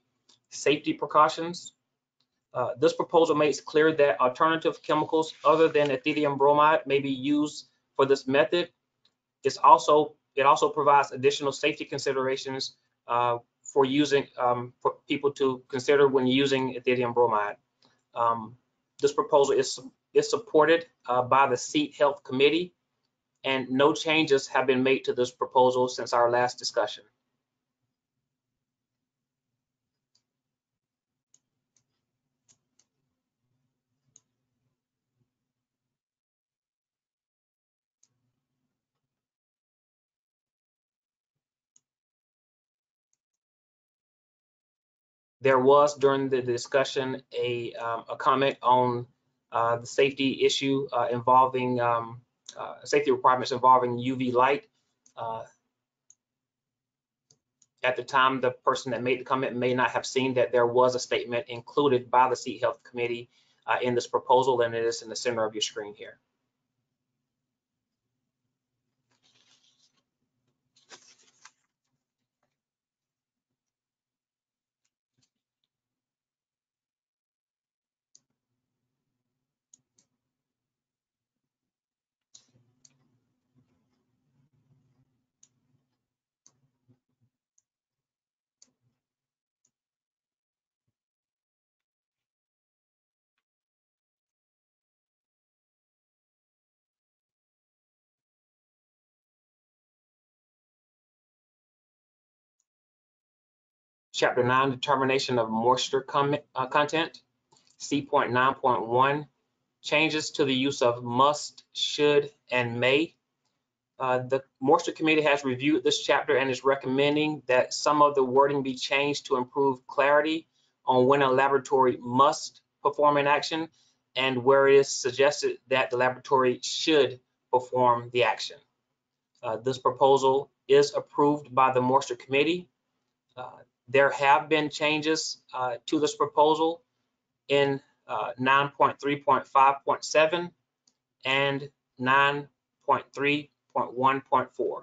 safety precautions. Uh, This proposal makes clear that alternative chemicals other than ethidium bromide may be used for this method. It's also, it also provides additional safety considerations uh, for using, um, for people to consider when using ethidium bromide. Um, This proposal is, is supported uh, by the Seed Health Committee, and no changes have been made to this proposal since our last discussion. There was during the discussion a, um, a comment on uh, the safety issue uh, involving um, uh, safety requirements involving UV light. Uh, at the time, the person that made the comment may not have seen that there was a statement included by the Seed Health Committee uh, in this proposal, and it is in the center of your screen here. Chapter 9, determination of moisture comment, uh, content. C.9.1, changes to the use of must, should, and may. Uh, the moisture committee has reviewed this chapter and is recommending that some of the wording be changed to improve clarity on when a laboratory must perform an action and where it is suggested that the laboratory should perform the action. Uh, this proposal is approved by the moisture committee. Uh, there have been changes uh, to this proposal in uh, 9.3.5.7 and 9.3.1.4.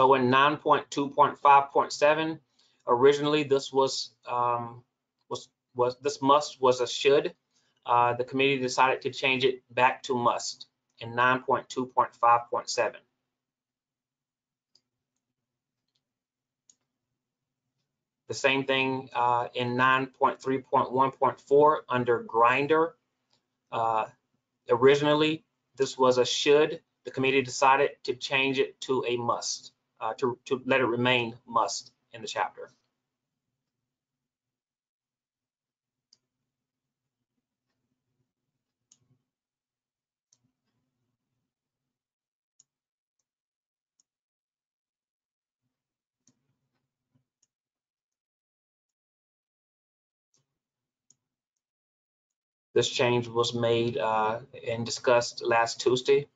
So in 9.2.5.7, originally this was um, was was this must was a should. Uh, the committee decided to change it back to must in 9.2.5.7. The same thing uh, in 9.3.1.4 under grinder. Uh, originally, this was a should. The committee decided to change it to a must, uh, to, to let it remain must in the chapter. This change was made uh, and discussed last Tuesday.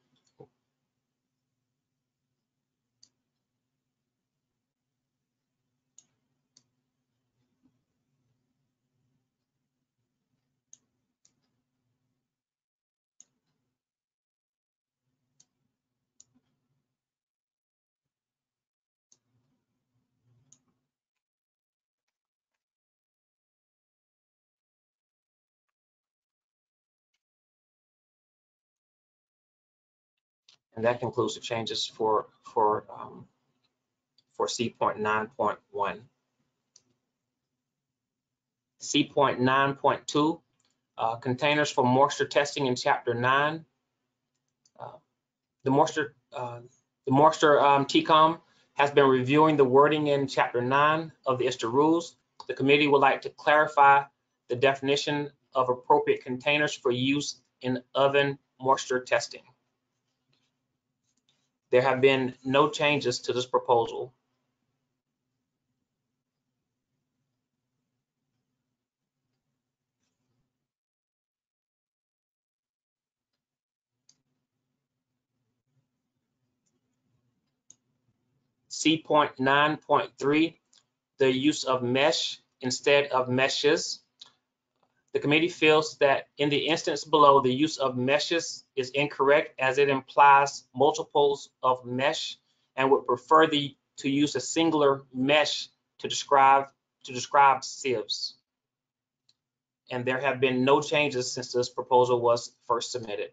And that concludes the changes for, for, um, for C.9.1. C.9.2, uh, containers for moisture testing in chapter nine. Uh, The moisture, uh, the moisture um, TCOM has been reviewing the wording in chapter nine of the ISTA rules. The committee would like to clarify the definition of appropriate containers for use in oven moisture testing. There have been no changes to this proposal. C point nine point three, the use of mesh instead of meshes. The committee feels that in the instance below, the use of meshes is incorrect as it implies multiples of mesh and would prefer the, to use a singular mesh to describe, to describe sieves. And there have been no changes since this proposal was first submitted.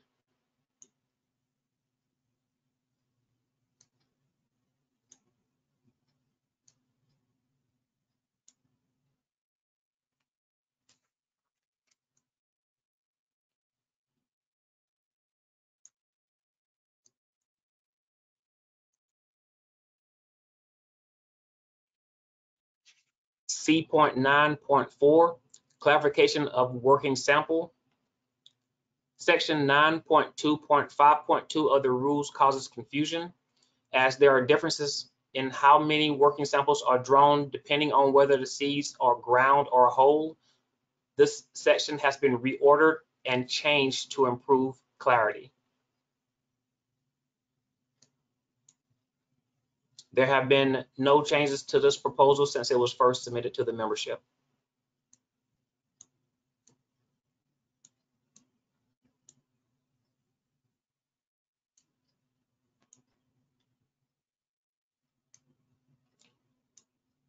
C point nine point four, clarification of working sample. Section nine point two point five point two of the rules causes confusion as there are differences in how many working samples are drawn depending on whether the seeds are ground or whole. This section has been reordered and changed to improve clarity. There have been no changes to this proposal since it was first submitted to the membership.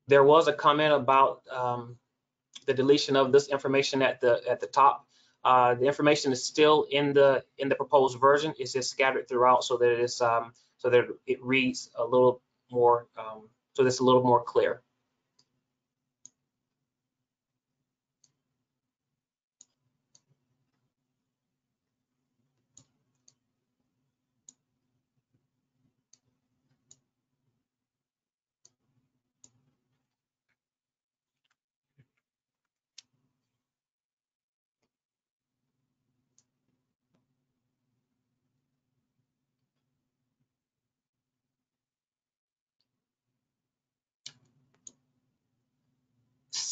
There was a comment about um, the deletion of this information at the at the top. Uh, the information is still in the in the proposed version. It's just scattered throughout so that it is um, so that it reads a little more, um, so that's a little more clear.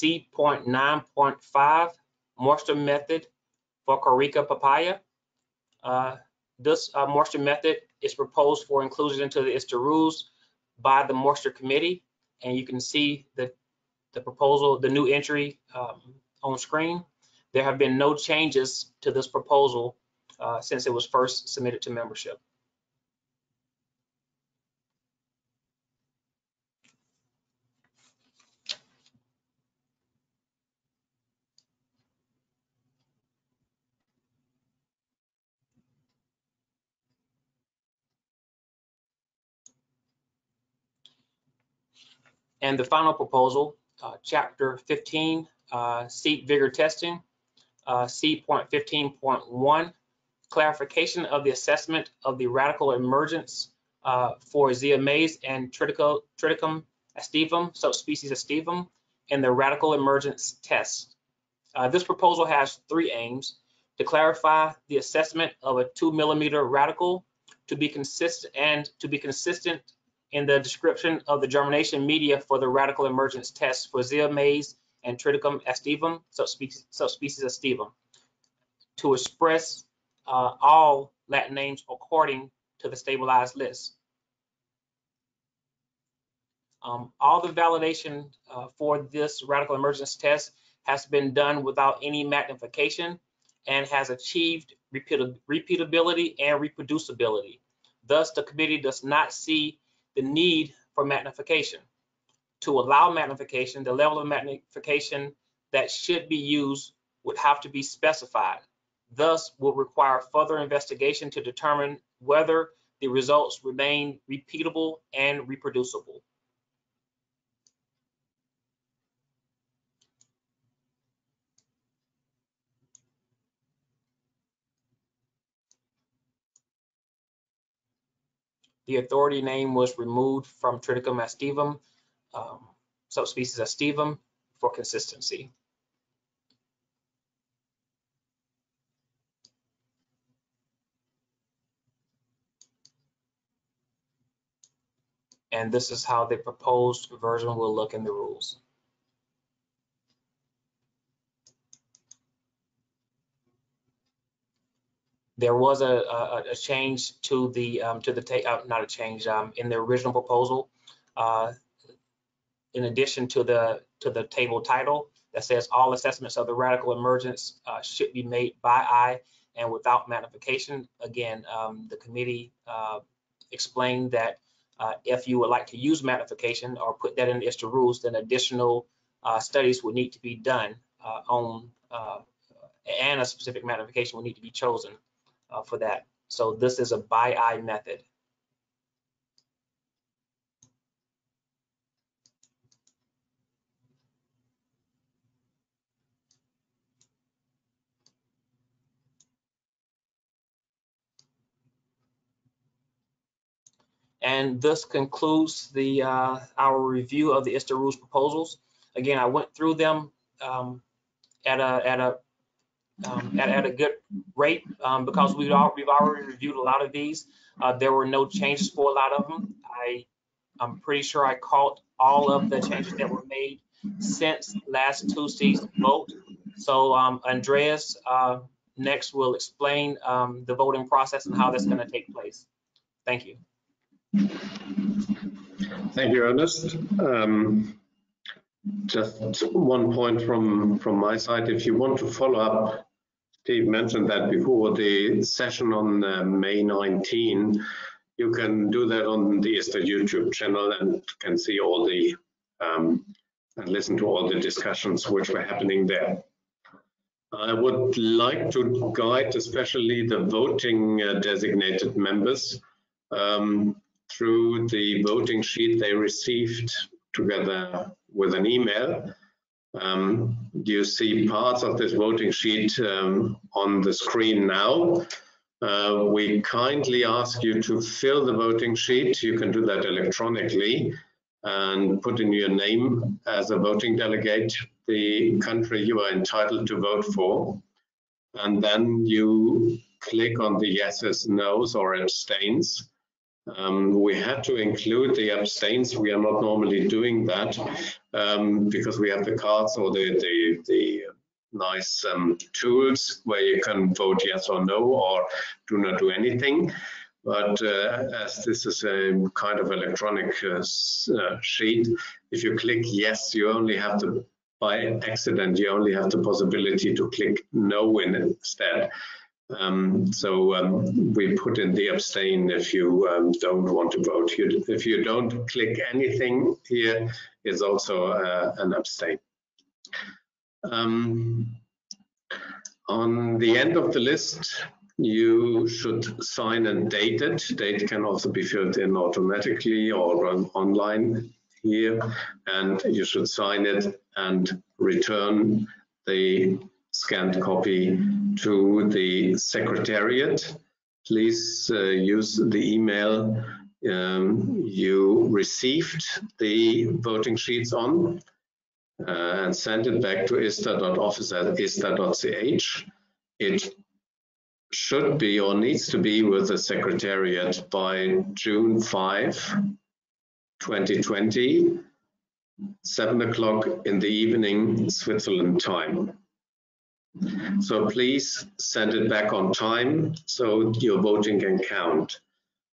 C.9.5 moisture method for Carica papaya. Uh, this uh, moisture method is proposed for inclusion into the ISTA rules by the moisture committee. And you can see the, the proposal, the new entry um, on screen. There have been no changes to this proposal uh, since it was first submitted to membership. And the final proposal, uh, chapter 15, uh, seed vigor testing, uh, C.15.1, clarification of the assessment of the radicle emergence uh, for Zea mays and Triticum, Triticum aestivum, subspecies aestivum, in the radicle emergence test. Uh, this proposal has three aims to clarify the assessment of a two millimeter radicle to be consistent and to be consistent in the description of the germination media for the radicle emergence test for Zea mays and Triticum aestivum, subspecies, subspecies aestivum, to express uh, all Latin names according to the stabilized list. Um, all the validation uh, for this radicle emergence test has been done without any magnification and has achieved repeatability and reproducibility. Thus, the committee does not see the need for magnification. To allow magnification, the level of magnification that should be used would have to be specified. Thus, will require further investigation to determine whether the results remain repeatable and reproducible. The authority name was removed from Triticum aestivum, um, subspecies aestivum, for consistency. And this is how the proposed version will look in the rules. There was a, a, a change to the um, to the uh, not a change um, in the original proposal. Uh, in addition to the to the table title that says all assessments of the radicle emergence uh, should be made by eye and without magnification. Again, um, the committee uh, explained that uh, if you would like to use magnification or put that in the ISTA rules, then additional uh, studies would need to be done on and a specific magnification would need to be chosen uh, for that. So this is a by eye method. And this concludes the uh, our review of the ISTA rules proposals. Again, I went through them um, at a at a um, at, at, a good rate um, because we've, all, we've already reviewed a lot of these. Uh, there were no changes for a lot of them. I, I'm pretty sure I caught all of the changes that were made since last Tuesday's vote. So um, Andreas uh, next will explain um, the voting process and how that's going to take place. Thank you. Thank you, Ernest. Um, just one point from from my side. If you want to follow up Steve mentioned that before the session on uh, May 19. You can do that on the ISTA YouTube channel and can see all the um, and listen to all the discussions which were happening there. I would like to guide especially the voting uh, designated members um, through the voting sheet they received together with an email. Um, you see parts of this voting sheet um, on the screen now. Uh, we kindly ask you to fill the voting sheet. You can do that electronically and put in your name as a voting delegate, the country you are entitled to vote for. And then you click on the yeses, nos, or abstains um, we had to include the abstains. We are not normally doing that um, because we have the cards or the, the, the nice um, tools where you can vote yes or no or do not do anything. But uh, as this is a kind of electronic uh, uh sheet, if you click yes, you only have to, by accident, you only have the possibility to click no instead. Um, so um, we put in the abstain if you um, don't want to vote. You, if you don't click anything here, it's also uh, an abstain. Um, on the end of the list, you should sign and date it. Date can also be filled in automatically or online here. And you should sign it and return the scanned copy to the Secretariat. Please uh, use the email um, you received the voting sheets on uh, and send it back to ista.office at ista.ch. It should be or needs to be with the Secretariat by June 5, 2020, 7 o'clock in the evening, Switzerland time. So please send it back on time so your voting can count.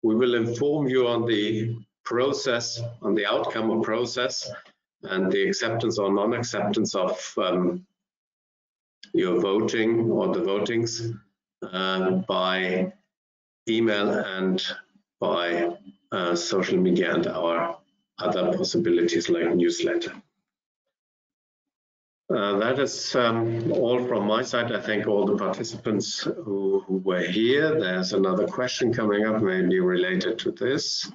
We will inform you on the process, on the outcome of process and the acceptance or non-acceptance of um, your voting or the votings uh, by email and by uh, social media and our other possibilities like newsletter. Uh, that is um, all from my side. I thank all the participants who, who, were here. There's another question coming up, maybe related to this.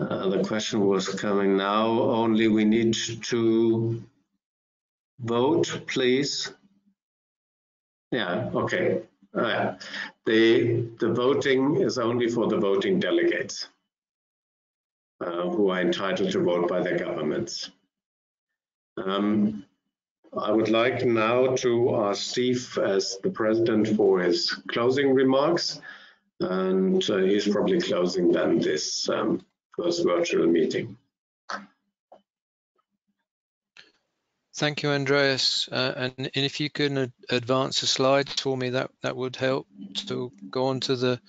Uh, the question was coming now. Only we need to vote, please. Yeah, okay. Uh, the, the voting is only for the voting delegates uh, who are entitled to vote by their governments. Um, I would like now to ask Steve as the president for his closing remarks, and uh, he's probably closing then this um, first virtual meeting. Thank you, Andreas. Uh, and, and, if you can ad advance the slides for me, that, that would help to go on to the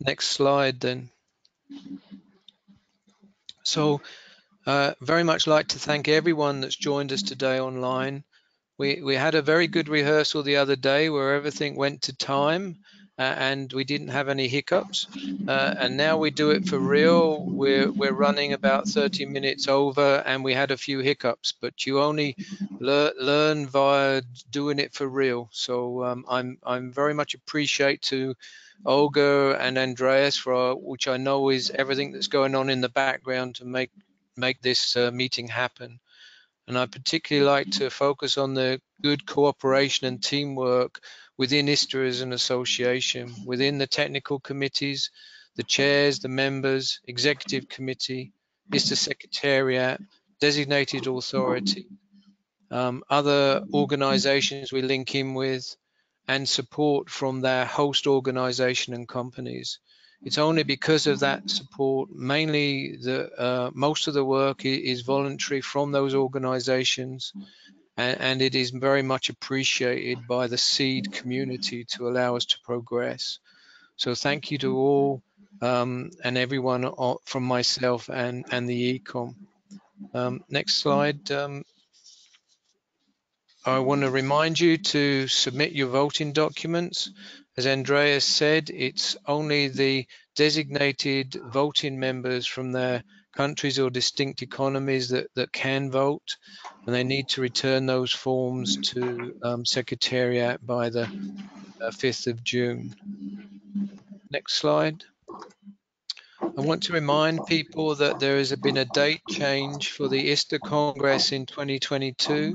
next slide then. So uh, very much like to thank everyone that's joined us today online. We, we had a very good rehearsal the other day where everything went to time uh, and we didn't have any hiccups. Uh, and now we do it for real. We're, we're running about 30 minutes over and we had a few hiccups, but you only lear, learn via doing it for real. So um, I'm, I'm very much appreciate to Olga and Andreas for which I know is everything that's going on in the background to make make this uh, meeting happen. And I particularly like to focus on the good cooperation and teamwork within ISTA as an association, within the technical committees, the chairs, the members, executive committee, ISTA secretariat, designated authority, um, other organizations we link in with, and support from their host organization and companies. It's only because of that support, mainly the uh, most of the work is voluntary from those organizations and, and it is very much appreciated by the seed community to allow us to progress. So thank you to all um, and everyone from myself and, and the ECOM. Um, next slide. Um, I want to remind you to submit your voting documents. As Andreas said, it's only the designated voting members from their countries or distinct economies that, that can vote, and they need to return those forms to um, Secretariat by the uh, 5th of June. Next slide. I want to remind people that there has been a date change for the ISTA Congress in 2022.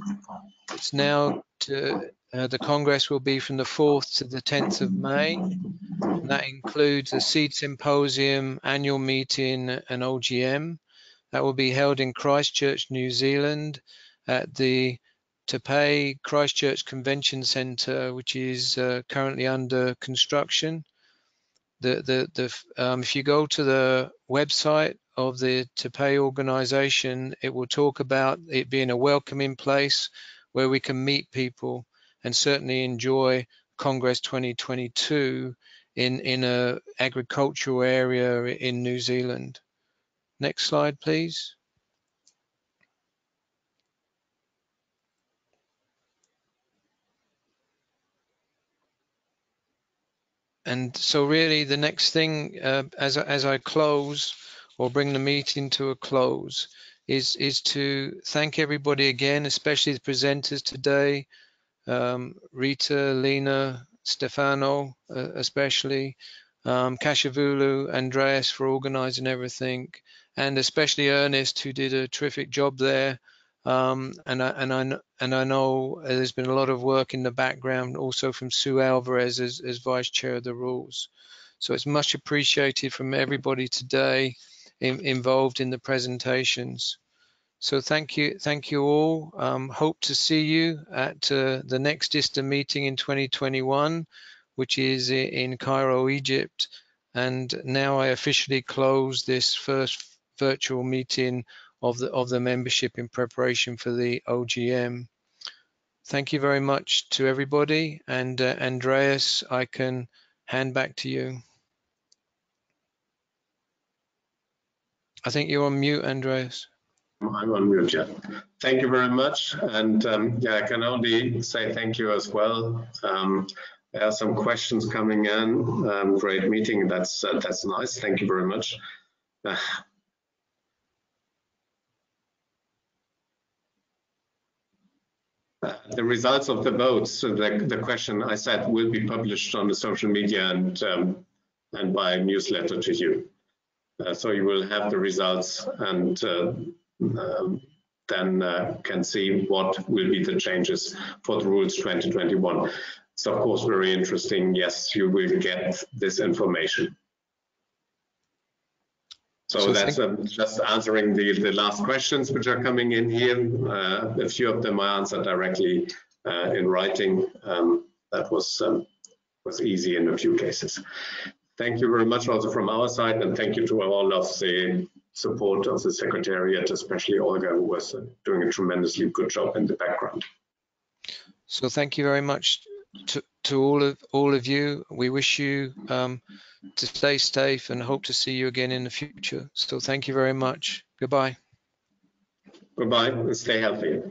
It's now to, uh, the Congress will be from the 4th to the 10th of May. And that includes the Seed Symposium, annual meeting and OGM. That will be held in Christchurch, New Zealand at the Pae Christchurch Convention Centre, which is uh, currently under construction. The, the, the, um, if you go to the website of the Te Pae organization, it will talk about it being a welcoming place where we can meet people and certainly enjoy Congress 2022 in, in a agricultural area in New Zealand. Next slide, please. And so really the next thing uh, as, as I close or bring the meeting to a close is, is to thank everybody again, especially the presenters today, um, Rita, Lena, Stefano, uh, especially, um, Keshavulu, Andreas for organizing everything, and especially Ernest, who did a terrific job there. Um, and I and I and I know there's been a lot of work in the background, also from Sue Alvarez as, as vice chair of the rules. So it's much appreciated from everybody today in, involved in the presentations. So thank you, thank you all. Um, hope to see you at uh, the next ISTA meeting in 2021, which is in Cairo, Egypt. And now I officially close this first virtual meeting of the of the membership in preparation for the OGM. Thank you very much to everybody. And uh, Andreas, I can hand back to you. I think you're on mute, Andreas. I'm on mute, yeah. Thank you very much. And um, yeah, I can only say thank you as well. Um, there are some questions coming in. Um, great meeting. That's uh, that's nice. Thank you very much. Uh, the results of the votes, so the, the question I said will be published on the social media and um, and by newsletter to you. Uh, so you will have the results and uh, um, then uh, can see what will be the changes for the rules 2021. It's of course very interesting. Yes, you will get this information. So, So that's um, just answering the, the last questions which are coming in here. Uh, a few of them I answered directly uh, in writing. Um, that was um, was easy in a few cases. Thank you very much also from our side, and thank you to all of the support of the Secretariat, especially Olga, who was doing a tremendously good job in the background. So thank you very much to, to all of all of you. We wish you um, to stay safe and hope to see you again in the future. So thank you very much. Goodbye. Goodbye, and stay healthy.